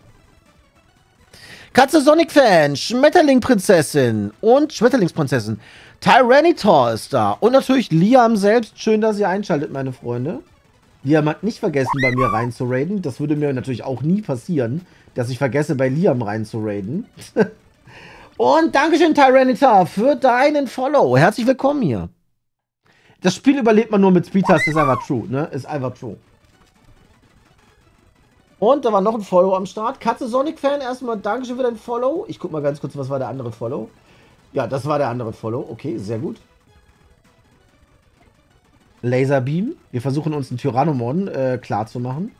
Katze Sonic Fan, Schmetterling Prinzessin und Schmetterlingsprinzessin. Tyranitar ist da. Und natürlich Liam selbst. Schön, dass ihr einschaltet, meine Freunde. Liam hat nicht vergessen, bei mir rein zu raiden. Das würde mir natürlich auch nie passieren, dass ich vergesse, bei Liam rein zu raiden. Und Dankeschön, Tyranitar, für deinen Follow. Herzlich willkommen hier. Das Spiel überlebt man nur mit Speedtast, ist einfach true, ne? Ist einfach true. Und da war noch ein Follow am Start. Katze Sonic Fan, erstmal Dankeschön für dein Follow. Ich guck mal ganz kurz, was war der andere Follow? Ja, das war der andere Follow. Okay, sehr gut. Laserbeam. Wir versuchen uns einen Tyrannomon äh, klar zu machen.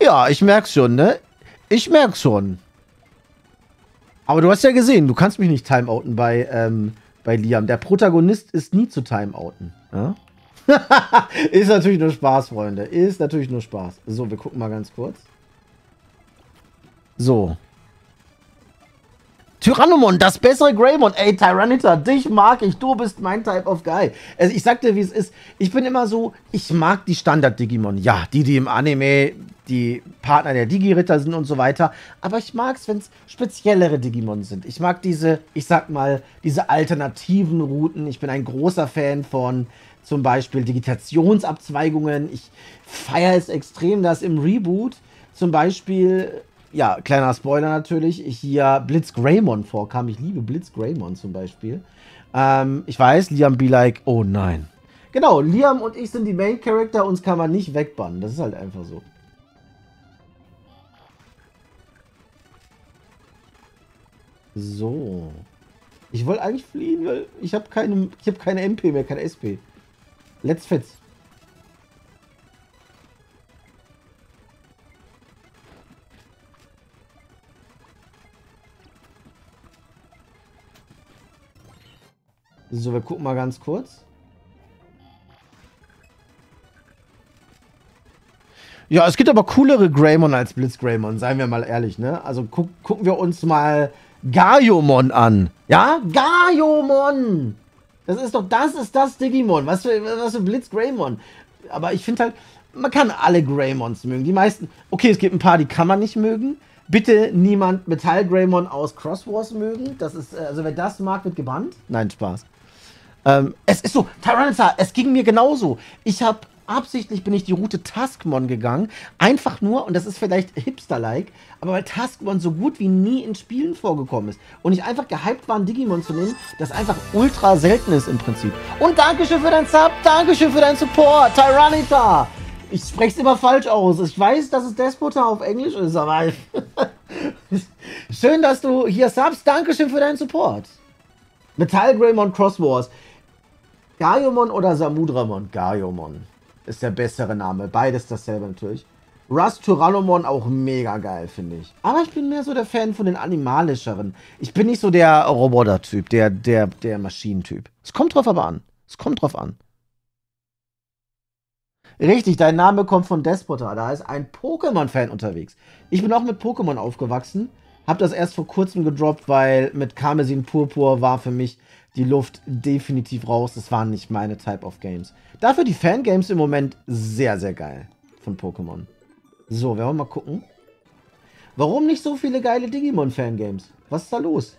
Ja, ich merk's schon, ne? Ich merke schon. Aber du hast ja gesehen, du kannst mich nicht timeouten bei, ähm, bei Liam. Der Protagonist ist nie zu timeouten. Ja? ist natürlich nur Spaß, Freunde. Ist natürlich nur Spaß. So, wir gucken mal ganz kurz. So. Tyrannomon, das bessere Greymon. Ey, Tyranitar, dich mag ich. Du bist mein Type of Guy. Also ich sag dir, wie es ist. Ich bin immer so, ich mag die Standard-Digimon. Ja, die, die im Anime die Partner der Digi-Ritter sind und so weiter. Aber ich mag es, wenn es speziellere Digimon sind. Ich mag diese, ich sag mal, diese alternativen Routen. Ich bin ein großer Fan von zum Beispiel Digitationsabzweigungen. Ich feiere es extrem, dass im Reboot zum Beispiel, ja, kleiner Spoiler natürlich, hier Blitz Greymon vorkam. Ich liebe Blitz Greymon zum Beispiel. Ähm, ich weiß, Liam be like, oh nein. Genau, Liam und ich sind die Main Character, uns kann man nicht wegbannen. Das ist halt einfach so. So. Ich wollte eigentlich fliehen, weil ich habe keine, ich habe keine MP mehr, keine SP. Let's fits. So, wir gucken mal ganz kurz. Ja, es gibt aber coolere Greymon als Blitz Greymon, seien wir mal ehrlich, ne? Also gu gucken wir uns mal Gaiomon an. Ja? Gaiomon! Das ist doch, das ist das Digimon. Was für, was für Blitz Greymon. Aber ich finde halt, man kann alle Greymons mögen. Die meisten, okay, es gibt ein paar, die kann man nicht mögen. Bitte niemand Metall Greymon aus Cross Wars mögen. Das ist, also wer das mag, wird gebannt. Nein, Spaß. Ähm, es ist so, Tyranitar, es ging mir genauso. Ich habe absichtlich bin ich die Route Taskmon gegangen. Einfach nur, und das ist vielleicht Hipster-like, aber weil Taskmon so gut wie nie in Spielen vorgekommen ist. Und ich einfach gehypt war, ein Digimon zu nehmen, das einfach ultra selten ist im Prinzip. Und Dankeschön für dein Sub, Dankeschön für deinen Support, Tyranitar. Ich spreche es immer falsch aus. Ich weiß, dass es Despota auf Englisch ist, aber schön, dass du hier subst. Dankeschön für deinen Support. Metall Greymon Cross Wars. Gaiomon oder Samudramon? Gaiomon ist der bessere Name. Beides dasselbe natürlich. Rust Tyrannomon auch mega geil, finde ich. Aber ich bin mehr so der Fan von den animalischeren. Ich bin nicht so der Roboter-Typ, der, der, der Maschinentyp. Es kommt drauf aber an. Es kommt drauf an. Richtig, dein Name kommt von Despota. Da ist ein Pokémon-Fan unterwegs. Ich bin auch mit Pokémon aufgewachsen. Hab das erst vor kurzem gedroppt, weil mit Karmesin Purpur war für mich die Luft definitiv raus. Das waren nicht meine Type of Games. Dafür die Fangames im Moment sehr, sehr geil von Pokémon. So, wir wollen mal gucken. Warum nicht so viele geile Digimon-Fangames? Was ist da los?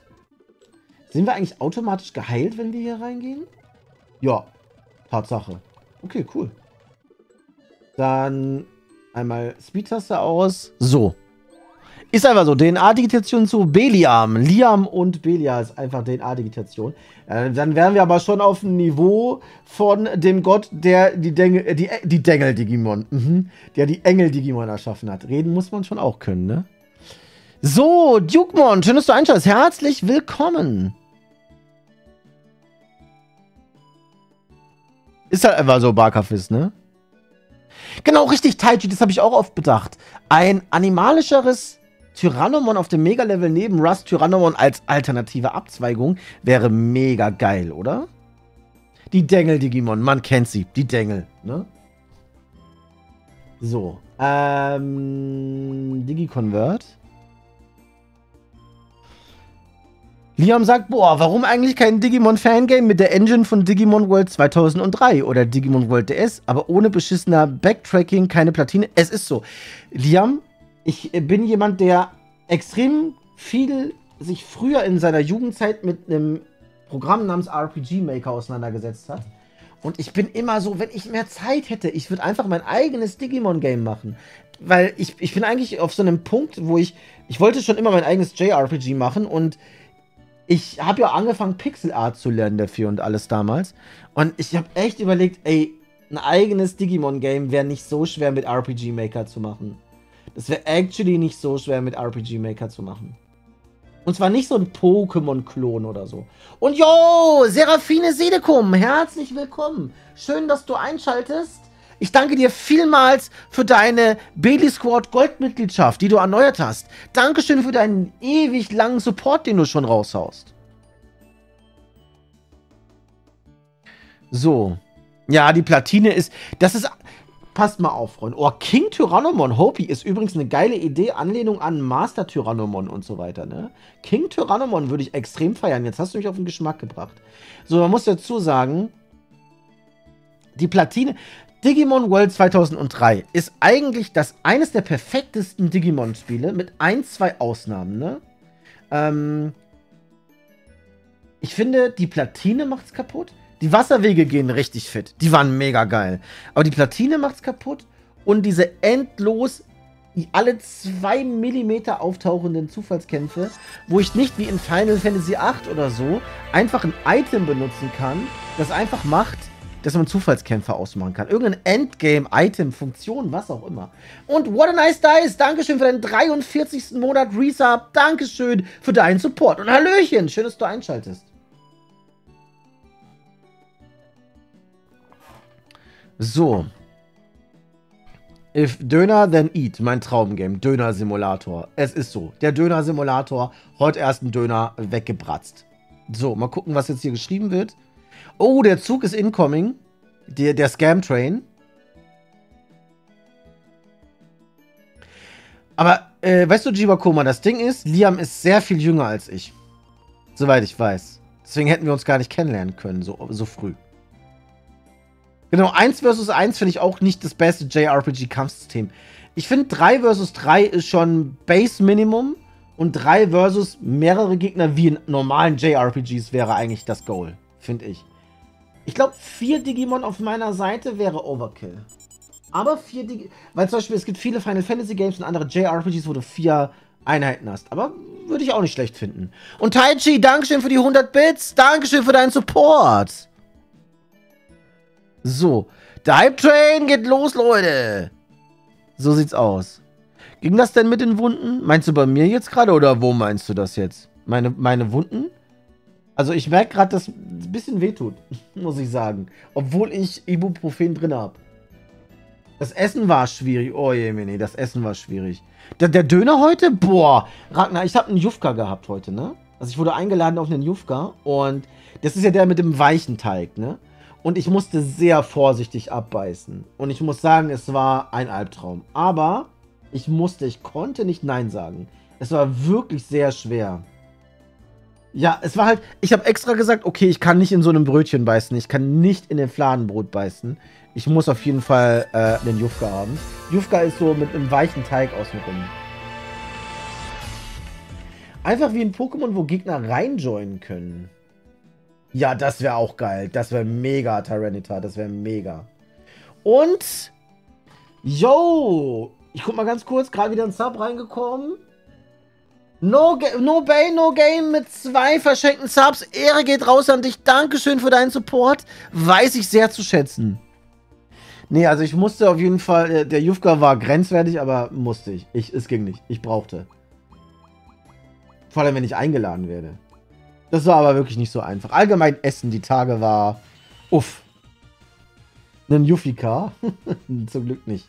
Sind wir eigentlich automatisch geheilt, wenn wir hier reingehen? Ja, Tatsache. Okay, cool. Dann einmal Speed-Taste aus. So. Ist einfach so. DNA-Digitation zu Beliam. Liam und Belia ist einfach DNA-Digitation. Äh, dann wären wir aber schon auf dem Niveau von dem Gott, der die, Dengel, äh, die, die Dengel-Digimon, mhm, der die Engel-Digimon erschaffen hat. Reden muss man schon auch können, ne? So, Dukemon, schön, dass du einschaltest. Herzlich willkommen. Ist halt einfach so Barkafist, ne? Genau, richtig, Taiji, das habe ich auch oft bedacht. Ein animalischeres Tyrannomon auf dem Mega-Level neben Rust Tyrannomon als alternative Abzweigung wäre mega geil, oder? Die Dengel-Digimon, man kennt sie, die Dengel, ne? So, ähm, Digi-Convert. Liam sagt, boah, warum eigentlich kein Digimon Fangame mit der Engine von Digimon World 2003 oder Digimon World DS, aber ohne beschissener Backtracking, keine Platine? Es ist so. Liam, ich bin jemand, der extrem viel sich früher in seiner Jugendzeit mit einem Programm namens RPG Maker auseinandergesetzt hat. Und ich bin immer so, wenn ich mehr Zeit hätte, ich würde einfach mein eigenes Digimon-Game machen. Weil ich, ich bin eigentlich auf so einem Punkt, wo ich, ich wollte schon immer mein eigenes JRPG machen und ich habe ja angefangen, Pixel Art zu lernen dafür und alles damals. Und ich habe echt überlegt, ey, ein eigenes Digimon-Game wäre nicht so schwer mit RPG Maker zu machen. Es wäre actually nicht so schwer mit RPG Maker zu machen. Und zwar nicht so ein Pokémon-Klon oder so. Und yo, Serafine Sedekum, herzlich willkommen. Schön, dass du einschaltest. Ich danke dir vielmals für deine Bailey Squad Goldmitgliedschaft, die du erneuert hast. Dankeschön für deinen ewig langen Support, den du schon raushaust. So. Ja, die Platine ist. Das ist. Passt mal auf, Freunde. Oh, King Tyrannomon Hopi ist übrigens eine geile Idee. Anlehnung an Master Tyrannomon und so weiter, ne? King Tyrannomon würde ich extrem feiern. Jetzt hast du mich auf den Geschmack gebracht. So, man muss dazu sagen, die Platine. Digimon World 2003 ist eigentlich das eines der perfektesten Digimon-Spiele mit ein, zwei Ausnahmen, ne? Ähm, ich finde, die Platine macht's kaputt. Die Wasserwege gehen richtig fit. Die waren mega geil. Aber die Platine macht's kaputt. Und diese endlos alle zwei Millimeter auftauchenden Zufallskämpfe, wo ich nicht wie in Final Fantasy VIII oder so einfach ein Item benutzen kann, das einfach macht, dass man Zufallskämpfe ausmachen kann. Irgendein Endgame-Item, Funktion, was auch immer. Und What a Nice Dice, Dankeschön für deinen 43. Monat Resub. Dankeschön für deinen Support. Und Hallöchen, schön, dass du einschaltest. So. If Döner, then eat. Mein Traumgame. Döner-Simulator. Es ist so. Der Döner-Simulator. Heute erst ein Döner weggebratzt. So, mal gucken, was jetzt hier geschrieben wird. Oh, der Zug ist incoming. Der, der Scam-Train. Aber, äh, weißt du, Jiwakoma, das Ding ist, Liam ist sehr viel jünger als ich. Soweit ich weiß. Deswegen hätten wir uns gar nicht kennenlernen können, so, so früh. Genau, 1 vs 1 finde ich auch nicht das beste JRPG-Kampfsystem. Ich finde 3 vs 3 ist schon Base Minimum und 3 versus mehrere Gegner wie in normalen JRPGs wäre eigentlich das Goal, finde ich. Ich glaube, 4 Digimon auf meiner Seite wäre Overkill. Aber 4 Digimon, weil zum Beispiel es gibt viele Final Fantasy Games und andere JRPGs, wo du 4 Einheiten hast. Aber würde ich auch nicht schlecht finden. Und Taichi, Dankeschön für die 100 Bits. Dankeschön für deinen Support. So, der Hype Train geht los, Leute. So sieht's aus. Ging das denn mit den Wunden? Meinst du bei mir jetzt gerade oder wo meinst du das jetzt? Meine, meine Wunden? Also ich merke gerade, dass es ein bisschen wehtut, muss ich sagen. Obwohl ich Ibuprofen drin habe. Das Essen war schwierig. Oh je, nee, das Essen war schwierig. Der, der Döner heute? Boah, Ragnar, ich habe einen Jufka gehabt heute, ne? Also ich wurde eingeladen auf einen Jufka und das ist ja der mit dem weichen Teig, ne? Und ich musste sehr vorsichtig abbeißen. Und ich muss sagen, es war ein Albtraum. Aber ich musste, ich konnte nicht Nein sagen. Es war wirklich sehr schwer. Ja, es war halt, ich habe extra gesagt, okay, ich kann nicht in so einem Brötchen beißen. Ich kann nicht in den Fladenbrot beißen. Ich muss auf jeden Fall äh, einen Jufka haben. Jufka ist so mit einem weichen Teig außenrum. Einfach wie ein Pokémon, wo Gegner reinjoinen können. Ja, das wäre auch geil. Das wäre mega, Tyranitar. Das wäre mega. Und, yo, ich guck mal ganz kurz, gerade wieder ein Sub reingekommen. No, no Bay, No Game mit zwei verschenkten Subs. Ehre geht raus an dich. Dankeschön für deinen Support. Weiß ich sehr zu schätzen. Nee, also ich musste auf jeden Fall, äh, der Jufka war grenzwertig, aber musste ich. ich. Es ging nicht. Ich brauchte. Vor allem, wenn ich eingeladen werde. Das war aber wirklich nicht so einfach. Allgemein Essen die Tage war uff. Ein Jufika. Zum Glück nicht.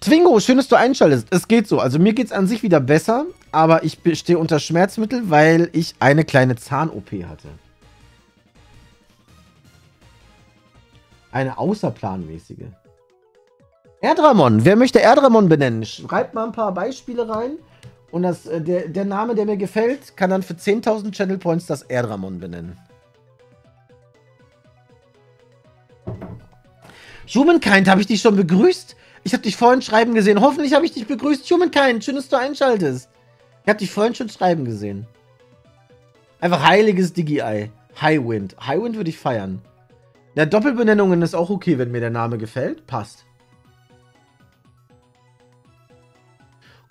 Twingo, schön, dass du einschaltest. Es geht so. Also mir geht es an sich wieder besser, aber ich stehe unter Schmerzmittel, weil ich eine kleine Zahn-OP hatte. Eine außerplanmäßige. Erdramon. Wer möchte Erdramon benennen? Schreibt mal ein paar Beispiele rein. Und das, äh, der, der Name, der mir gefällt, kann dann für 10.000 Channel Points das Erdramon benennen. Humankind, habe ich dich schon begrüßt? Ich habe dich vorhin schreiben gesehen. Hoffentlich habe ich dich begrüßt. Humankind, schön, dass du einschaltest. Ich habe dich vorhin schon schreiben gesehen. Einfach heiliges Digi-Eye. Highwind. Highwind würde ich feiern. Ja, Doppelbenennungen ist auch okay, wenn mir der Name gefällt. Passt.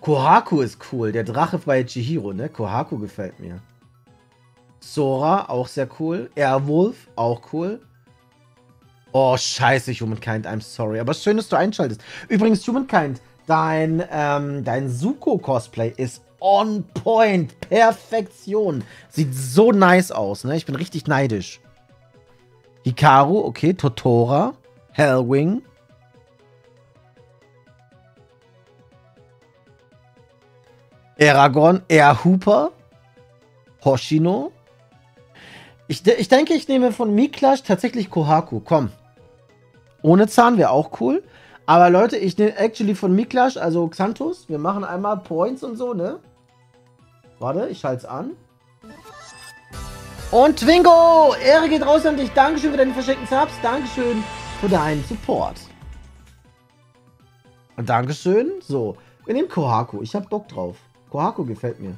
Kohaku ist cool. Der Drache bei Chihiro, ne? Kohaku gefällt mir. Sora, auch sehr cool. Airwolf, auch cool. Oh, scheiße, Humankind, I'm sorry. Aber schön, dass du einschaltest. Übrigens, Humankind, dein, ähm, dein Suko-Cosplay ist on point. Perfektion. Sieht so nice aus, ne? Ich bin richtig neidisch. Hikaru, okay. Totora. Hellwing. Aragorn, Air Hooper, Hoshino. Ich, ich denke, ich nehme von Miklash tatsächlich Kohaku. Komm. Ohne Zahn wäre auch cool. Aber Leute, ich nehme actually von Miklash, also Xanthus. Wir machen einmal Points und so, ne? Warte, ich halte es an. Und Twingo! Ehre geht raus an dich. Dankeschön für deine verschenkten Subs. Dankeschön für deinen Support. Dankeschön. So, wir nehmen Kohaku. Ich hab Bock drauf. Kohaku gefällt mir.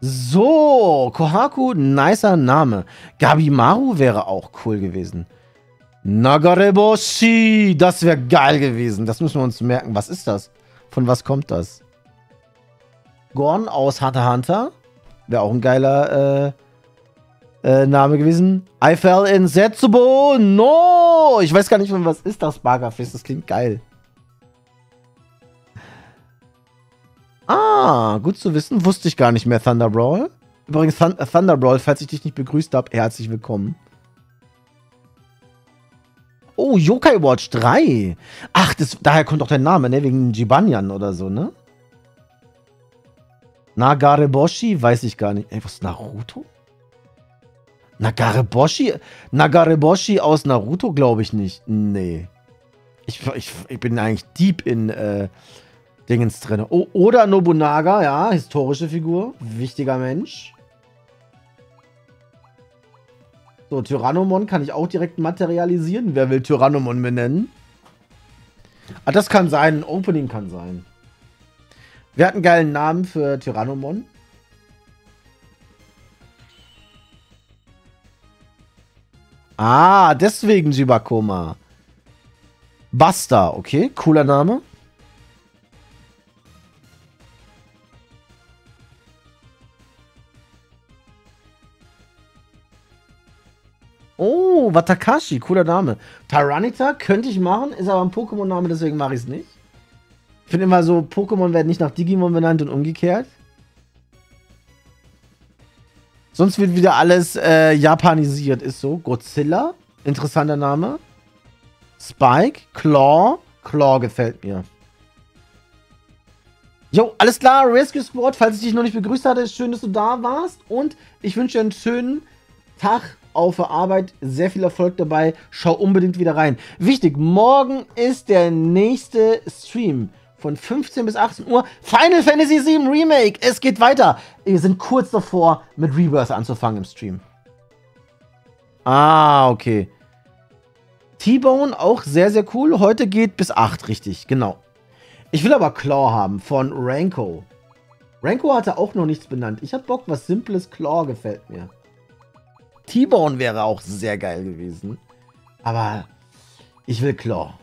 So, Kohaku, nicer Name. Gabimaru wäre auch cool gewesen. Nagareboshi, das wäre geil gewesen. Das müssen wir uns merken. Was ist das? Von was kommt das? Gorn aus Hunter Hunter. Wäre auch ein geiler äh, äh, Name gewesen. I fell in Setsubo. No! Ich weiß gar nicht, was ist das Baggerfist. Das klingt geil. Ah, gut zu wissen. Wusste ich gar nicht mehr, Thunder Brawl. Übrigens, Thund Thunder Brawl, falls ich dich nicht begrüßt habe, herzlich willkommen. Oh, Yokai Watch 3. Ach, das, daher kommt auch der Name, ne? Wegen Jibanyan oder so, ne? Nagareboshi, weiß ich gar nicht. Ey, was, Naruto? Nagareboshi? Nagareboshi aus Naruto glaube ich nicht. Nee. Ich, ich, ich bin eigentlich deep in, äh, Dingens drin. O oder Nobunaga, ja, historische Figur. Wichtiger Mensch. So, Tyrannomon kann ich auch direkt materialisieren. Wer will Tyrannomon benennen? Ah, das kann sein. Ein Opening kann sein. Wer hat einen geilen Namen für Tyrannomon? Ah, deswegen Jibakoma. Basta, okay. Cooler Name. Oh, Watakashi, cooler Name. Tyranitar könnte ich machen, ist aber ein Pokémon-Name, deswegen mache ich es nicht. Ich finde immer so, Pokémon werden nicht nach Digimon benannt und umgekehrt. Sonst wird wieder alles äh, japanisiert, ist so. Godzilla, interessanter Name. Spike, Claw. Claw gefällt mir. Jo, alles klar, Rescue Squad, falls ich dich noch nicht begrüßt hatte, schön, dass du da warst. Und ich wünsche dir einen schönen Tag auf der Arbeit. Sehr viel Erfolg dabei. Schau unbedingt wieder rein. Wichtig, morgen ist der nächste Stream von 15 bis 18 Uhr. Final Fantasy VII Remake. Es geht weiter. Wir sind kurz davor, mit Rebirth anzufangen im Stream. Ah, okay. T-Bone auch sehr, sehr cool. Heute geht bis 8, richtig, genau. Ich will aber Claw haben von Ranko. Ranko hatte auch noch nichts benannt. Ich hab Bock, was Simples Claw gefällt mir. T-Bone wäre auch sehr geil gewesen. Aber ich will Claw.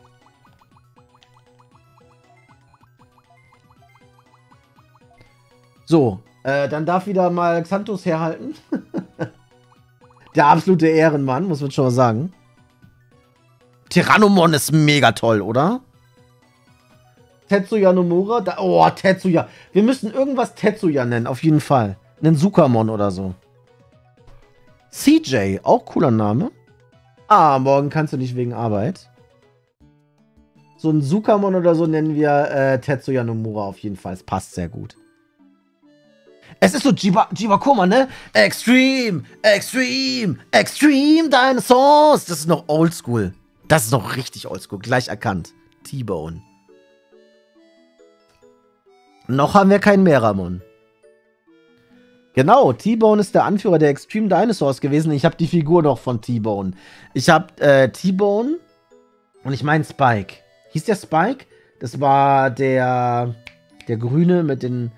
So, äh, dann darf wieder mal Xanthus herhalten. Der absolute Ehrenmann, muss man schon mal sagen. Tyrannomon ist mega toll, oder? Tetsuya Nomura. Da, oh, Tetsuya. Wir müssen irgendwas Tetsuya nennen, auf jeden Fall. Einen Sukamon oder so. CJ, auch cooler Name. Ah, morgen kannst du nicht wegen Arbeit. So ein Sukamon oder so nennen wir äh, Tetsuya Nomura auf jeden Fall. Es passt sehr gut. Es ist so Jiba, Jibakoma, ne? Extreme, Extreme, Extreme Dinosaurs. Das ist noch oldschool. Das ist noch richtig oldschool. Gleich erkannt. T-Bone. Noch haben wir keinen Meramon. Genau, T-Bone ist der Anführer der Extreme Dinosaurs gewesen. Ich habe die Figur noch von T-Bone. Ich habe äh, T-Bone und ich meine Spike. Hieß der Spike? Das war der, der Grüne mit den.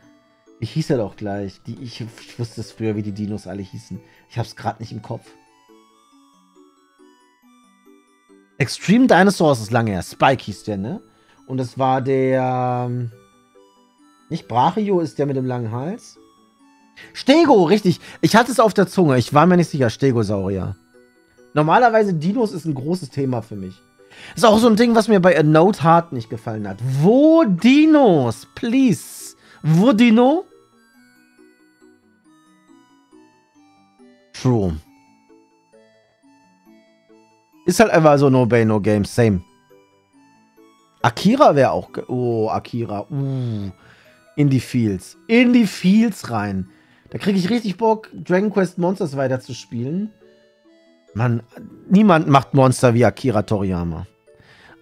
Wie hieß er doch gleich? Die, ich, ich wusste es früher, wie die Dinos alle hießen. Ich habe es gerade nicht im Kopf. Extreme Dinosaurs ist lange her. Spike hieß der, ne? Und das war der. Nicht Brachio ist der mit dem langen Hals. Stego, richtig. Ich hatte es auf der Zunge. Ich war mir nicht sicher. Stegosaurier. Normalerweise Dinos ist ein großes Thema für mich. Ist auch so ein Ding, was mir bei A Note Heart nicht gefallen hat. Wo Dinos? Please. Wo Dino? True. Ist halt einfach so No Bay, No Games. Same. Akira wäre auch... Oh, Akira. Uh. In die Fields. In die Fields rein. Da kriege ich richtig Bock, Dragon Quest Monsters weiterzuspielen. Man, niemand macht Monster wie Akira Toriyama.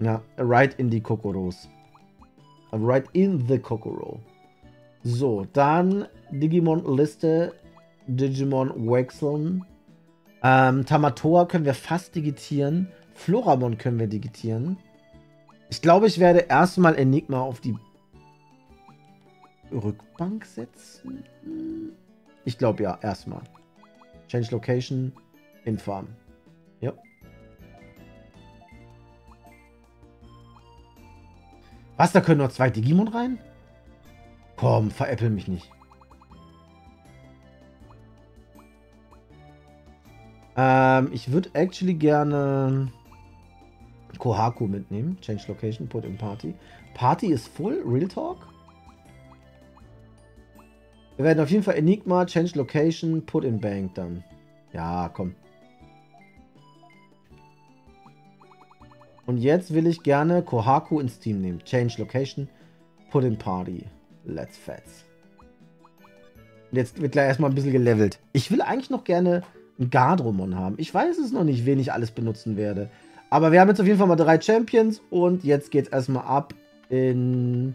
Ja, right in die Kokoros. Right in the Kokoro. So, dann Digimon-Liste. Digimon wechseln. Ähm, Tamatoa können wir fast digitieren. Floramon können wir digitieren. Ich glaube, ich werde erstmal Enigma auf die Rückbank setzen? Ich glaube ja, erstmal. Change Location in Was, da können noch zwei Digimon rein? Komm, veräppel mich nicht. Ähm, ich würde actually gerne Kohaku mitnehmen. Change Location, put in Party. Party ist full, Real Talk. Wir werden auf jeden Fall Enigma, Change Location, Put in Bank dann. Ja, komm. Und jetzt will ich gerne Kohaku ins Team nehmen. Change Location, Put in Party. Let's Fets. Und jetzt wird gleich erstmal ein bisschen gelevelt. Ich will eigentlich noch gerne einen Gardromon haben. Ich weiß es noch nicht, wen ich alles benutzen werde. Aber wir haben jetzt auf jeden Fall mal drei Champions und jetzt geht es erstmal ab in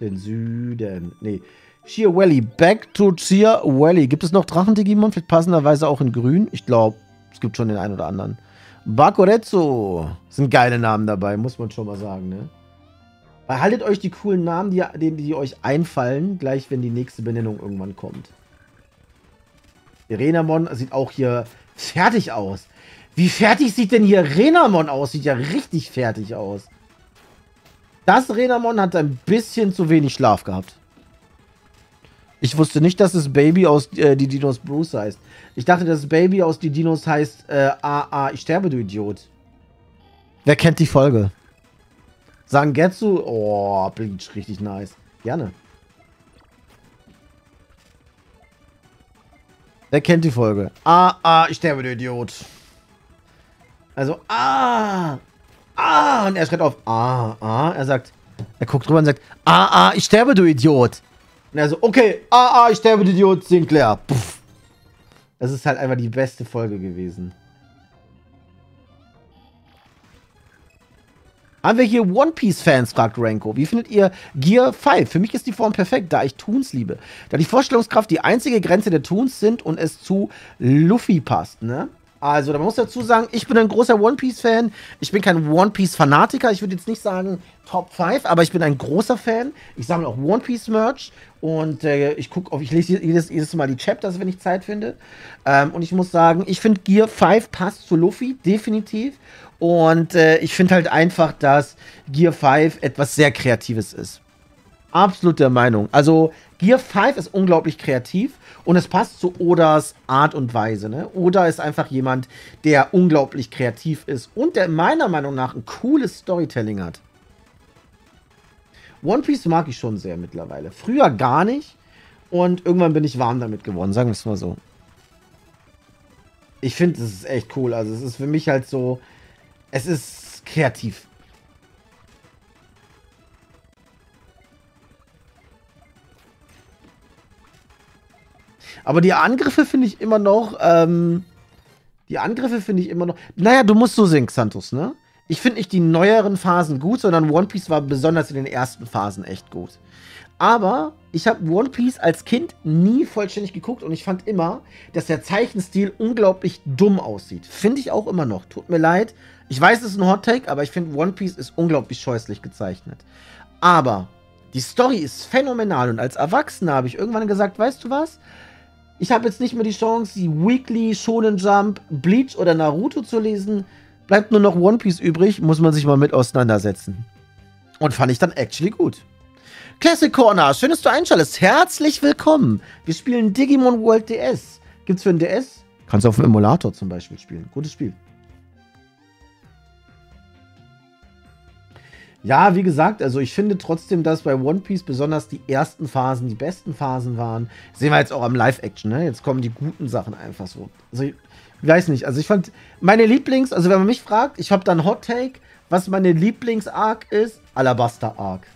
den Süden. Nee, Sheer Valley. Back to Sheer Valley. Gibt es noch Drachen-Digimon? Vielleicht passenderweise auch in grün? Ich glaube, es gibt schon den einen oder anderen. Bakoretsu. Sind geile Namen dabei, muss man schon mal sagen, ne? Behaltet euch die coolen Namen, die, die, die euch einfallen, gleich wenn die nächste Benennung irgendwann kommt. Renamon sieht auch hier fertig aus. Wie fertig sieht denn hier Renamon aus? Sieht ja richtig fertig aus. Das Renamon hat ein bisschen zu wenig Schlaf gehabt. Ich wusste nicht, dass es Baby aus äh, die Dinos Bruce heißt. Ich dachte, dass Baby aus die Dinos heißt äh, AA, ich sterbe, du Idiot. Wer kennt die Folge? Sangetsu? Oh, Bleach, richtig nice. Gerne. Wer kennt die Folge? Ah, ah, ich sterbe, du Idiot. Also, ah, ah, und er schreibt auf, ah, ah, er sagt, er guckt drüber und sagt, ah, ah, ich sterbe, du Idiot. Und er so, okay, ah, ah, ich sterbe, Idiot, Sinclair. Puff. Das ist halt einfach die beste Folge gewesen. Haben wir hier One Piece-Fans, fragt Ranko. Wie findet ihr Gear 5? Für mich ist die Form perfekt, da ich Toons liebe. Da die Vorstellungskraft die einzige Grenze der Toons sind und es zu Luffy passt, ne? Also, da muss dazu sagen, ich bin ein großer One Piece-Fan. Ich bin kein One Piece-Fanatiker. Ich würde jetzt nicht sagen Top 5, aber ich bin ein großer Fan. Ich sammle auch One Piece-Merch und äh, ich gucke, ich lese jedes, jedes Mal die Chapters, wenn ich Zeit finde. Ähm, und ich muss sagen, ich finde Gear 5 passt zu Luffy, definitiv. Und äh, ich finde halt einfach, dass Gear 5 etwas sehr Kreatives ist. Absolut der Meinung. Also, Gear 5 ist unglaublich kreativ und es passt zu Odas Art und Weise. Ne? Oda ist einfach jemand, der unglaublich kreativ ist und der meiner Meinung nach ein cooles Storytelling hat. One Piece mag ich schon sehr mittlerweile. Früher gar nicht und irgendwann bin ich warm damit geworden, sagen wir es mal so. Ich finde, es ist echt cool. Also, es ist für mich halt so, es ist kreativ. Aber die Angriffe finde ich immer noch, ähm, die Angriffe finde ich immer noch, naja, du musst so sehen, Xanthus, ne? Ich finde nicht die neueren Phasen gut, sondern One Piece war besonders in den ersten Phasen echt gut. Aber ich habe One Piece als Kind nie vollständig geguckt und ich fand immer, dass der Zeichenstil unglaublich dumm aussieht. Finde ich auch immer noch. Tut mir leid. Ich weiß, es ist ein Hot Take, aber ich finde One Piece ist unglaublich scheußlich gezeichnet. Aber die Story ist phänomenal und als Erwachsener habe ich irgendwann gesagt, weißt du was? Ich habe jetzt nicht mehr die Chance, die Weekly, Shonen Jump, Bleach oder Naruto zu lesen. Bleibt nur noch One Piece übrig, muss man sich mal mit auseinandersetzen. Und fand ich dann actually gut. Classic Corner, schön, dass du einschaltest. Herzlich willkommen. Wir spielen Digimon World DS. Gibt's für ein DS? Kannst du auf dem Emulator zum Beispiel spielen. Gutes Spiel. Ja, wie gesagt, also ich finde trotzdem, dass bei One Piece besonders die ersten Phasen die besten Phasen waren. sehen wir jetzt auch am Live-Action, ne? Jetzt kommen die guten Sachen einfach so. Also ich weiß nicht, also ich fand meine Lieblings, also wenn man mich fragt, ich habe dann Hot Take, was meine Lieblings-Arc ist, Alabaster Arc.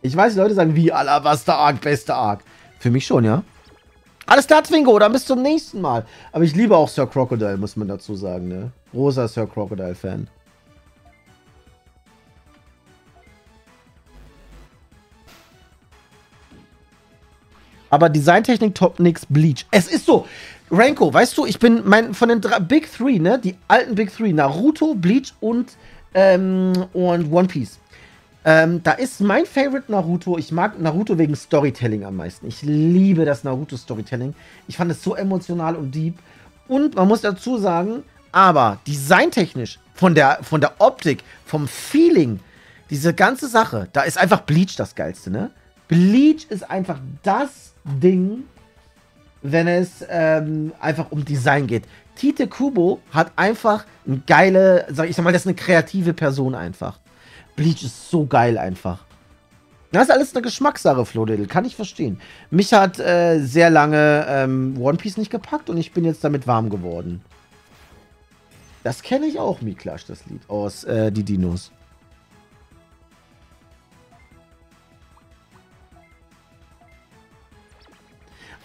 Ich weiß, die Leute sagen, wie Alabaster Arc, beste Arc. Für mich schon, ja. Alles klar, Zwingo, dann bis zum nächsten Mal. Aber ich liebe auch Sir Crocodile, muss man dazu sagen, ne? Großer Sir Crocodile-Fan. Aber Designtechnik top nix Bleach. Es ist so. Ranko, weißt du, ich bin mein, von den drei, Big Three, ne? Die alten Big Three, Naruto, Bleach und, ähm, und One Piece. Ähm, da ist mein Favorite Naruto. Ich mag Naruto wegen Storytelling am meisten. Ich liebe das Naruto-Storytelling. Ich fand es so emotional und deep. Und man muss dazu sagen, aber designtechnisch, von der, von der Optik, vom Feeling, diese ganze Sache, da ist einfach Bleach das Geilste, ne? Bleach ist einfach das Ding, wenn es ähm, einfach um Design geht. Tite Kubo hat einfach eine geile, sag ich sag mal, das ist eine kreative Person einfach. Bleach ist so geil einfach. Das ist alles eine Geschmackssache, Flodel. Kann ich verstehen. Mich hat äh, sehr lange ähm, One Piece nicht gepackt und ich bin jetzt damit warm geworden. Das kenne ich auch, Miklash, das Lied aus äh, Die Dinos.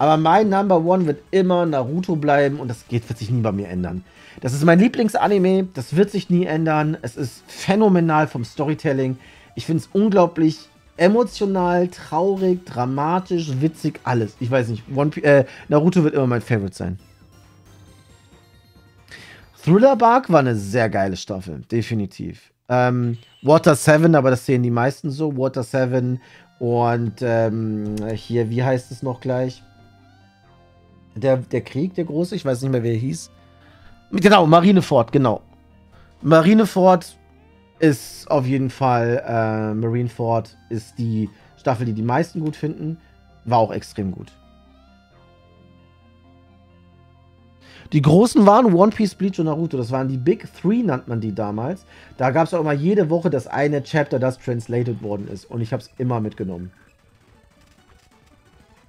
Aber mein Number One wird immer Naruto bleiben und das geht, wird sich nie bei mir ändern. Das ist mein Lieblingsanime, das wird sich nie ändern. Es ist phänomenal vom Storytelling. Ich finde es unglaublich emotional, traurig, dramatisch, witzig, alles. Ich weiß nicht, One, äh, Naruto wird immer mein Favorite sein. Thriller Bark war eine sehr geile Staffel, definitiv. Ähm, Water 7, aber das sehen die meisten so. Water 7 und ähm, hier, wie heißt es noch gleich? Der, der Krieg, der große, ich weiß nicht mehr, wer er hieß. Genau, Marineford, genau. Marineford ist auf jeden Fall, äh, Marineford ist die Staffel, die die meisten gut finden. War auch extrem gut. Die großen waren One Piece, Bleach und Naruto. Das waren die Big Three, nannte man die damals. Da gab es auch immer jede Woche das eine Chapter, das translated worden ist. Und ich habe es immer mitgenommen.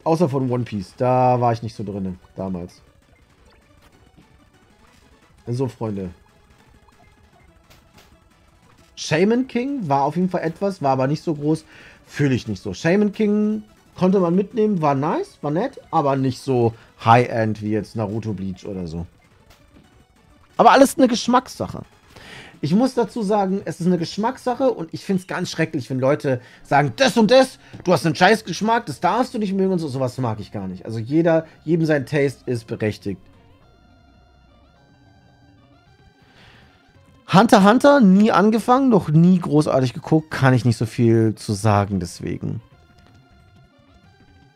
Außer von One Piece. Da war ich nicht so drin damals. So, Freunde. Shaman King war auf jeden Fall etwas, war aber nicht so groß. Fühle ich nicht so. Shaman King konnte man mitnehmen, war nice, war nett, aber nicht so High-End wie jetzt Naruto Bleach oder so. Aber alles eine Geschmackssache. Ich muss dazu sagen, es ist eine Geschmackssache und ich finde es ganz schrecklich, wenn Leute sagen, das und das, du hast einen scheiß Geschmack, das darfst du nicht mögen und so. Sowas mag ich gar nicht. Also jeder, jedem sein Taste ist berechtigt. Hunter Hunter, nie angefangen, noch nie großartig geguckt, kann ich nicht so viel zu sagen, deswegen.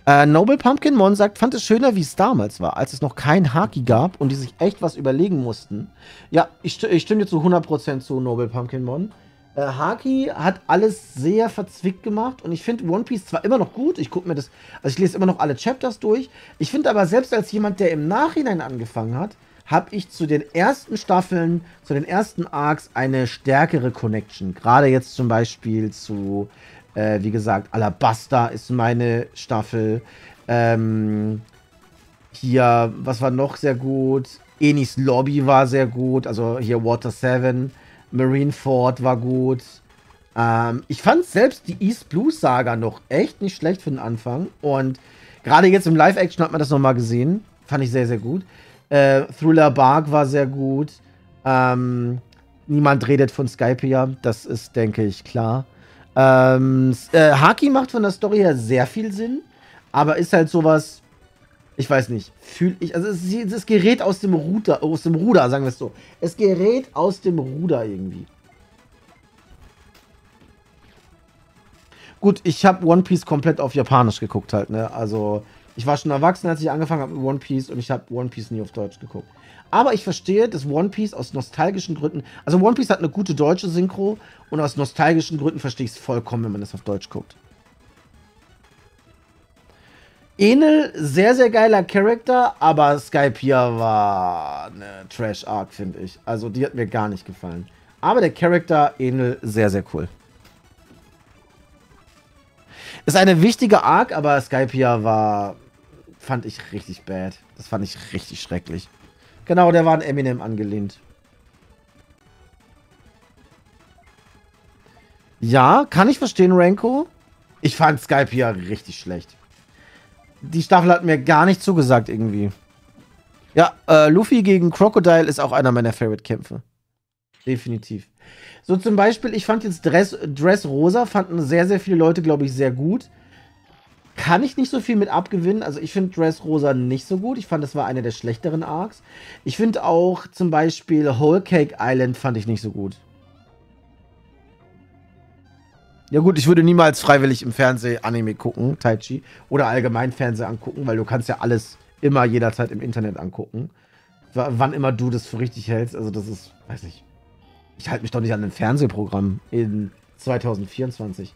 Äh, Noble Pumpkin Mon sagt, fand es schöner, wie es damals war, als es noch kein Haki gab und die sich echt was überlegen mussten. Ja, ich, ich stimme dir zu 100% zu Noble Pumpkin Mon. Äh, Haki hat alles sehr verzwickt gemacht und ich finde One Piece zwar immer noch gut, ich gucke mir das, also ich lese immer noch alle Chapters durch. Ich finde aber selbst als jemand, der im Nachhinein angefangen hat, habe ich zu den ersten Staffeln, zu den ersten Arcs eine stärkere Connection. Gerade jetzt zum Beispiel zu äh, wie gesagt, Alabasta ist meine Staffel. Ähm, hier, was war noch sehr gut? Enis Lobby war sehr gut. Also hier Water 7. Marineford war gut. Ähm, ich fand selbst die East Blue Saga noch echt nicht schlecht für den Anfang. Und gerade jetzt im Live-Action hat man das nochmal gesehen. Fand ich sehr, sehr gut. Äh, Thriller Bark war sehr gut. Ähm, niemand redet von Skype ja. Das ist, denke ich, klar. Ähm, äh, Haki macht von der Story her sehr viel Sinn, aber ist halt sowas, ich weiß nicht, fühle ich, also es, es gerät aus dem Ruder, aus dem Ruder, sagen wir es so. Es gerät aus dem Ruder irgendwie. Gut, ich habe One Piece komplett auf Japanisch geguckt halt, ne? Also, ich war schon erwachsen, als ich angefangen habe mit One Piece und ich habe One Piece nie auf Deutsch geguckt. Aber ich verstehe, dass One Piece aus nostalgischen Gründen, also One Piece hat eine gute deutsche Synchro und aus nostalgischen Gründen verstehe ich es vollkommen, wenn man das auf Deutsch guckt. Enel, sehr, sehr geiler Charakter, aber Skypiea war eine Trash-Arc, finde ich. Also die hat mir gar nicht gefallen. Aber der Charakter Enel, sehr, sehr cool. Ist eine wichtige Arc, aber Skypiea war, fand ich richtig bad. Das fand ich richtig schrecklich. Genau, der war an Eminem angelehnt. Ja, kann ich verstehen, Ranko. Ich fand Skype ja richtig schlecht. Die Staffel hat mir gar nicht zugesagt irgendwie. Ja, äh, Luffy gegen Crocodile ist auch einer meiner Favorite-Kämpfe. Definitiv. So zum Beispiel, ich fand jetzt Dress, Dress Rosa, fanden sehr, sehr viele Leute, glaube ich, sehr gut kann ich nicht so viel mit abgewinnen. Also ich finde Dressrosa nicht so gut. Ich fand, das war eine der schlechteren Arcs. Ich finde auch zum Beispiel Whole Cake Island fand ich nicht so gut. Ja gut, ich würde niemals freiwillig im Fernsehen Anime gucken, Tai Chi, oder allgemein Fernsehen angucken, weil du kannst ja alles immer jederzeit im Internet angucken. W wann immer du das für richtig hältst. Also das ist, weiß ich. Ich halte mich doch nicht an ein Fernsehprogramm in 2024.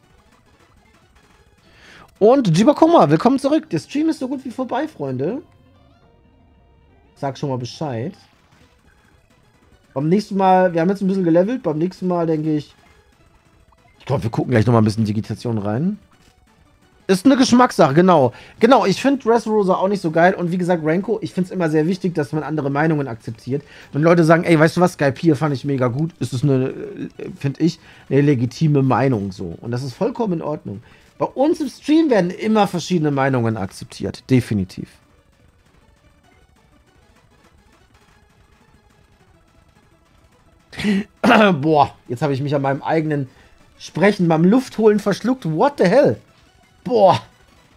Und Jibakoma, willkommen zurück. Der Stream ist so gut wie vorbei, Freunde. Sag schon mal Bescheid. Beim nächsten Mal, wir haben jetzt ein bisschen gelevelt. Beim nächsten Mal denke ich, ich glaube, wir gucken gleich noch mal ein bisschen Digitation rein. Ist eine Geschmackssache, genau. Genau, ich finde Dressrosa auch nicht so geil. Und wie gesagt, Ranko, ich finde es immer sehr wichtig, dass man andere Meinungen akzeptiert. Wenn Leute sagen, ey, weißt du was, Skype hier fand ich mega gut, ist es eine, äh, finde ich, eine legitime Meinung so. Und das ist vollkommen in Ordnung. Bei uns im Stream werden immer verschiedene Meinungen akzeptiert. Definitiv. Boah, jetzt habe ich mich an meinem eigenen Sprechen, beim Luftholen verschluckt. What the hell? Boah.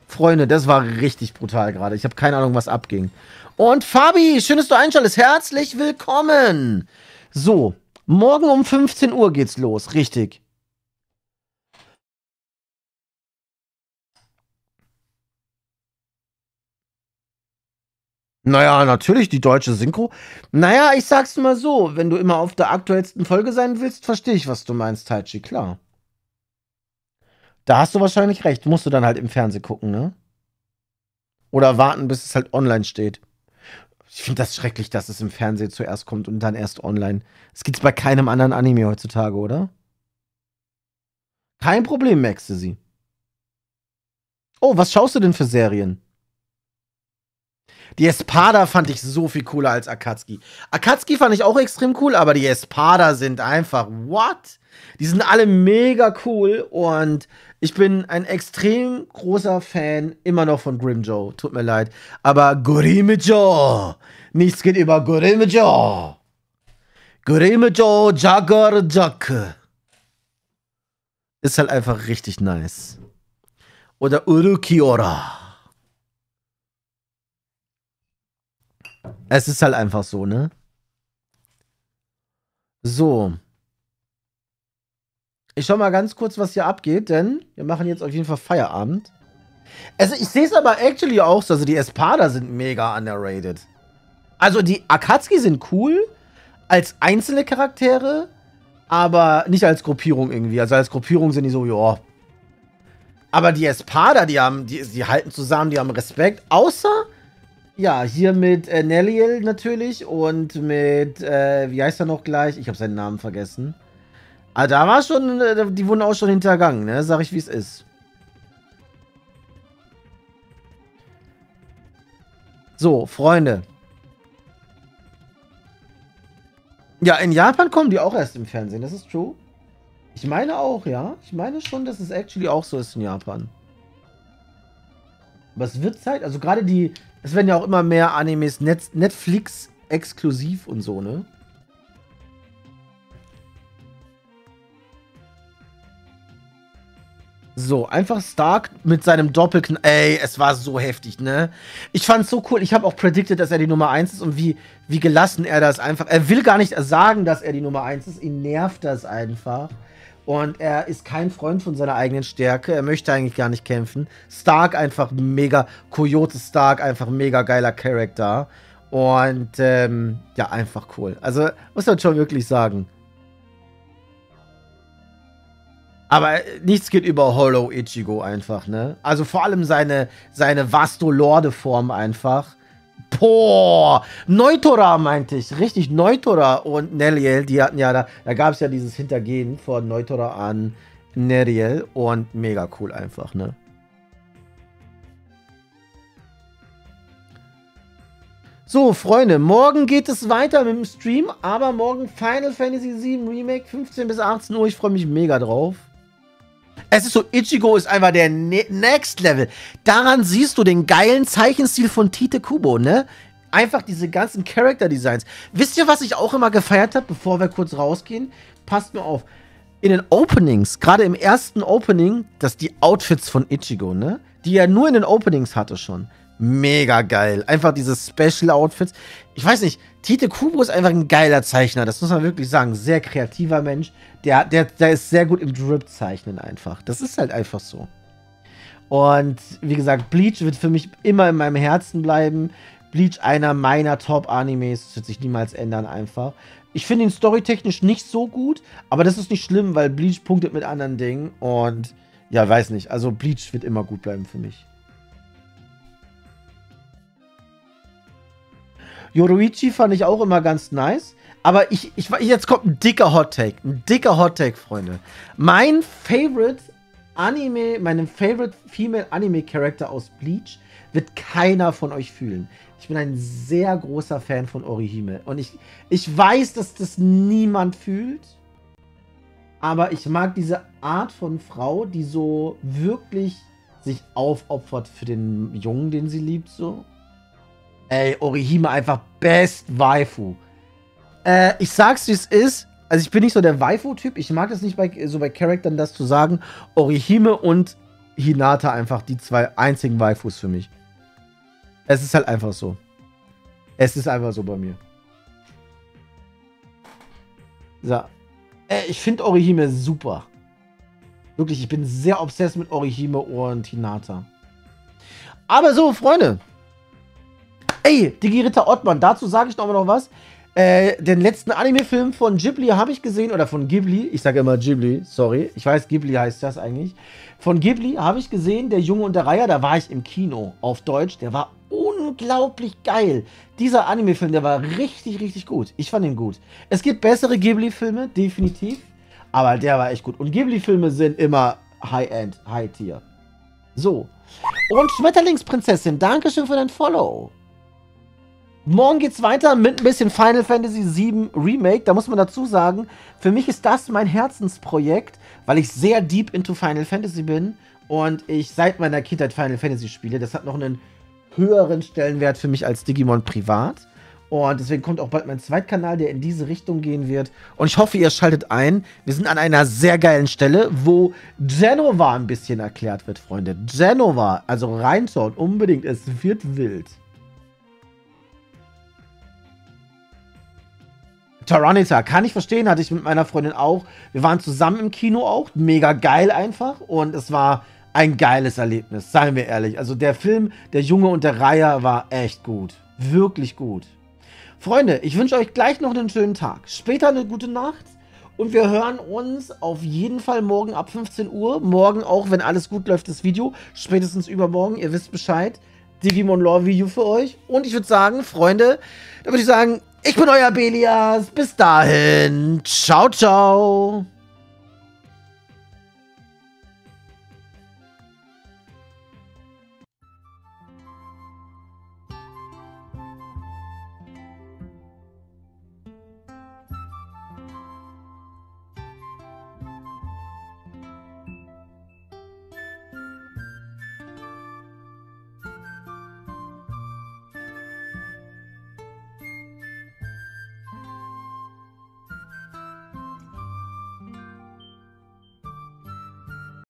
Freunde, das war richtig brutal gerade. Ich habe keine Ahnung, was abging. Und Fabi, schön, dass du einschaltest. Herzlich willkommen. So, morgen um 15 Uhr geht's los. Richtig. Naja, natürlich, die deutsche Synchro. Naja, ich sag's mal so, wenn du immer auf der aktuellsten Folge sein willst, verstehe ich, was du meinst, Taichi, klar. Da hast du wahrscheinlich recht. Musst du dann halt im Fernsehen gucken, ne? Oder warten, bis es halt online steht. Ich finde das schrecklich, dass es im Fernsehen zuerst kommt und dann erst online. Das gibt's bei keinem anderen Anime heutzutage, oder? Kein Problem, sie. Oh, was schaust du denn für Serien? Die Espada fand ich so viel cooler als Akatsuki. Akatsuki fand ich auch extrem cool, aber die Espada sind einfach, what? Die sind alle mega cool und ich bin ein extrem großer Fan immer noch von Grimjo. Tut mir leid. Aber Grimjo! Nichts geht über Grimjo! Grimjo Jagger Jack. Ist halt einfach richtig nice. Oder Urukiora. Es ist halt einfach so, ne? So. Ich schau mal ganz kurz, was hier abgeht, denn wir machen jetzt auf jeden Fall Feierabend. Also ich sehe es aber actually auch so, also die Espada sind mega underrated. Also die Akatsuki sind cool als einzelne Charaktere, aber nicht als Gruppierung irgendwie. Also als Gruppierung sind die so, ja. Aber die Espada, die haben, die, die halten zusammen, die haben Respekt, außer ja, hier mit äh, Nelliel natürlich und mit, äh, wie heißt er noch gleich? Ich habe seinen Namen vergessen. Ah, da war schon, äh, die wurden auch schon hintergangen, ne? Sag ich, wie es ist. So, Freunde. Ja, in Japan kommen die auch erst im Fernsehen, das ist true. Ich meine auch, ja. Ich meine schon, dass es actually auch so ist in Japan. Aber es wird Zeit, also gerade die, es werden ja auch immer mehr Animes Net Netflix exklusiv und so, ne? So, einfach Stark mit seinem Doppelknall. Ey, es war so heftig, ne? Ich fand's so cool. Ich habe auch predicted, dass er die Nummer 1 ist und wie, wie gelassen er das einfach. Er will gar nicht sagen, dass er die Nummer 1 ist. Ihn nervt das einfach. Und er ist kein Freund von seiner eigenen Stärke. Er möchte eigentlich gar nicht kämpfen. Stark einfach mega, Coyote Stark einfach mega geiler Charakter. Und ähm, ja, einfach cool. Also muss man schon wirklich sagen. Aber nichts geht über Hollow Ichigo einfach, ne? Also vor allem seine, seine Vasto-Lorde-Form einfach. Boah, Neutora meinte ich, richtig, Neutora und Neriel, die hatten ja da, da gab es ja dieses Hintergehen von Neutora an Neriel und mega cool einfach, ne? So, Freunde, morgen geht es weiter mit dem Stream, aber morgen Final Fantasy VII Remake, 15 bis 18 Uhr, ich freue mich mega drauf. Es ist so, Ichigo ist einfach der ne Next Level. Daran siehst du den geilen Zeichenstil von Tite Kubo, ne? Einfach diese ganzen Character Designs. Wisst ihr, was ich auch immer gefeiert habe, bevor wir kurz rausgehen? Passt mir auf. In den Openings, gerade im ersten Opening, dass die Outfits von Ichigo, ne? Die er nur in den Openings hatte schon. Mega geil. Einfach diese Special Outfits. Ich weiß nicht, Tite Kubo ist einfach ein geiler Zeichner. Das muss man wirklich sagen. Sehr kreativer Mensch der, der, der ist sehr gut im Drip-Zeichnen einfach. Das ist halt einfach so. Und wie gesagt, Bleach wird für mich immer in meinem Herzen bleiben. Bleach einer meiner Top-Animes. Das wird sich niemals ändern einfach. Ich finde ihn storytechnisch nicht so gut, aber das ist nicht schlimm, weil Bleach punktet mit anderen Dingen. Und ja, weiß nicht. Also Bleach wird immer gut bleiben für mich. Yoruichi fand ich auch immer ganz nice. Aber ich, ich, jetzt kommt ein dicker Hot Take. Ein dicker Hot Take, Freunde. Mein Favorite Anime, meinem Favorite Female Anime Character aus Bleach, wird keiner von euch fühlen. Ich bin ein sehr großer Fan von Orihime. Und ich, ich weiß, dass das niemand fühlt. Aber ich mag diese Art von Frau, die so wirklich sich aufopfert für den Jungen, den sie liebt, so. Ey, Orihime einfach best Waifu. Äh, ich sag's, wie es ist. Also ich bin nicht so der Waifu-Typ. Ich mag es nicht bei, so bei Charaktern, das zu sagen. Orihime und Hinata einfach die zwei einzigen Waifus für mich. Es ist halt einfach so. Es ist einfach so bei mir. So. Äh, ich finde Orihime super. Wirklich, ich bin sehr obsessed mit Orihime und Hinata. Aber so, Freunde. Ey, Digi Ritter Ottmann, dazu sage ich noch mal noch was. Äh, den letzten Anime-Film von Ghibli habe ich gesehen, oder von Ghibli, ich sage immer Ghibli, sorry, ich weiß, Ghibli heißt das eigentlich. Von Ghibli habe ich gesehen, Der Junge und der Reiher, da war ich im Kino auf Deutsch, der war unglaublich geil. Dieser Anime-Film, der war richtig, richtig gut. Ich fand ihn gut. Es gibt bessere Ghibli-Filme, definitiv, aber der war echt gut. Und Ghibli-Filme sind immer High-End, High-Tier. So. Und Schmetterlingsprinzessin, Dankeschön für dein Follow. Morgen geht's weiter mit ein bisschen Final Fantasy VII Remake. Da muss man dazu sagen, für mich ist das mein Herzensprojekt, weil ich sehr deep into Final Fantasy bin und ich seit meiner Kindheit Final Fantasy spiele. Das hat noch einen höheren Stellenwert für mich als Digimon privat. Und deswegen kommt auch bald mein Zweitkanal, der in diese Richtung gehen wird. Und ich hoffe, ihr schaltet ein. Wir sind an einer sehr geilen Stelle, wo Genova ein bisschen erklärt wird, Freunde. Genova, also reinschauen, unbedingt. Es wird wild. Tyrannita, kann ich verstehen, hatte ich mit meiner Freundin auch. Wir waren zusammen im Kino auch, mega geil einfach und es war ein geiles Erlebnis, seien wir ehrlich. Also der Film, der Junge und der Reiher war echt gut, wirklich gut. Freunde, ich wünsche euch gleich noch einen schönen Tag, später eine gute Nacht und wir hören uns auf jeden Fall morgen ab 15 Uhr. Morgen auch, wenn alles gut läuft, das Video, spätestens übermorgen, ihr wisst Bescheid. Digimon Lore Video für euch. Und ich würde sagen, Freunde, da würde ich sagen, ich bin euer Belias. Bis dahin. Ciao, ciao.